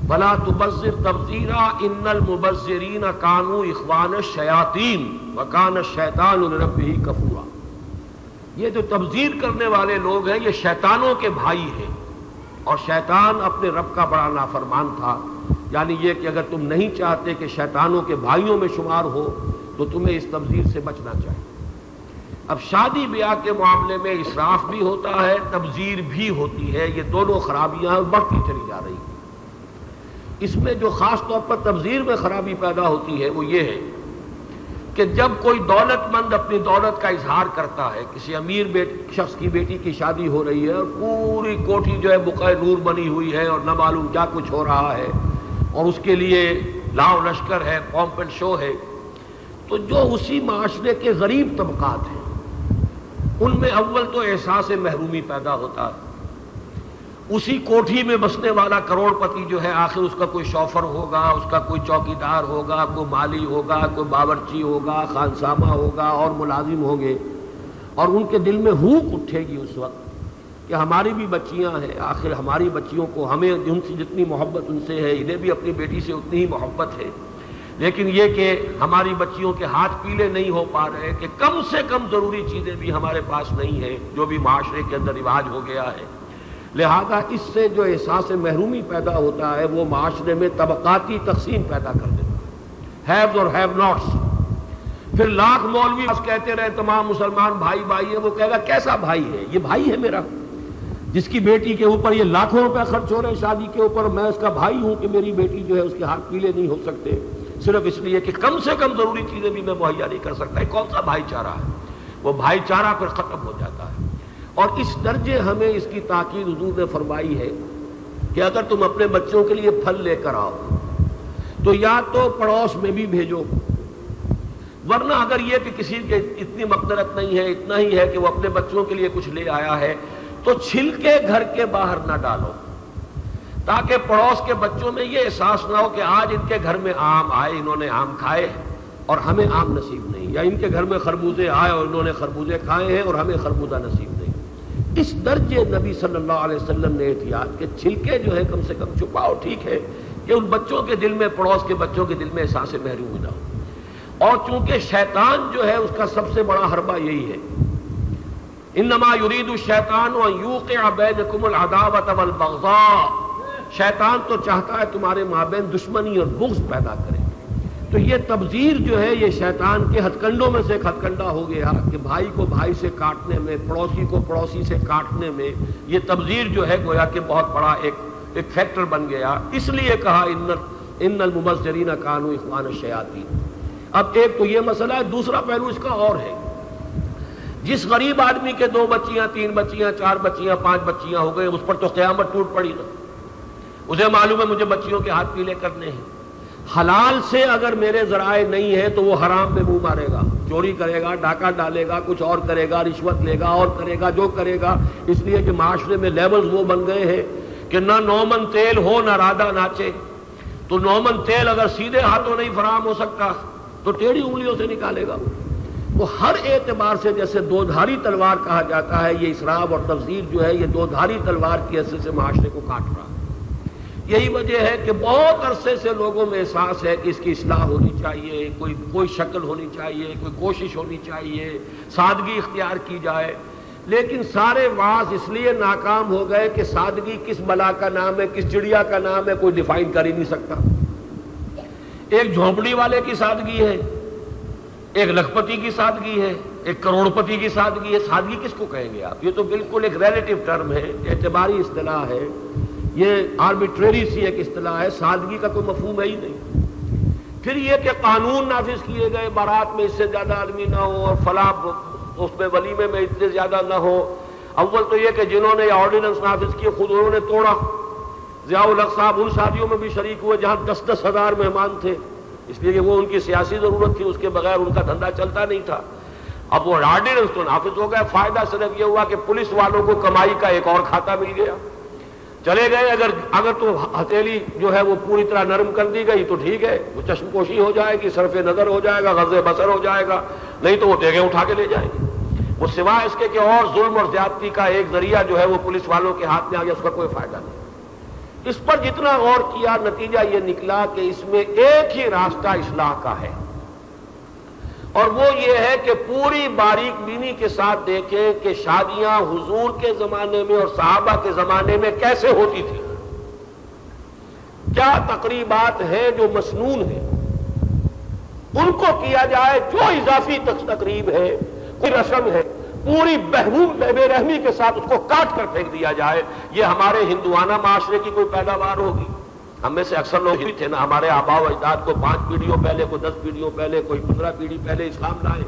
भला तुबजर तबजीरा इन्नल मुबजरीन कानू इखवान शयातीन वकान शैतान रबी कफूरा. ये जो तबजीर करने वाले लोग हैं, ये शैतानों के भाई हैं। और शैतान अपने रब का बड़ा नाफरमान था। यानी ये कि अगर तुम नहीं चाहते कि शैतानों के भाइयों में शुमार हो तो तुम्हें इस तबजीर से बचना चाहिए। अब शादी ब्याह के मामले में इसराफ भी होता है तबजीर भी होती है। ये दोनों खराबियाँ बढ़ती चली जा रही हैं। इसमें जो खास तौर पर तबजीर में खराबी पैदा होती है, वो ये है कि जब कोई दौलतमंद अपनी दौलत का इजहार करता है, किसी अमीर शख्स की बेटी की शादी हो रही है, और पूरी कोठी जो है बुक़ नूर बनी हुई है, और न मालूम क्या कुछ हो रहा है और उसके लिए लाव लश्कर है पॉम्प एंड शो है। तो जो उसी माशरे के गरीब तबकात हैं, उनमें अव्वल तो एहसास महरूमी पैदा होता है। उसी कोठी में बसने वाला करोड़पति जो है, आखिर उसका कोई शौफर होगा, उसका कोई चौकीदार होगा, कोई माली होगा, कोई बावर्ची होगा खानसामा होगा, और मुलाजिम होंगे। और उनके दिल में हूक उठेगी उस वक्त। कि हमारी भी बच्चियाँ हैं, आखिर हमारी बच्चियों को हमें उनसे जितनी मोहब्बत उनसे है, इन्हें भी अपनी बेटी से उतनी ही मोहब्बत है। लेकिन ये कि हमारी बच्चियों के हाथ पीले नहीं हो पा रहे कि कम से कम ज़रूरी चीज़ें भी हमारे पास नहीं है, जो भी माशरे के अंदर रिवाज हो गया है। लिहाजा इससे जो एहसास महरूमी पैदा होता है, वो माशरे में तबकाती तकसीम पैदा कर देता है। और हैव नॉट्स फिर लाख मौलवी कहते रहे, तमाम मुसलमान भाई भाई है, वो कहेगा, कैसा भाई है? ये भाई है मेरा। जिसकी बेटी के ऊपर ये लाखों रुपए खर्च हो रहे हैं शादी के ऊपर, मैं उसका भाई हूँ कि मेरी बेटी जो है उसके हाथ पीले नहीं हो सकते। सिर्फ़ इसलिए कि कम से कम ज़रूरी चीज़ें भी मैं मुहैया नहीं कर सकता। कौन सा भाईचारा है? वो भाईचारा फिर खत्म हो जाता है। और इस दर्जे हमें इसकी ताकीद हजूर ने फरमाई है कि अगर तुम अपने बच्चों के लिए फल लेकर आओ तो या तो पड़ोस में भी भेजो। वरना अगर यह कि किसी के इतनी मकदरत नहीं है, इतना ही है कि वो अपने बच्चों के लिए कुछ ले आया है तो छिलके घर के बाहर ना डालो, ताकि पड़ोस के बच्चों में यह एहसास ना हो कि आज इनके घर में आम आए, इन्होंने आम खाए और हमें आम नसीब नहीं, या इनके घर में खरबूजे आए और इन्होंने खरबूजे खाए हैं और हमें खरबूजा नसीब नहीं। इस दर्जे नबी सल्लल्लाहु अलैहि वसल्लम ने एहतियात के छिलके जो है कम से कम छुपाओ, ठीक है, कि उन बच्चों के दिल में, पड़ोस के बच्चों के दिल में एहसास महरूम ना हो और चूँकि शैतान जो है, उसका सबसे बड़ा हरबा यही है इन नमा युरीद शैतान यूकुमल अदावत बगजा शैतान तो चाहता है तुम्हारे माबेन दुश्मनी और बुग्ज पैदा करे तो ये तबजीर जो है ये शैतान के हथकंडों में से एक हथकंडा हो गया कि भाई को भाई से काटने में पड़ोसी को पड़ोसी से काटने में ये तबजीर जो है गोया कि बहुत बड़ा एक एक फैक्टर बन गया इसलिए कहा इन इन मुबजरीन कानू इखवान शयाती अब एक तो ये मसला है दूसरा पहलू इसका और है जिस गरीब आदमी के दो बच्चियाँ, तीन बच्चियाँ, चार बच्चियाँ, पाँच बच्चियाँ हो गए उस पर तो क्यामत टूट पड़ी ना। उसे मालूम है मुझे बच्चियों के हाथ पीले करने हैं। हलाल से अगर मेरे जराए नहीं है तो वो हराम में मुँह मारेगा, चोरी करेगा, डाका डालेगा, कुछ और करेगा, रिश्वत लेगा, और करेगा, जो करेगा। इसलिए कि माशरे में लेवल्स वो बन गए हैं कि ना नौमन तेल हो, ना राधा नाचे। तो नौमन तेल अगर सीधे हाथों नहीं फराम हो सकता तो टेढ़ी उंगलियों से निकालेगा वो। हर एतबार से जैसे दोधारी तलवार कहा जाता है, ये इसराब और तफजीर जो है, ये दोधारी तलवार की हैसियत से माशरे को काट रहा है। यही वजह है कि बहुत अरसे से लोगों में एहसास है कि इसकी इसलाह होनी चाहिए, कोई कोई शक्ल होनी चाहिए, कोई कोशिश होनी चाहिए, सादगी इख्तियार की जाए। लेकिन सारे वास इसलिए नाकाम हो गए कि सादगी किस बला का नाम है, किस चिड़िया का नाम है, कोई डिफाइन कर ही नहीं सकता। एक झोंपड़ी वाले की सादगी है एक लखपति की सादगी है, एक करोड़पति की सादगी है। सादगी किसको कहेंगे आप? ये तो बिल्कुल एक रिलेटिव टर्म है, एतबारी इतलाह है। ये आर्बिट्रेरी सी एक असलाह है, सादगी का कोई मफहूम है ही नहीं। फिर ये कि कानून नाफिज किए गए, बारात में इससे ज़्यादा आदमी ना हो और फला उसमें वलीमे में इतने ज़्यादा ना हो। अव्वल तो यह कि जिन्होंने ऑर्डिनेंस नाफिज किए, खुद उन्होंने तोड़ा। जियाउल साहब उन शादियों में भी शरीक हुए, जहाँ दस दस हज़ार मेहमान थे। इसलिए कि वो उनकी सियासी ज़रूरत थी, उसके बगैर उनका धंधा चलता नहीं था। अब वो ऑर्डिनेंस तो नाफिज हो गया फ़ायदा सिर्फ़ यह हुआ कि पुलिस वालों को कमाई का एक और खाता मिल गया। चले गए, अगर अगर तो हथेली जो है वो पूरी तरह नरम कर दी गई तो ठीक है, वो चश्मकोशी हो जाएगी, सरफ नज़र हो जाएगा, गजे बसर हो जाएगा, नहीं तो वो टेगे उठा के ले जाएँगे। वो सिवाय इसके कि और जुल्म और ज्यादती का एक ज़रिया जो है वो पुलिस वालों के हाथ में आ गया, उसका कोई फ़ायदा नहीं। इस पर जितना गौर किया, नतीजा ये निकला कि इसमें एक ही रास्ता इसलाह का है। और वो ये है कि पूरी बारीक बीनी के साथ देखें कि शादियाँ हुजूर के जमाने में और साहबा के जमाने में कैसे होती थी। क्या तकरीबात है जो मसनून है? उनको किया जाए जो इजाफी तक तकरीब है, कोई रस्म है। पूरी बहबूब बेरहमी के साथ उसको काट कर फेंक दिया जाए, ये हमारे हिंदुआना माशरे की कोई पैदावार होगी। हम में से अक्सर लोग भी थे ना, हमारे आबाव अजदाद को पाँच पीढ़ियों पहले कोई दस पीढ़ियों पहले, कोई पंद्रह पीढ़ी पहले इस्लाम लाए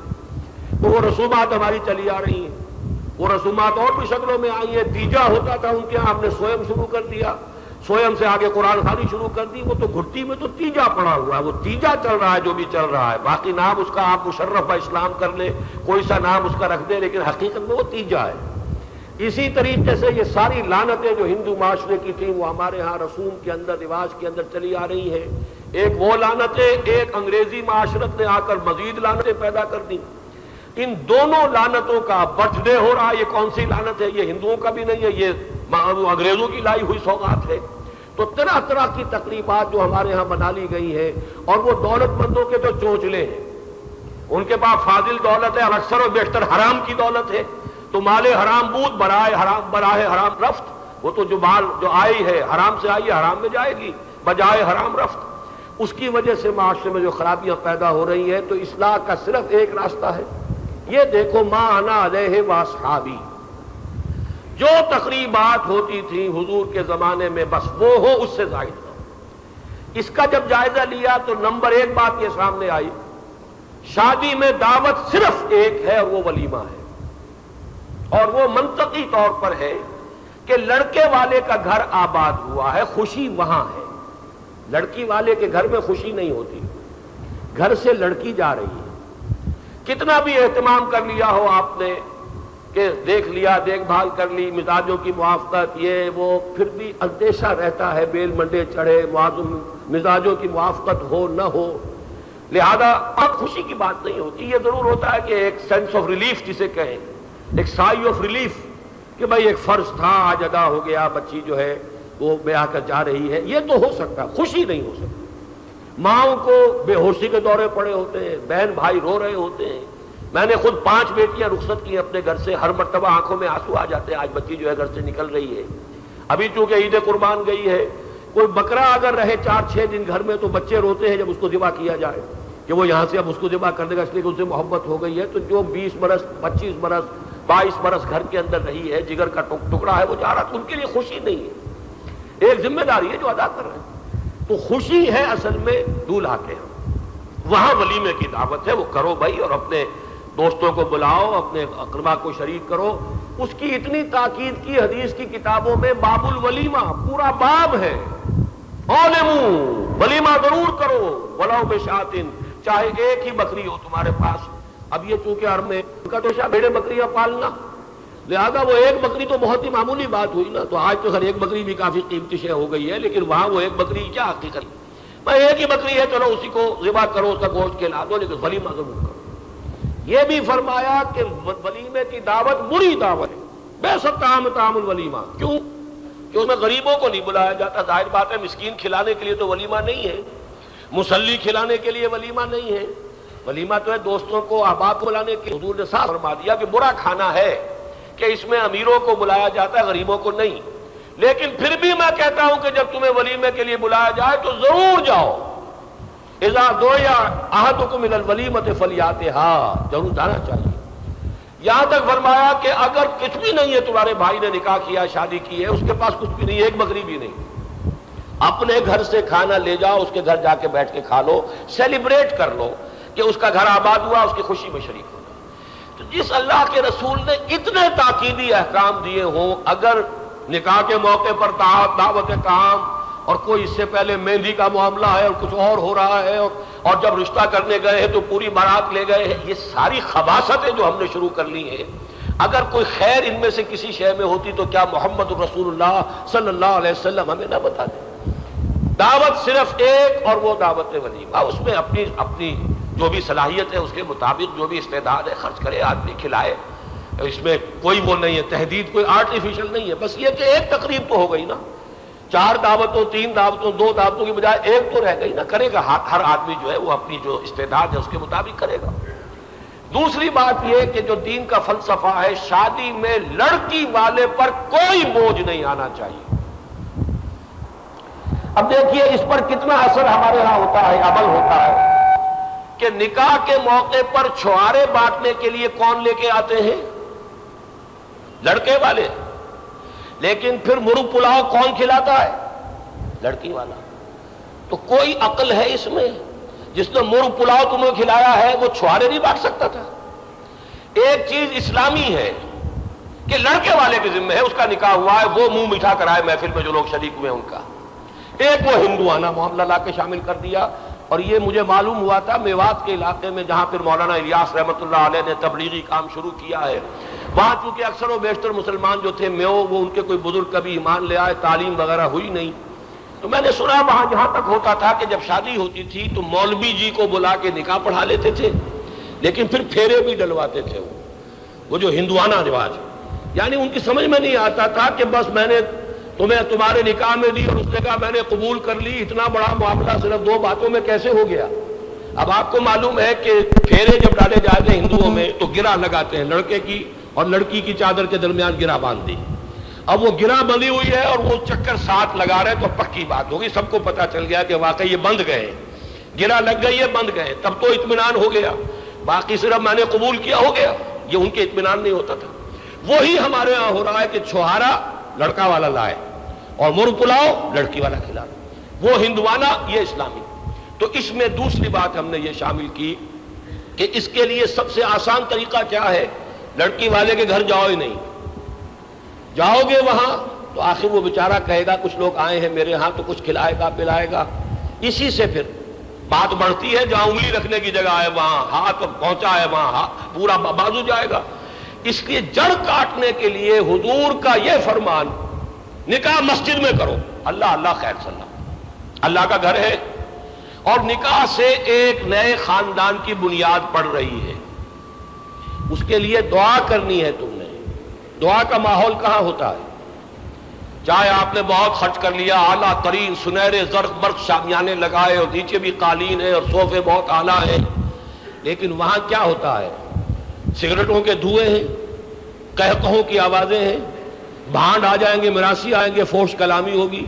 तो वो रसूमात हमारी चली आ रही है। वो रसूमात और भी शक्लों में आई है। तीजा होता था, उनके यहाँ हमने स्वयं शुरू कर दिया। स्वयं से आगे कुरान खानी शुरू कर दी, वो तो घुट्टी में तो तीजा पड़ा हुआ है, वो तीजा चल रहा है जो भी चल रहा है। बाकी नाम उसका आप मुशर्रफ इस्लाम कर ले, कोई सा नाम उसका रख दे, लेकिन हकीकत में वो तीजा है। इसी तरीके से ये सारी लानतें जो हिंदू माशरे की थी, वो हमारे यहाँ रसूम के अंदर, रिवाज के अंदर चली आ रही है। एक वो लानतें, एक अंग्रेज़ी माशरत ने आकर मजीद लानतें पैदा कर दी। इन दोनों लानतों का बर्थडे हो रहा है, ये कौन सी लानत है? ये हिंदुओं का भी नहीं है, ये अंग्रेज़ों की लाई हुई सौगात है। तो तरह तरह की तकरीबात जो हमारे यहाँ बना ली गई है और वो दौलतमंदों के तो चोचले हैं, उनके पास फाजिल दौलत है और अक्सर और बेशतर हराम की दौलत है। तो माले हराम बूद बराए, हराम बराए, हराम रफ्त, वो तो जो माल जो आई है, हराम से आई है, हराम में जाएगी, बजाय हराम रफ्त। उसकी वजह से माशरे में जो खराबियाँ पैदा हो रही हैं तो इसलाह का सिर्फ़ एक रास्ता है। ये देखो, माँ आना अलह वासहाबी जो तकरीबात होती थी हुजूर के जमाने में, बस वो हो, उससे ज़ाहिर हो। इसका जब जायजा लिया तो नंबर एक बात ये सामने आई। शादी में दावत सिर्फ़ एक है और वो वलीमा है। और वो मंतकी तौर पर है कि लड़के वाले का घर आबाद हुआ है, खुशी वहाँ है। लड़की वाले के घर में खुशी नहीं होती। घर से लड़की जा रही है। कितना भी एहतमाम कर लिया हो आपने कि देख लिया, देखभाल कर ली, मिजाजों की मुआफ़त ये, वो, फिर भी अंदेशा रहता है, बेल मंडे चढ़े मिजाजों की मुआफ़त हो न हो। लिहाजा, अब खुशी की बात नहीं होती, ये ज़रूर होता है कि एक सेंस ऑफ़ रिलीफ जिसे कहें, एक साई ऑफ़ रिलीफ कि भाई एक फ़र्ज़ था, आज अदा हो गया, बच्ची जो है, वो ब्याह कर जा रही है। ये तो हो सकता, खुशी नहीं हो सकती। माओ को बेहोशी के दौरे पड़े होते हैं, बहन भाई रो रहे होते हैं। मैंने खुद पाँच बेटियाँ रुखसत की अपने घर से। हर मरतबा आँखों में आँसू आ जाते हैं। आज बच्ची जो है घर से निकल रही है। अभी चूँकि ईद कुर्बान गई है, कोई बकरा अगर रहे चार, छह दिन घर में तो बच्चे रोते हैं जब उसको दिवा किया जाए। कि वो यहाँ से अब उसको दिवा कर देगा, इसलिए उससे मोहब्बत हो गई है। तो जो बीस बरस, पच्चीस बरस, बाईस बरस घर के अंदर रही है, जिगर का टुकड़ा है, वो जा रहा तो उनके लिए खुशी नहीं है। एक ज़िम्मेदारी है जो अदा कर रहे हैं। तो खुशी है असल में दूल्हा के वहाँ वलीमे की दावत है, वो करो भाई और अपने दोस्तों को बुलाओ, अपने अकरबा को शरीक करो। उसकी इतनी ताकीद की हदीस की किताबों में बाबुल वलीमा पूरा बाब है। वलीमा ज़रूर करो। वलाओ बेशातिन, चाहे एक ही बकरी हो तुम्हारे पास। अब ये चूँकि अरब में उनका तो शाह भेड़े बकरियाँ पालना। लिहाजा वो एक बकरी तो बहुत ही मामूली बात हुई ना तो आज तो हर एक बकरी भी काफ़ी कीमती शय हो गई है, लेकिन वहाँ वो एक बकरी क्या हकीकत? मैं एक ही बकरी है, चलो उसी को जिबा करो, उसका गोश्त खिला दो लेकिन वलीमा ज़रूर करो। यह भी फरमाया कि वलीमे की दावत बुरी दावत है। बेसताम तामुल वलीमा। क्यों? कि उसमें गरीबों को नहीं बुलाया जाता? ज़ाहिर बात है, मिस्कीन खिलाने के लिए तो वलीमा नहीं है। मुसल्ली खिलाने के लिए वलीमा नहीं है। वलीमा तो है दोस्तों को अहबाब बुलाने के हजूर ने साफ़ फरमा दिया कि बुरा खाना है कि इसमें अमीरों को बुलाया जाता है, गरीबों को नहीं। लेकिन फिर भी मैं कहता हूँ कि जब तुम्हें वलीमे के लिए बुलाया जाए तो ज़रूर जाओ। हा ज़रूर जाना चाहिए। यहाँ तक फरमाया कि अगर कुछ भी नहीं है, तुम्हारे भाई ने निकाह किया, शादी की है, उसके पास कुछ भी नहीं, एक बकरी भी नहीं। अपने घर से खाना ले जाओ, उसके घर जाके बैठ के खा लो, सेलिब्रेट कर लो कि उसका घर आबाद हुआ, उसकी खुशी में शरीक हो तो जिस अल्लाह के रसूल ने इतने ताकीदी अहकाम दिए हों, अगर निकाह के मौके पर दावत काम और कोई इससे पहले मेहंदी का मामला है और कुछ और हो रहा है और, और जब रिश्ता करने गए हैं तो पूरी बारात ले गए हैं। ये सारी खबासतें जो हमने शुरू कर ली हैं। अगर कोई खैर इनमें से किसी शहर में होती तो क्या मोहम्मद रसूलुल्लाह सल्लल्लाहु अलैहि वसल्लम हमें ना बता दे दावत सिर्फ़ एक और वो दावत वलीमा। उसमें अपनी अपनी जो भी सलाहियत है उसके मुताबिक जो भी इस्तेदाद है खर्च करे आदमी खिलाए। इसमें कोई वो नहीं है तहदीद कोई आर्टिफिशियल नहीं है। बस ये कि एक तकरीब तो हो गई ना। चार दावतों, तीन दावतों, दो दावतों की बजाय एक तो रह गई ना, करेगा। हर आदमी जो है वो अपनी जो इस्तेदाद है उसके मुताबिक करेगा। दूसरी बात यह कि जो दीन का फलसफा है, शादी में लड़की वाले पर कोई बोझ नहीं आना चाहिए। अब देखिए, इस पर कितना असर हमारे यहाँ होता है, अमल होता है। कि निकाह के मौके पर छुआरे बांटने के लिए कौन लेके आते हैं? लड़के वाले। लेकिन फिर मुरु पुलाव कौन खिलाता है? लड़की वाला। तो कोई अकल है इसमें? जिसने मुर्ग पुलाव तुम्हें खिलाया है, वो छुआरे नहीं बांट सकता था। एक चीज़ इस्लामी है कि लड़के वाले के जिम्मे है, उसका निकाह हुआ है, वो मुँह मीठा कराए महफिल में जो लोग शरीक हुए उनका। एक वो हिंदुआना मामला ला के शामिल कर दिया, और ये मुझे मालूम हुआ था मेवात के इलाके में, जहाँ फिर मौलाना इलियास रहमत ने तबलीगी काम शुरू किया है। वहाँ चूँकि अक्सर व बेशतर मुसलमान जो थे म्यो वो उनके कोई बुज़ुर्ग कभी ईमान ले आए, तालीम वगैरह हुई नहीं। तो मैंने सुना वहाँ जहाँ तक होता था कि जब शादी होती थी तो मौलवी जी को बुला के निकाह पढ़ा लेते थे, लेकिन फिर फेरे भी डलवाते थे वो। वो जो हिंदुआना रिवाज, यानी उनकी समझ में नहीं आता था कि बस मैंने तुम्हें, तुम्हारे निकाह में दी और उसने कहा मैंने कबूल कर ली, इतना बड़ा मामला सिर्फ़ दो बातों में कैसे हो गया? अब आपको मालूम है कि फेरे जब डाले जाते हैं हिंदुओं में तो गिरा लगाते हैं लड़के की और लड़की की चादर के दरमियान गिरा बाँध। दी अब वो गिरा बंधी हुई है और वो चक्कर साथ लगा रहे तो पक्की बात होगी। सबको पता चल गया कि वाकई ये बंद गए। गिरा लग गई है, बंद गए। तब तो इतमान हो गया। बाकी सिर्फ़ मैंने कबूल किया, हो गया। ये उनके इत्मीनान नहीं होता था। वही हमारे यहाँ हो रहा है कि छुहारा लड़का वाला लाए और मुर्ग पुलाव लड़की वाला खिला वो हिंदुआना ये इस्लामी। तो इसमें दूसरी बात हमने ये शामिल की कि इसके लिए सबसे आसान तरीका क्या है? लड़की वाले के घर जाओ ही नहीं। जाओगे वहाँ तो आखिर वो बेचारा कहेगा, कुछ लोग आए हैं मेरे यहाँ तो कुछ खिलाएगा, पिलाएगा। इसी से फिर बात बढ़ती है, जहाँ उंगली रखने की जगह है वहाँ हाथ पहुँचा है, वहाँ हाथ, पूरा बाजू जाएगा। इसलिए जड़ काटने के लिए हुजूर का यह फरमान, निकाह मस्जिद में करो। अल्लाह अल्लाह खैर सल्ला। अल्लाह का घर है, और निकाह से एक नए खानदान की बुनियाद पड़ रही है। उसके लिए दुआ करनी है तुमने। दुआ का माहौल कहाँ होता है? चाहे आपने बहुत खर्च कर लिया, आला तरीन, सुनहरे जर्क बर्क शामियाने लगाए और नीचे भी कालीन है और सोफे बहुत आला है। लेकिन वहाँ क्या होता है? सिगरेटों के धुएँ हैं कह कहों की आवाज़ें हैं, भांड आ जाएँगे, मिरासी आएँगे, फोर्स कलामी होगी।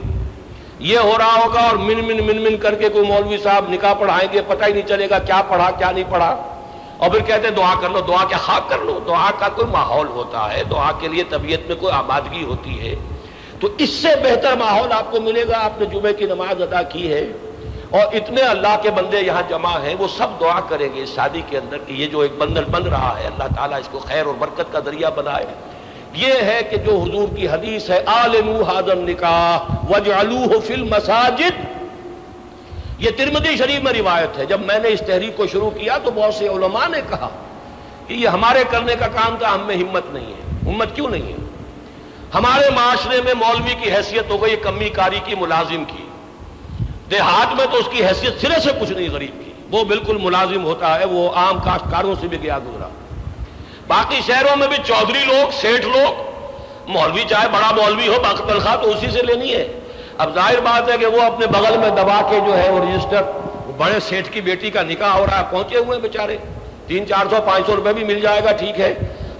ये हो रहा होगा और मिन मिन मिन मिन करके कोई मौलवी साहब निकाह पढ़ाएँगे, पता ही नहीं चलेगा क्या पढ़ा, क्या नहीं पढ़ा। और फिर कहते हैं, दुआ कर लो, दुआ क्या? खाक कर लो। दुआ का कोई माहौल होता है, दुआ के लिए तबीयत में कोई आबादगी होती है तो इससे बेहतर माहौल आपको मिलेगा। आपने जुमे की नमाज़ अदा की है और इतने अल्लाह के बंदे यहाँ जमा हैं, वो सब दुआ करेंगे इस शादी के अंदर कि ये जो एक बंधन बन रहा है, अल्लाह ताला इसको खैर और बरकत का दरिया बनाए। ये है कि जो हुजूर की हदीस है, आलमू हाजन निकाह वजलू फिल मसाजिद ये तिरमदी शरीफ में रिवायत है। जब मैंने इस तहरीक को शुरू किया तो बहुत से उलमा ने कहा कि ये हमारे करने का काम था, हम हिम्मत नहीं है। हिम्मत क्यों नहीं है? हमारे माशरे में मौलवी की हैसियत हो गई कमी कारी की, मुलाजिम की। देहात में तो उसकी हैसियत सिरे से कुछ नहीं, गरीब की। वो बिल्कुल मुलाजिम होता है, वो आम काश्तकारों से भी गया गुजरा। बाकी शहरों में भी चौधरी लोग, सेठ लोग, मौलवी चाहे बड़ा मौलवी हो, बाकी तनख्वाह तो उसी से लेनी है। अब ज़ाहिर बात है कि वो अपने बगल में दबा के जो है वो रजिस्टर बड़े सेठ की बेटी का निकाह हो रहा है, पहुँचे हुए बेचारे। तीन चार सौ, पाँच सौ रुपए भी मिल जाएगा, ठीक है।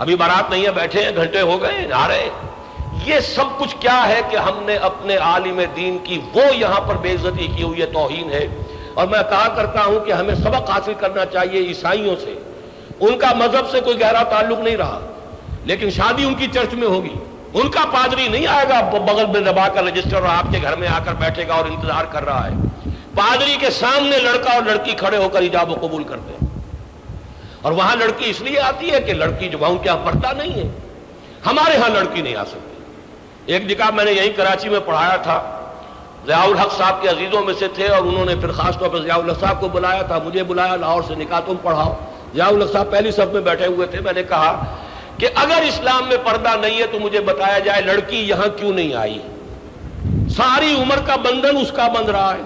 अभी बारात नहीं है, बैठे हैं, घंटे हो गए, आ रहे ये सब कुछ क्या है कि हमने अपने आलिम दीन की वो यहाँ पर बेइज्जती की हुई है, तोहीन है। और मैं कहा करता हूँ कि हमें सबक हासिल करना चाहिए ईसाइयों से। उनका मज़हब से कोई गहरा ताल्लुक नहीं रहा, लेकिन शादी उनकी चर्च में होगी। उनका पादरी नहीं आएगा बगल में दबा दबाकर रजिस्टर और आपके घर में आकर बैठेगा और इंतज़ार कर रहा है। पादरी के सामने लड़का और लड़की खड़े होकर इजाब कबूल करते हैं। और वहाँ लड़की इसलिए आती है कि लड़की जो उनके यहाँ पर्दा नहीं है। हमारे यहाँ लड़की नहीं आ सकती। एक निकाह मैंने यही कराची में पढ़ाया था। जयाउल हक साहब के अजीजों में से थे और उन्होंने फिर खासतौर पर जयाउल साहब को बुलाया था। मुझे बुलाया, लाहौर से निकाह तुम पढ़ाओ। जयाउल साहब पहली सब में बैठे हुए थे। मैंने कहा कि अगर इस्लाम में पर्दा नहीं है तो मुझे बताया जाए लड़की यहाँ क्यों नहीं आई सारी उम्र का बंधन उसका बंध रहा है।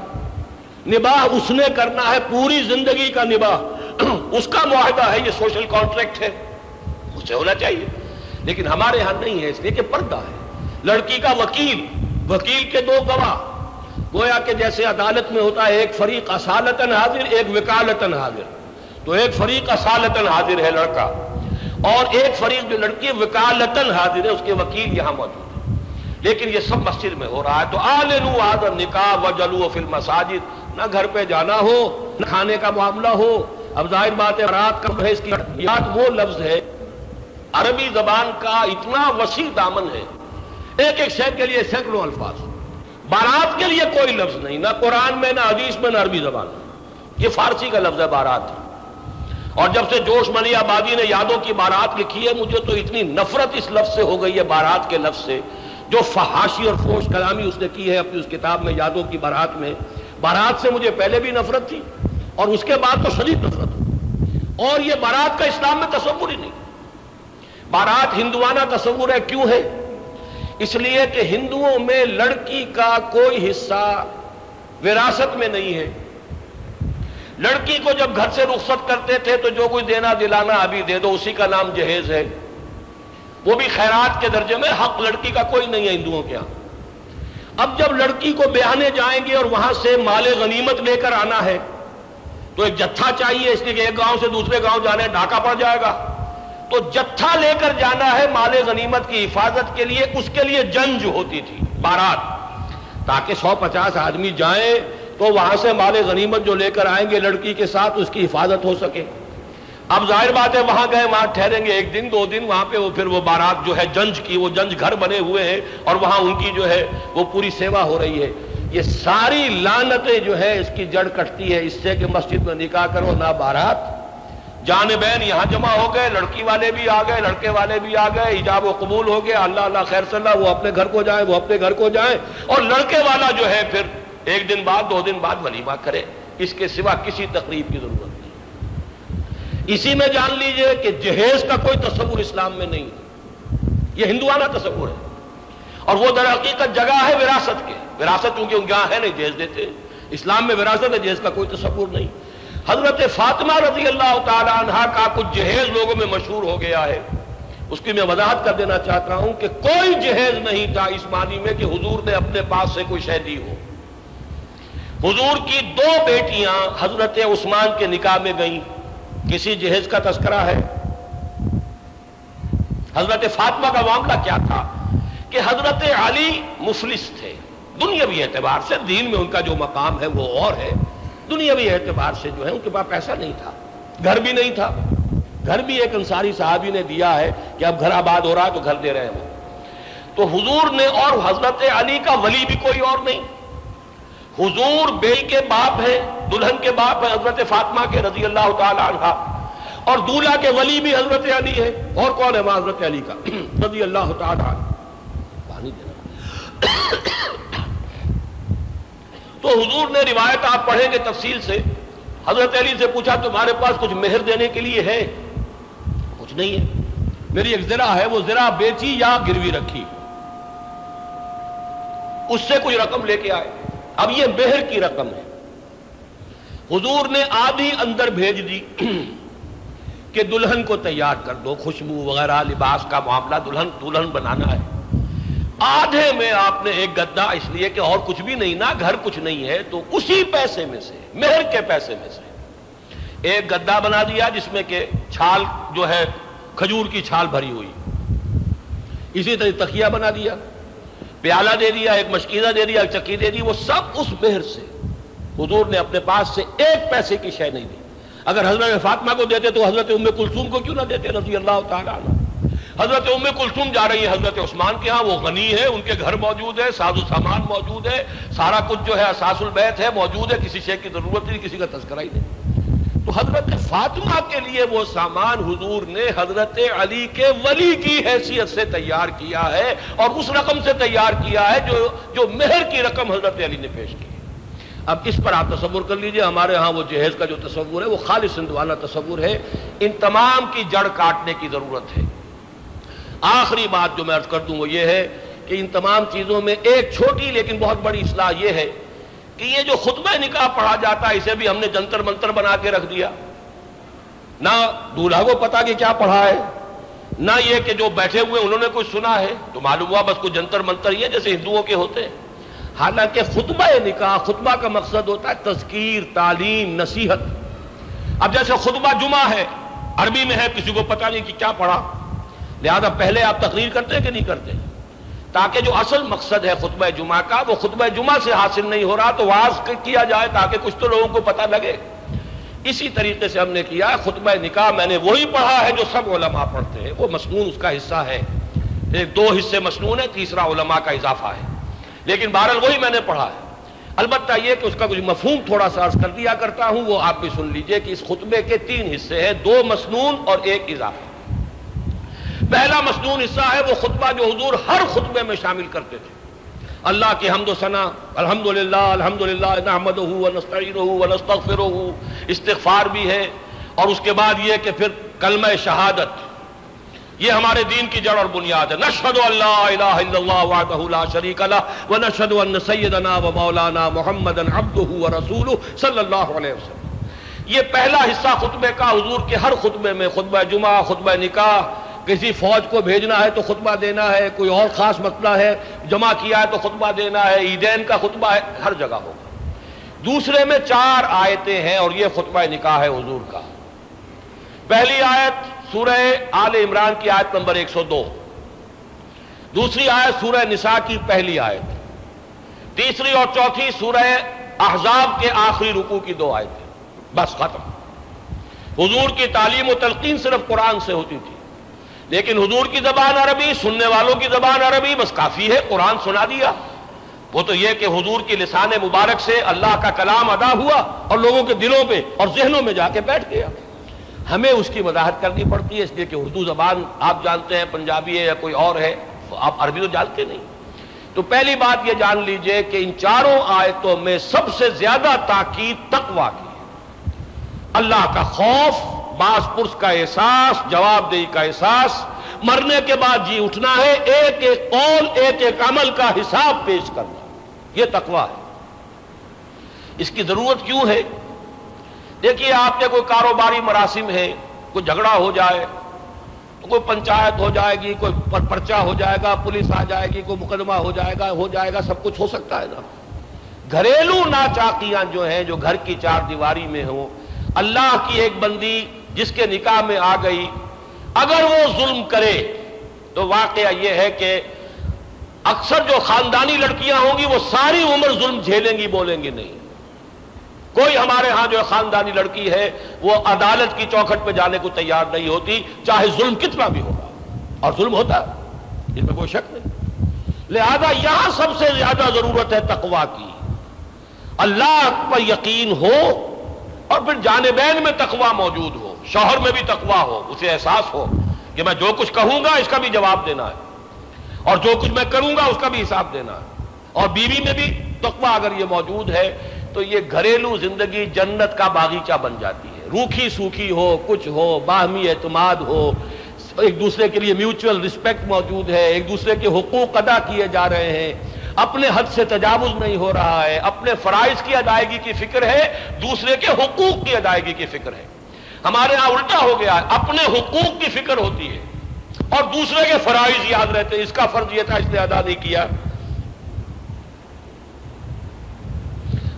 निबाह उसने करना है, पूरी ज़िंदगी का निबाह। उसका मुआहदा है, ये सोशल कॉन्ट्रैक्ट है। उसे होना चाहिए। लेकिन हमारे यहाँ नहीं है, इसलिए कि पर्दा है। लड़की का वकील वकील के दो गवाह। गोया के जैसे अदालत में होता है, एक फरीक असालतन हाजिर, एक विकालतन हाजिर। तो एक फरीक असालतन हाजिर है लड़का। और एक फरीक जो लड़की वकालतन हाजिर है, उसके वकील यहाँ मौजूद है। लेकिन ये सब मस्जिद में हो रहा है। तो आलू आदर निकाह व जलू फिल मसाजिद। ना घर पे जाना हो, न खाने का मामला हो। अब ज़ाहिर बात है रात का है इसकी याद वो लफ्ज है, अरबी जबान का इतना वसी दामन है। एक एक शहर के लिए सैकड़ों अल्फाज। बारात के लिए कोई लफ्ज नहीं, ना कुरान में, ना हदीस में, ना अरबी जबान ये फारसी का लफ्ज है बारात। और जब से जोश मनी आबादी ने यादों की बारात लिखी है, मुझे तो इतनी नफरत इस लफ्ज से हो गई है, बारात के लफ्ज से, जो फहाशी और फोश कलामी उसने की है अपनी उस किताब में, यादों की बारात में। बारात से मुझे पहले भी नफरत थी, और उसके बाद तो शदीद नफरत और ये बारात का इस्लाम में तस्वुर ही नहीं। बारात हिंदुआना तस्वुर है, क्यों है? इसलिए कि हिंदुओं में लड़की का कोई हिस्सा विरासत में नहीं है। लड़की को जब घर से रुख्सत करते थे तो जो कुछ देना दिलाना अभी दे दो, उसी का नाम जहेज है। वो भी खैरात के दर्जे में हक लड़की का कोई नहीं है हिंदुओं के यहाँ। अब जब लड़की को ब्याहने जाएँगे और वहाँ से माले गनीमत लेकर आना है तो एक जत्था चाहिए, इसलिए एक गाँव से दूसरे गाँव जाने ढाका पड़ जाएगा। तो जत्था लेकर जाना है माले गनीमत की हिफाजत के लिए, उसके लिए जंज होती थी, बारात, ताकि सौ पचास आदमी जाए तो वहाँ से माले गनीमत जो लेकर आएँगे लड़की के साथ उसकी हिफाजत हो सके। अब ज़ाहिर बात है, वहाँ गए, वहाँ ठहरेंगे, एक दिन, दो दिन, वहाँ पे वो फिर वो बारात जो है जंज की, वो जंज घर बने हुए हैं और वहाँ उनकी जो है वो पूरी सेवा हो रही है। ये सारी लानतें जो है, इसकी जड़ कटती है। इससे कि मस्जिद में निकाह करो, ना बारात। जान बहन यहाँ जमा हो गए, लड़की वाले भी आ गए, लड़के वाले भी आ गए इजाब कबूल हो गया। अल्लाह अल्लाह खैर सल्ला, वो अपने घर को जाए, वो अपने घर को जाए। और लड़के वाला जो है फिर एक दिन बाद, दो दिन बाद वलीमा करे। इसके सिवा किसी तकरीब की ज़रूरत नहीं। इसी में जान लीजिए कि जहेज का कोई तस्वुर इस्लाम में नहीं है। यह हिंदुआना तस्वुर है। और वो दर हकीकत जगह है विरासत के। विरासत क्योंकि उनके यहाँ है, नहीं जहेज देते इस्लाम में विरासत है, जहेज का कोई तस्वुर नहीं। हज़रत फातिमा रज़ी अल्लाह तहा का कुछ जहेज लोगों में मशहूर हो गया है। उसकी मैं वजाहत कर देना चाहता हूँ कि कोई जहेज नहीं था इस मानी में कि हुजूर ने अपने पास से कोई शह दी हो। हुजूर की दो बेटियाँ हज़रत उस्मान के निकाह में गईं। किसी जहेज का तस्करा है। हज़रत फातिमा का मामला क्या था? कि हज़रत अली मुफलिस थे। दुनियावी एतबार से दीन में उनका जो मकाम है, वो और है। दुनियावी एतबार से जो है, उनके पास पैसा नहीं था। घर भी नहीं था। घर भी एक अंसारी साहबी ने दिया है कि अब घर आबाद हो रहा है तो घर दे रहे हैं वो। तो हुजूर ने और हज़रत अली का वली भी कोई और नहीं। हुजूर बे के बाप है, दुल्हन के बाप है, हज़रत फातिमा के रज़ी अल्लाह तहा और दूल्हा के वली भी हज़रत अली है। और कौन है हज़रत अली का? रज़ी अल्लाह पानी देना तो हुजूर ने रिवायत आप पढ़ेंगे तफसील से। हज़रत अली से पूछा, तुम्हारे पास कुछ मेहर देने के लिए है? कुछ नहीं है। मेरी एक जिरा है, वो जिरा बेची या गिरवी रखी। उससे कुछ रकम लेके आए। अब ये मेहर की रकम है। हुजूर ने आधी अंदर भेज दी कि दुल्हन को तैयार कर दो, खुशबू वगैरह, लिबास का मामला, दुल्हन दुल्हन बनाना है। आधे में आपने एक गद्दा, इसलिए कि और कुछ भी नहीं ना, घर कुछ नहीं है तो उसी पैसे में से, मेहर के पैसे में से, एक गद्दा बना दिया जिसमें के छाल जो है, खजूर की छाल भरी हुई। इसी तरह तकिया बना दिया। प्याला दे दिया, एक मशकीना दे दिया, एक चक्की दे दी, वो सब उस मेहर से, हुजूर ने अपने पास से एक पैसे की शय नहीं दी। अगर हज़रत फातिमा को देते तो हज़रत उम्मे कुलसूम को क्यों ना देते रज़ी अल्लाह तला हज़रत उम्मे कुलसुम जा रही है, हज़रत उस्मान के यहाँ, वो गनी है, उनके घर मौजूद है, साजु सामान मौजूद है, सारा कुछ जो है असासुल बैत है, मौजूद है, किसी शेख की ज़रूरत नहीं, किसी का तस्करा ही नहीं। तो हज़रत फातिमा के लिए वो सामान हुजूर ने हज़रत अली के वली की हैसियत से तैयार किया है और उस रकम से तैयार किया है जो जो मेहर की रकम हज़रत अली ने पेश की। अब इस पर आप तस्वुर कर लीजिए, हमारे यहाँ वो जहेज का जो तस्वुर है, वो खालिश सिंधवाना तस्वुर है। इन तमाम की जड़ काटने की ज़रूरत है। आखिरी बात जो मैं अर्ज़ कर दूँ वो ये है कि इन तमाम चीज़ों में एक छोटी लेकिन बहुत बड़ी इसलाह यह है कि ये जो खुतब निकाह पढ़ा जाता है, इसे भी हमने जंतर मंतर बना के रख दिया। ना दूल्हा को पता कि क्या पढ़ा है, ना ये कि जो बैठे हुए उन्होंने कुछ सुना है तो मालूम हुआ बस कुछ जंतर मंतर ये जैसे हिंदुओं के होते हैं। हालाँकि खुतबा निकाह, खुतबा का मकसद होता है तस्कीर, तालीम, नसीहत। अब जैसे खुतबा जुमा है, अरबी में है, किसी को पता नहीं कि क्या पढ़ा। लिहाजा पहले आप तकरीर करते हैं कि नहीं करते? ताकि जो असल मकसद है खुतब जुमा का, वो खुतब जुमा से हासिल नहीं हो रहा तो वाज किया जाए ताकि कुछ तो लोगों को पता लगे। इसी तरीके से हमने किया, खुतब निकाह मैंने वही पढ़ा है जो सब ओलमा पढ़ते हैं। वो मसनून उसका हिस्सा है। एक दो हिस्से मसनून है, तीसरा ओलमा का इजाफा है। लेकिन बहरल वही मैंने पढ़ा है। अलबत् यह कि उसका कुछ मफहूम थोड़ा सा अर्ज़ कर दिया करता हूँ, वो आप भी सुन लीजिए कि इस खुतबे के तीन हिस्से हैं, दो मसनून और एक इजाफा। पहला मसनून हिस्सा है, वो खुतबा जो हजूर हर खुतबे में शामिल करते थे। अल्लाह की हमद नहमद नस्तगफिर इस्तफार भी है। और उसके बाद ये कि फिर कलम शहादत, ये हमारे दीन की जड़ और बुनियाद है। नशद शरीक व नशद सैदना व मौलाना मोहम्मद अब्दू रसूल सल्लल्लाहु अलैहि वसल्लम। ये पहला हिस्सा खुतबे का हजूर के हर खुतबे में, खुतबा जुमा खुतबा निकाह किसी फौज को भेजना है तो खुतबा देना है, कोई और खास मसला है, जमा किया है तो खुतबा देना है, ईदैन का खुतबा है, हर जगह होगा। दूसरे में चार आयतें हैं और यह खुतबा निकाह है हजूर का। पहली आयत सूरह आल इमरान की आयत नंबर 102 दूसरी आयत सूरह निसा की पहली आयत। तीसरी और चौथी सूरह अहजाब के आखिरी रुकू की दो आयतें। बस खत्म। हुजूर की तालीम और तलकीन सिर्फ़ कुरान से होती थी। लेकिन हुजूर की जबान अरबी, सुनने वालों की जबान अरबी, बस काफ़ी है, कुरान सुना दिया। वो तो यह कि हुजूर की लिसान मुबारक से अल्लाह का कलाम अदा हुआ और लोगों के दिलों पे और जहनों में जाके बैठ गया। हमें उसकी वजाहत करनी पड़ती है, इसलिए कि उर्दू जबान आप जानते हैं, पंजाबी है या कोई और है तो आप अरबी तो जानते नहीं। तो पहली बात यह जान लीजिए कि इन चारों आयतों में सबसे ज़्यादा ताकीद तकवा की अल्लाह का खौफ बास पुरुष का एहसास जवाबदेही का एहसास मरने के बाद जी उठना है एक एक कौल एक एक अमल का हिसाब पेश करना। यह तकवा है। इसकी ज़रूरत क्यों है? देखिए आपके कोई कारोबारी मरासिम है कोई झगड़ा हो जाए कोई पंचायत हो जाएगी कोई पर, पर्चा हो जाएगा पुलिस आ जाएगी कोई मुकदमा हो जाएगा हो जाएगा सब कुछ हो सकता है ना। घरेलू नाचाकियाँ जो हैं जो घर की चार दीवारी में हो अल्लाह की एक बंदी जिसके निकाह में आ गई, अगर वो जुल्म करे तो वाकया यह है कि अक्सर जो खानदानी लड़कियाँ होंगी, वो सारी उम्र जुल्म झेलेंगी, बोलेंगी नहीं। कोई हमारे यहाँ जो खानदानी लड़की है, वो अदालत की चौखट पे जाने को तैयार नहीं होती, चाहे जुल्म कितना भी होगा। और जुल्म होता है, इसमें कोई शक नहीं। लिहाजा यहाँ सबसे ज़्यादा ज़रूरत है तकवा की। अल्लाह पर यकीन हो, और फिर जानबैन में तकवा मौजूद हो। शोहर में भी तकवा हो, उसे एहसास हो कि मैं जो कुछ कहूँगा, इसका भी जवाब देना है। और जो कुछ मैं करूँगा, उसका भी हिसाब देना है। और बीवी में भी तकवा अगर ये मौजूद है तो ये घरेलू ज़िंदगी जन्नत का बागीचा बन जाती है। रूखी सूखी हो, कुछ हो, बाहमी एतमाद हो, एक दूसरे के लिए म्यूचुअल रिस्पेक्ट मौजूद है, एक दूसरे के हकूक अदा किए जा रहे हैं। अपने हद से तजावुज नहीं हो रहा है, अपने फराइज की अदायगी की फ़िक्र है, दूसरे के हकूक की अदायगी की फ़िक्र है। हमारे यहाँ उल्टा हो गया है। अपने हकूक की फ़िक्र होती है। और दूसरे के फराइज याद रहते हैं। इसका फ़र्ज़ यह था, इसने अदा नहीं किया।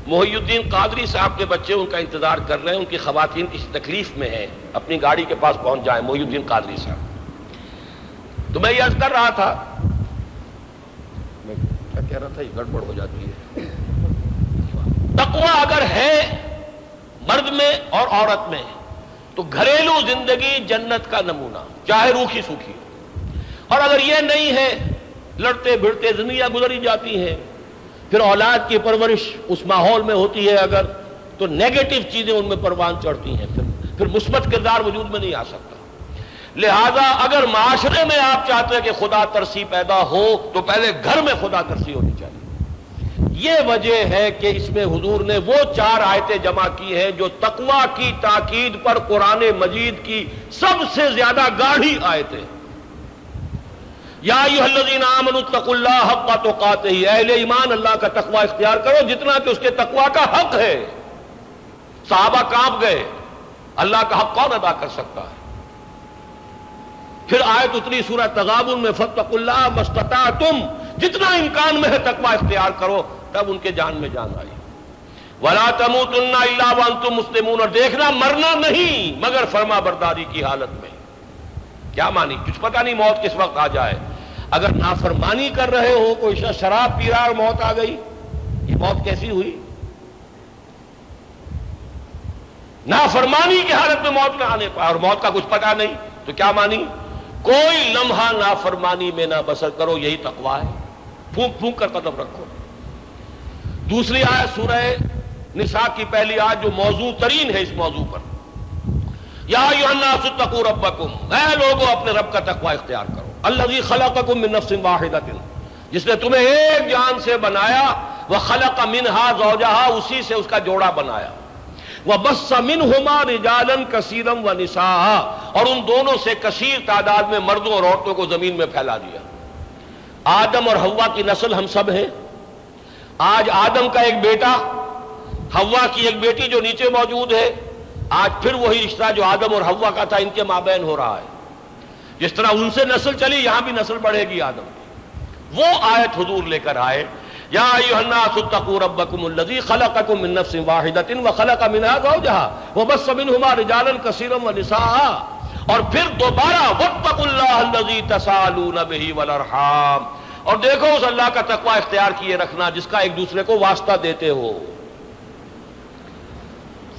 मोहुद्दीन कादरी साहब के बच्चे उनका इंतज़ार कर रहे हैं। उनकी खातन किसी तकलीफ़ में है। अपनी गाड़ी के पास पहुँच जाए मोहुद्दीन कादरी साहब। तो मैं यह कर रहा था। क्या कह रहा था? ये गड़बड़ हो जाती है। तकवा अगर है, मर्द में और औरत में तो घरेलू ज़िंदगी जन्नत का नमूना, चाहे रूखी सूखी और अगर यह नहीं है, लड़ते भिड़ते जिंदगियाँ गुजरी जाती हैं, फिर औलाद की परवरिश उस माहौल में होती है अगर तो नेगेटिव चीज़ें उनमें परवान चढ़ती हैं, फिर फिर मुस्बत किरदार वजूद में नहीं आ सकता। लिहाजा अगर माशरे में आप चाहते हैं कि खुदा तरसी पैदा हो तो पहले घर में खुदा तरसी होनी चाहिए। यह वजह है कि इसमें हुजूर ने वो चार आयतें जमा की हैं जो तकवा की ताकीद पर कुरान मजीद की सबसे ज़्यादा गाढ़ी आयतें का तो ईमान, अल्लाह का तकवा इख्तियार करो जितना कि उसके तकवा का हक है। साहबा काँप गए। अल्लाह का हक कौन अदा कर सकता है? फिर आयत उतरी सूरह तगाबुल में फतकुल्ला मस्तता तुम जितना इम्कान में है तकवा इख्तियार करो। तब उनके जान में जान आई। वला तमुतुन्ना इल्ला तुम मुस्लिम और देखना मरना नहीं, मगर फर्मा बरदारी की हालत में। क्या मानी? कुछ पता नहीं मौत किस वक्त आ जाए। अगर नाफरमानी कर रहे हो, कोई शराब पी रहा और मौत आ गई, ये मौत कैसी हुई? नाफरमानी की हालत में मौत ना आने पाए, और मौत का कुछ पता नहीं तो क्या मानी? कोई लम्हा नाफरमानी में ना बसर करो, यही तकवा है। फूक फूक कर कदम रखो। दूसरी आयत सूरह निसा की पहली आयत जो मौजू तरीन है इस मौजू पर। यानासतकू रबकुम मैं लोगों, अपने रब का तकवा इख्तियार करो। अल्लाह खलकुम मिन नफ्सिन वाहिदतिन। जिसने तुम्हें एक जान से बनाया, वह खलक मिनहा जौजहा, उसी से उसका जोड़ा बनाया। वह बसमिन हुमा रिजालन कसीरम व निसा और उन दोनों से कसीर तादाद में मर्दों और औरतों को ज़मीन में फैला दिया। आदम और हवा की नस्ल हम सब हैं। आज आदम का एक बेटा हवा की एक बेटी जो नीचे मौजूद है, आज फिर वही रिश्ता जो आदम और हवा का था, इनके माबैन हो रहा है। जिस तरह उनसे नस्ल चली, यहाँ भी नस्ल बढ़ेगी आदम वो आयत हजूर लेकर आए और फिर दोबारा और देखो उस अल्लाह का तकवा इख्तियार किए रखना, जिसका एक दूसरे को वास्ता देते हो।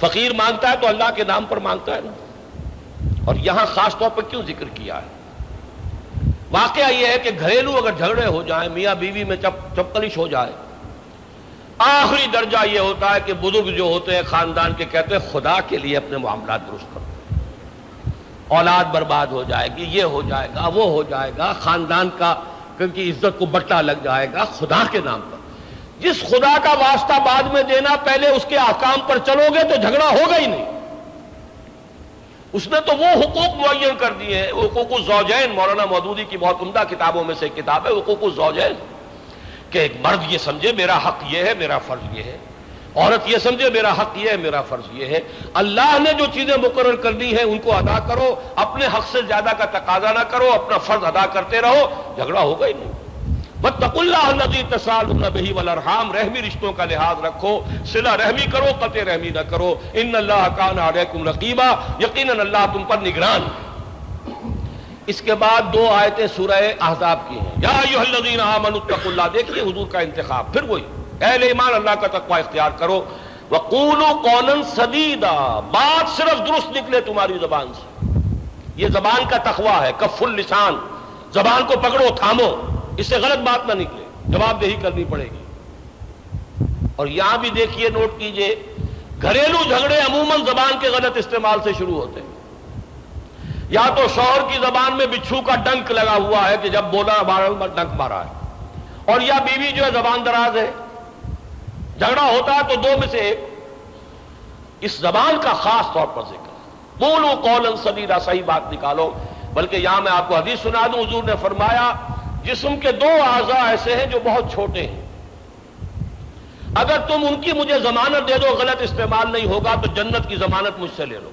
फकीर माँगता है तो अल्लाह के नाम पर माँगता है ना। और यहाँ खास तौर पर क्यों ज़िक्र किया है? वाकया यह है कि घरेलू अगर झगड़े हो जाए, मियाँ बीवी में चप, चपकलिश हो जाए, आखिरी दर्जा यह होता है कि बुज़ुर्ग जो होते हैं, खानदान के कहते हैं, खुदा के लिए अपने मामला दुरुस्त करो। औलाद बर्बाद हो जाएगी, ये हो जाएगा, वो हो जाएगा, खानदान का क्योंकि इज़्ज़त को बट्टा लग जाएगा खुदा के नाम पर। जिस खुदा का वास्ता बाद में देना पहले उसके आकाम पर चलोगे तो झगड़ा होगा ही नहीं। उसने तो वो हुकूक मुन कर दिए हैं, हुकूक जौजैन, मौलाना मौदूदी की बहुत उमदा किताबों में से एक किताब है, हुकूक जौजैन। के एक मर्द ये समझे, मेरा हक ये है, मेरा फ़र्ज़ ये है। औरत ये समझे, मेरा हक ये है, मेरा फ़र्ज़ ये है। अल्लाह ने जो चीज़ें मुकर कर दी है, उनको अदा करो, अपने हक से ज़्यादा का तकाजा ना करो, अपना फ़र्ज़ अदा करते रहो। झगड़ा होगा ही नहीं। रहमी रिश्तों का लिहाज रखो, सिला रहमी करो, कत रहमी ना करो। इन अल्लाह कान आलकुम रकीबा यकीन अल्लाह तुम पर निगरान। इसके बाद दो आयतें सूरह ahzab की हैं। या युहल्लजीन आमनुत्तकुल्लाह देखिए हुजूर का इंतखाब, फिर वही। अहले ईमान अल्लाह का तकवा इख्तियार करो। वकूलो कौनन सदीदा, बात सिर्फ़ दुरुस्त निकले तुम्हारी जबान से। ये जबान का तकवा है, कफुल लिसान। जबान को पकड़ो, थामो। इससे गलत बात ना निकले। जवाबदेही करनी पड़ेगी। और यहाँ भी देखिए, नोट कीजिए, घरेलू झगड़े अमूमन जबान के गलत इस्तेमाल से शुरू होते हैं। या तो शौहर की जबान में बिच्छू का डंक लगा हुआ है कि जब बोला बार डंक मारा है। और या बीवी जो है, जबान दराज है। झगड़ा होता है तो दो में से एक। इस जबान का खास तौर पर ज़िक्र। बोलो, कौलन सदीरा सही बात निकालो। बल्कि यहाँ मैं आपको हदीस सुना दूँ, हजूर ने फरमाया, जिस्म के दो आजा ऐसे हैं जो बहुत छोटे हैं। अगर तुम उनकी मुझे जमानत दे दो, गलत इस्तेमाल नहीं होगा तो जन्नत की जमानत मुझसे ले लो।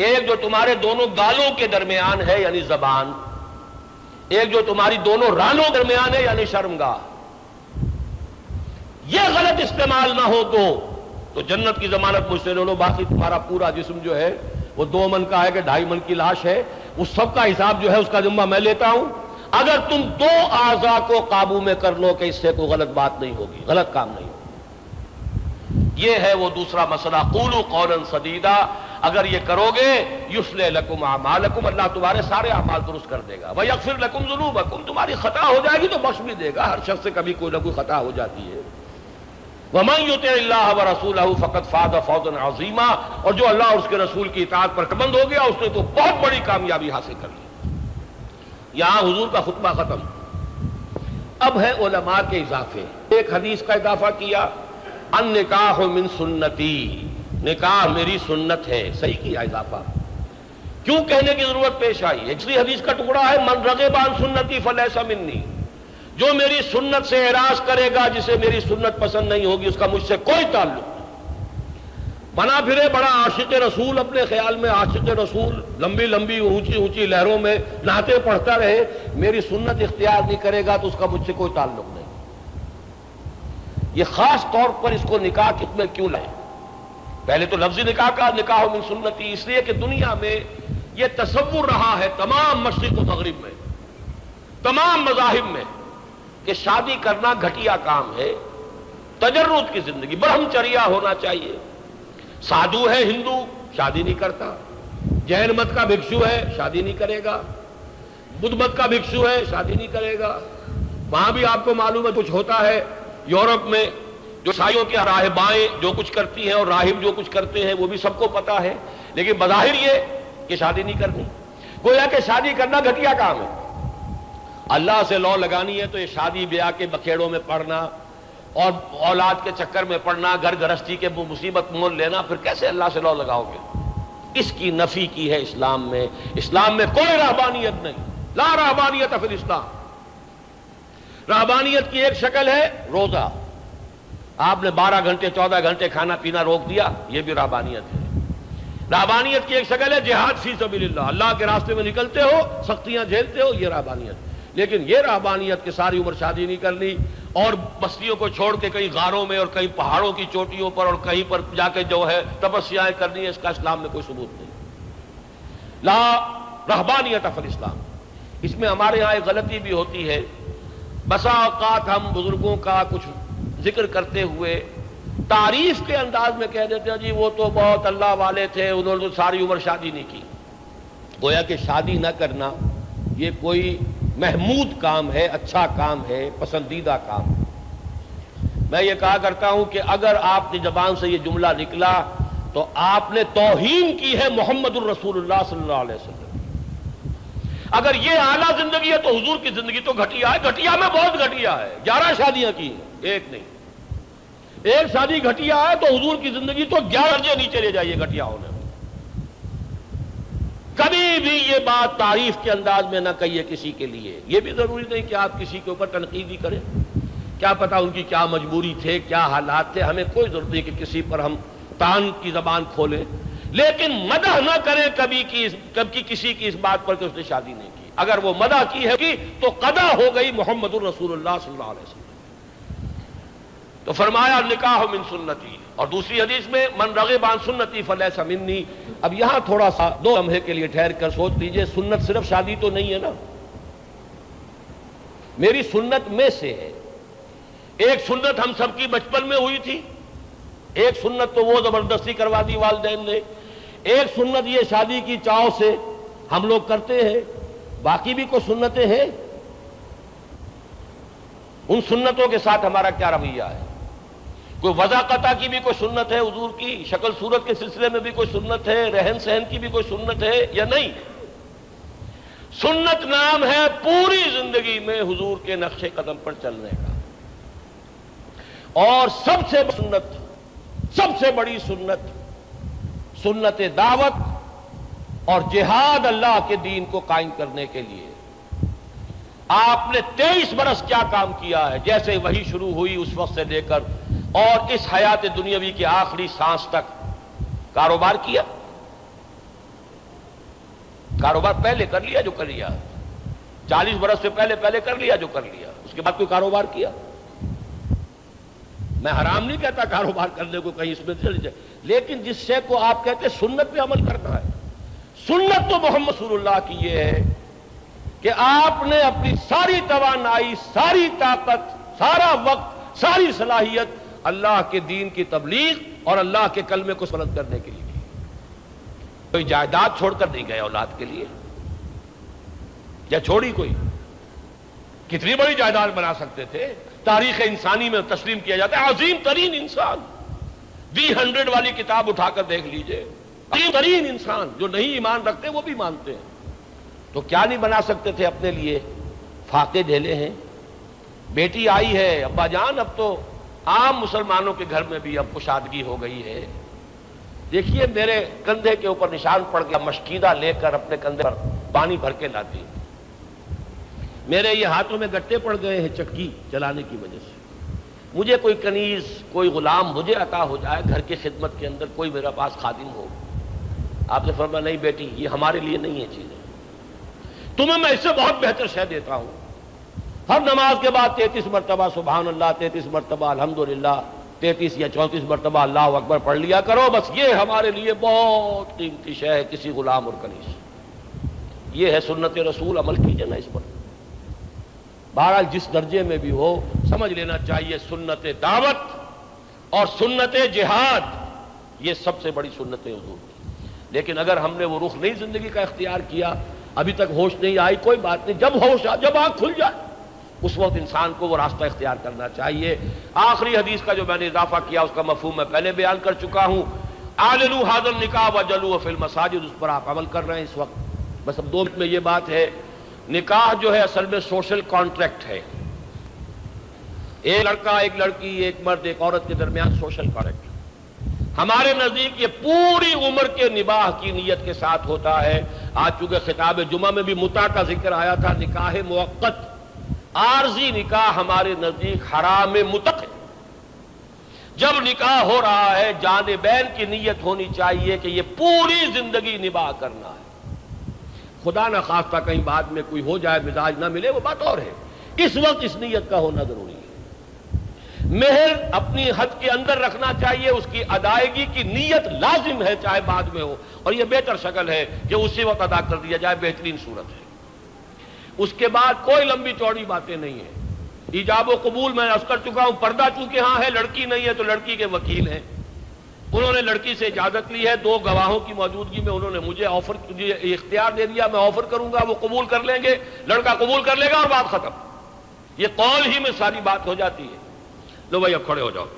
एक जो तुम्हारे दोनों गालों के दरमियान है, यानी जबान। एक जो तुम्हारी दोनों रानों दरमियान है, यानी शर्मगाह। यह गलत इस्तेमाल ना हो तो। तो जन्नत की जमानत मुझसे ले लो, बाकी तुम्हारा पूरा जिस्म जो है, वो दो मन का है कि ढाई मन की लाश है। उस सब का हिसाब जो है, उसका जिम्मा मैं लेता हूँ। अगर तुम दो आजा को काबू में कर लो कि इससे कोई गलत बात नहीं होगी, गलत काम नहीं होगी। यह है वो दूसरा मसला। कूलू कौरन सदीदा, अगर ये करोगे, युसले लकुम अमालकुम अल्लाह तुम्हारे सारे अमाल दुरुस्त कर देगा। वही अक्सर लकुम जुनूबकुम, तुम्हारी खता हो जाएगी तो बख्श भी देगा। हर शख्स से कभी कोई ना कोई खता हो जाती है। रसूल फ़कत फ़ाद फ़ौजन अजीमा। और जो अल्लाह उसके रसूल की इतात पर कबंद हो गया, उसने तो बहुत बड़ी कामयाबी हासिल कर ली। यहाँ हुजूर का खुतबा खत्म। अब है ओलमा के इजाफे। एक हदीस का इजाफा किया, अन निकाह मिन सुन्नति। निकाह मेरी सुन्नत है। सही किया इजाफा। क्यों कहने की ज़रूरत पेश आई? एक हदीस का टुकड़ा है, मन रगे बान सुन्नति, फलैसा मिन्नी। जो मेरी सुन्नत से एराज करेगा, जिसे मेरी सुन्नत पसंद नहीं होगी, उसका मुझसे कोई ताल्लुक नहीं। बना फिरे बड़ा आशिक रसूल, अपने ख्याल में आशिक रसूल, लंबी लंबी, ऊँची ऊँची लहरों में नहाते पढ़ता रहे, मेरी सुन्नत इख्तियार नहीं करेगा तो उसका मुझसे कोई ताल्लुक नहीं। यह खास तौर पर इसको निकाह कितने क्यों लाए पहले तो लफ्जी निकाह का निकाह मिन सुन्नति, इसलिए कि दुनिया में यह तस्वुर रहा है तमाम मशरक मगरब में, तमाम मजाहिब में। कि शादी करना घटिया काम है तजर्रुद की ज़िंदगी, ब्रह्मचर्या होना चाहिए। साधु है हिंदू, शादी नहीं करता। जैन मत का भिक्षु है, शादी नहीं करेगा। बुद्ध मत का भिक्षु है, शादी नहीं करेगा। वहाँ भी आपको मालूम है, कुछ होता है यूरोप में, जो साइयों की राहबाएँ जो कुछ करती हैं और राहिब जो कुछ करते हैं, वो भी सबको पता है। लेकिन बजाहिर ये कि शादी नहीं करनी। गोया कि शादी करना घटिया काम है। अल्लाह से लौ लगानी है तो ये शादी ब्याह के बखेड़ों में पढ़ना और औलाद के चक्कर में पढ़ना, घर गृहस्थी के मुसीबत मोल लेना, फिर कैसे अल्लाह से लौ लगाओगे? इसकी नफी की है इस्लाम में। इस्लाम में कोई रहबानियत नहीं। ला रहबानियत फिर इस्लाम। रहबानियत की एक शक्ल है रोजा। आपने 12 घंटे 14 घंटे खाना पीना रोक दिया यह भी रहबानियत है। रहबानियत की एक शक्ल है जिहाद फ़ी सबील्ला अल्लाह के रास्ते में निकलते हो, सख्तियाँ झेलते हो यह रहबानियत लेकिन ये रहबानियत की सारी उम्र शादी नहीं करनी और बस्तियों को छोड़ के कहीं गारों में और कहीं पहाड़ों की चोटियों पर और कहीं पर जाके जो है तपस्याएँ करनी है, इसका इस्लाम में कोई सबूत नहीं। ला रहबानियत अफल इस्लाम। इसमें हमारे यहाँ एक गलती भी होती है। बसा औकात हम बुज़ुर्गों का कुछ ज़िक्र करते हुए तारीफ़ के अंदाज में कह देते हैं, जी, वो तो बहुत अल्लाह वाले थे, उन्होंने तो सारी उम्र शादी नहीं की। गोया कि शादी ना करना, ये कोई महमूद काम है अच्छा काम है, पसंदीदा काम। है मैं ये कहा करता हूँ कि अगर आपकी जबान से ये जुमला निकला तो आपने तोहीन की है मोहम्मद रसूलुल्लाह सल्लल्लाहु अलैहि वसल्लम। अगर ये आला ज़िंदगी है तो हुजूर की ज़िंदगी तो घटिया है। घटिया में बहुत घटिया है। ग्यारह शादियाँ की एक नहीं। एक शादी घटिया है तो हुजूर की ज़िंदगी तो ग्यारह दर्जे नीचे ले जाइए, घटिया होने। कभी भी ये बात तारीफ़ के अंदाज में ना कहिए किसी के लिए। ये भी ज़रूरी नहीं कि आप किसी के ऊपर तनकीदी करें। क्या पता उनकी क्या मजबूरी थे, क्या हालात थे, हमें कोई ज़रूरत नहीं कि किसी पर हम तान की जबान खोलें। लेकिन मदह ना करें कभी की कभी किसी की इस बात पर कि उसने शादी नहीं की। अगर वो मदह की है कि तो कदा हो गई मोहम्मद रसूलुल्लाह सल्लल्लाहु अलैहि वसल्लम। तो फरमाया निकाह मिन सुन्नति। और दूसरी हदीस में, मन रगे बान सुन्नति फलह समिन्नी अब यहाँ थोड़ा सा दो लम्हे के लिए ठहर कर सोच लीजिए, सुन्नत सिर्फ़ शादी तो नहीं है ना। मेरी सुन्नत में से है। एक सुन्नत हम सबकी बचपन में हुई थी। एक सुन्नत तो वो ज़बरदस्ती करवा दी वालदेन ने। एक सुन्नत ये शादी की चाव से हम लोग करते हैं। बाकी भी कुछ सुन्नतें हैं। उन सुन्नतों के साथ हमारा क्या रवैया है? कोई वजाकता की भी कोई सुन्नत है हजूर की? शक्ल सूरत के सिलसिले में भी कोई सुन्नत है? रहन सहन की भी कोई सुन्नत है या नहीं? सुन्नत नाम है पूरी ज़िंदगी में हुजूर के नक्शे कदम पर चलने का। और सबसे सुन्नत, सबसे बड़ी सुन्नत सुन्नत दावत और जिहाद अल्लाह के दीन को कायम करने के लिए। आपने तेईस बरस क्या काम किया है? जैसे वही शुरू हुई, उस वक्त से लेकर और इस हयात दुनियावी के आखिरी सांस तक कारोबार किया। कारोबार पहले कर लिया जो कर लिया। चालीस बरस से पहले पहले कर लिया जो कर लिया। उसके बाद कोई कारोबार किया। मैं हराम नहीं कहता कारोबार करने को कहीं इसमें चल जाए। लेकिन जिस शे को आप कहते सुन्नत पे अमल करना है। सुन्नत तो मोहम्मद सुल्लाह की यह है कि आपने अपनी सारी तवानाई, सारी ताकत, सारा वक्त, सारी सलाहियत अल्लाह के दीन की तबलीग और अल्लाह के कलमे को सलत करने के लिए। कोई जायदाद छोड़कर नहीं गए औलाद के लिए। या छोड़ी कोई। कितनी बड़ी जायदाद बना सकते थे। तारीख इंसानी में तस्लीम किया जाता है। अजीम तरीन इंसान। दी हंड्रेड वाली किताब उठाकर देख लीजिए। अजीम तरीन इंसान जो नहीं ईमान रखते, वो भी मानते हैं। तो क्या नहीं बना सकते थे अपने लिए? फाके ढेले हैं। बेटी आई है अब्बा जान अब तो आम मुसलमानों के घर में भी अब कुशादगी हो गई है। देखिए, मेरे कंधे के ऊपर निशान पड़ गया, मशकीदा लेकर अपने कंधे पर पानी भर के लाती। मेरे ये हाथों में गट्टे पड़ गए हैं चक्की चलाने की वजह से। मुझे कोई कनीज, कोई गुलाम, मुझे अता हो जाए, घर की खिदमत के अंदर कोई मेरा पास खादिम हो। आपने फरमा नहीं बेटी, ये हमारे लिए नहीं है चीज़ें। तुम्हें मैं इससे बहुत बेहतर शह देता हूँ। हर नमाज़ के बाद तैतीस मरतबा सुबहान अल्लाह तैतीस मरतबा अलहमदुल्ला तैतीस या चौंतीस मरतबा अल्लाह अकबर पढ़ लिया करो। बस ये हमारे लिए बहुत कीमती शह है किसी गुलाम और कनीस ये है सुन्नत रसूल, अमल कीजिए ना इस पर। बहरहाल जिस दर्जे में भी हो, समझ लेना चाहिए सुन्नत दावत और सुन्नत जिहाद, ये सबसे बड़ी सुन्नत हजूर लेकिन अगर हमने वो रुख नहीं ज़िंदगी का इख्तियार किया, अभी तक होश नहीं आई, कोई बात नहीं, जब होश आ, जब आँख खुल जाए। उस वक्त इंसान को वो रास्ता इख्तियार करना चाहिए। आखिरी हदीस का जो मैंने इजाफा किया, उसका मफहूम मैं पहले बयान कर चुका हूँ। आलू हाजल निकाह व जलू फ़िल्म मसाजिद, उस पर आप अमल कर रहे हैं इस वक्त। बस अब दो मिनट में ये बात है। निकाह जो है असल में सोशल कॉन्ट्रैक्ट है। एक लड़का, एक लड़की, एक मर्द, एक औरत के दरमियान सोशल कॉन्ट्रैक्ट। हमारे नज़दीक ये पूरी उम्र के निबाह की नीयत के साथ होता है। आज चूँकि खिताब जुमा में भी मुता का ज़िक्र आया था निकाह मुक्त आरजी निकाह हमारे नज़दीक हराम मुतक है। जब निकाह हो रहा है, जान बैन की नीयत होनी चाहिए कि यह पूरी ज़िंदगी निबाह करना है। खुदा न खास्ता कहीं बाद में कोई हो जाए, मिजाज ना मिले, वो बात और है। इस वक्त इस नीयत का होना ज़रूरी है। मेहर अपनी हद के अंदर रखना चाहिए, उसकी अदायगी की नीयत लाजिम है, चाहे बाद में हो। और यह बेहतर शक्ल है कि उसी वक्त अदा कर दिया जाए, बेहतरीन सूरत है। उसके बाद कोई लंबी चौड़ी बातें नहीं है। ईजाब कबूल मैं अर्ज़ कर चुका हूँ। पर्दा चूँकि हाँ है, लड़की नहीं है तो लड़की के वकील हैं। उन्होंने लड़की से इजाज़त ली है। दो गवाहों की मौजूदगी में उन्होंने मुझे ऑफ़र इख्तियार दे दिया। मैं ऑफ़र करूँगा, वो कबूल कर लेंगे। लड़का कबूल कर लेगा और बात खत्म। ये कौल ही में सारी बात हो जाती है। लो भाई, अब खड़े हो जाओ।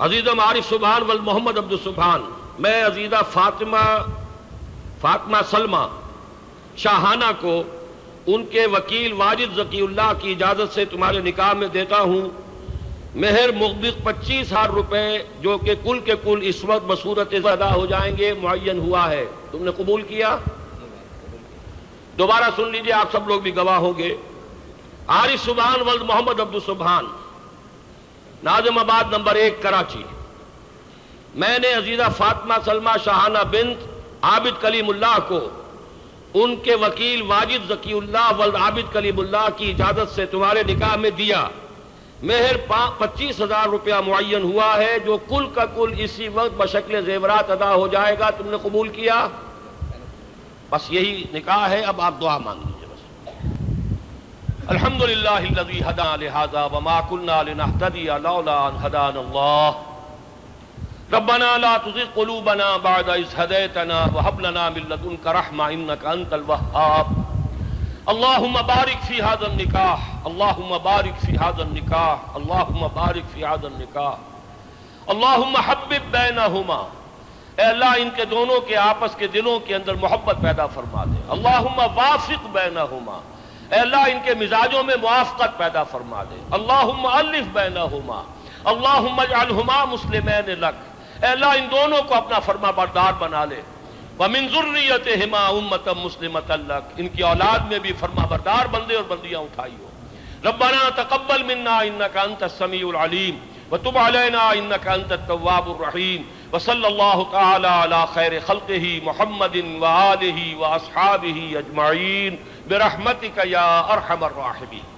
अजीजम आरिफ सुबहान वल मोहम्मद अब्दुल सुबहान मैं अजीजा फातिमा फातिमा सलमा शाहाना को, उनके वकील वाजिद जकीउल्लाह की इजाज़त से तुम्हारे निकाह में देता हूँ। मेहर मुखबिक पच्चीस हज़ार रुपए, जो कि कुल के कुल इस वक्त बसूरत अदा हो जाएँगे मुन हुआ है। तुमने कबूल किया? दोबारा सुन लीजिए, आप सब लोग भी गवाह होंगे। आरिफ सुबहान वल्द मोहम्मद अब्दुल सुबहान नाजमाबाद नंबर एक, कराची। मैंने अजीजा फातिमा सलमा शाहाना बिंद आबिद कलीमुल्लाह को उनके वकील वाजिद जकीउल्लाह वल्द आबिद कलीमुल्लाह की इजाज़त से तुम्हारे निकाह में दिया। मेहर पच्चीस हज़ार रुपया मुन हुआ है, जो कुल का कुल इसी वक्त बशक्ल जेवरात अदा हो जाएगा, तुमने कबूल किया? बस यही निकाह है, अब आप दुआ मांग लीजिए बस। अल्हम्दुलिल्लाह हदा लिहाजा वमा कुन्ना लिनहतदी लौला अन हदान अल्लाह। रब्बना ला तुज़िग क़ुलूबना बअद इज़ हदैतना व हब लना मिन रहमा इन्नका अंतल वह्हाब बारिक फ़ी हाज़ा निकाह अल्लाहुम्मा बारिक फ़ी हाज़ा निकाह अल्लाहुम्मा बारिक फ़ी हाज़ा निकाह अल्लाहुम्मा हब्बिब बैनहुमा अल्लाह इनके दोनों के आपस के दिलों के अंदर मोहब्बत पैदा फरमा दे अल्लाहुम्मा वाफिक बैनहुमा अल्लाह इनके मिजाजों में मुआफ़त पैदा फरमा दे अल्लाहुम्मा अलिफ बैनहुमा अल्लाहुम्मा जअलहुमा मुस्लिमैन लक अल्लाह इन दोनों को अपना फर्मा बरदार बना ले। व हिमा उम्मत मुस्लिमत लक। इनकी औलाद में भी फर्मा बरदार बंदे और बंदियाँ उठाई हो। रब्बना तकब्बल मिन्ना, इन्नका अंत समीउल अलीम। व तुब अलैना, इन्नका अंत तव्वाबुर रहीम। व सल्लल्लाहु तआला अला खैर खल्किही मुहम्मदिन व आलिही व अस्हाबिही अजमाइन बिरहमतिका या अरहमर राहिमीन।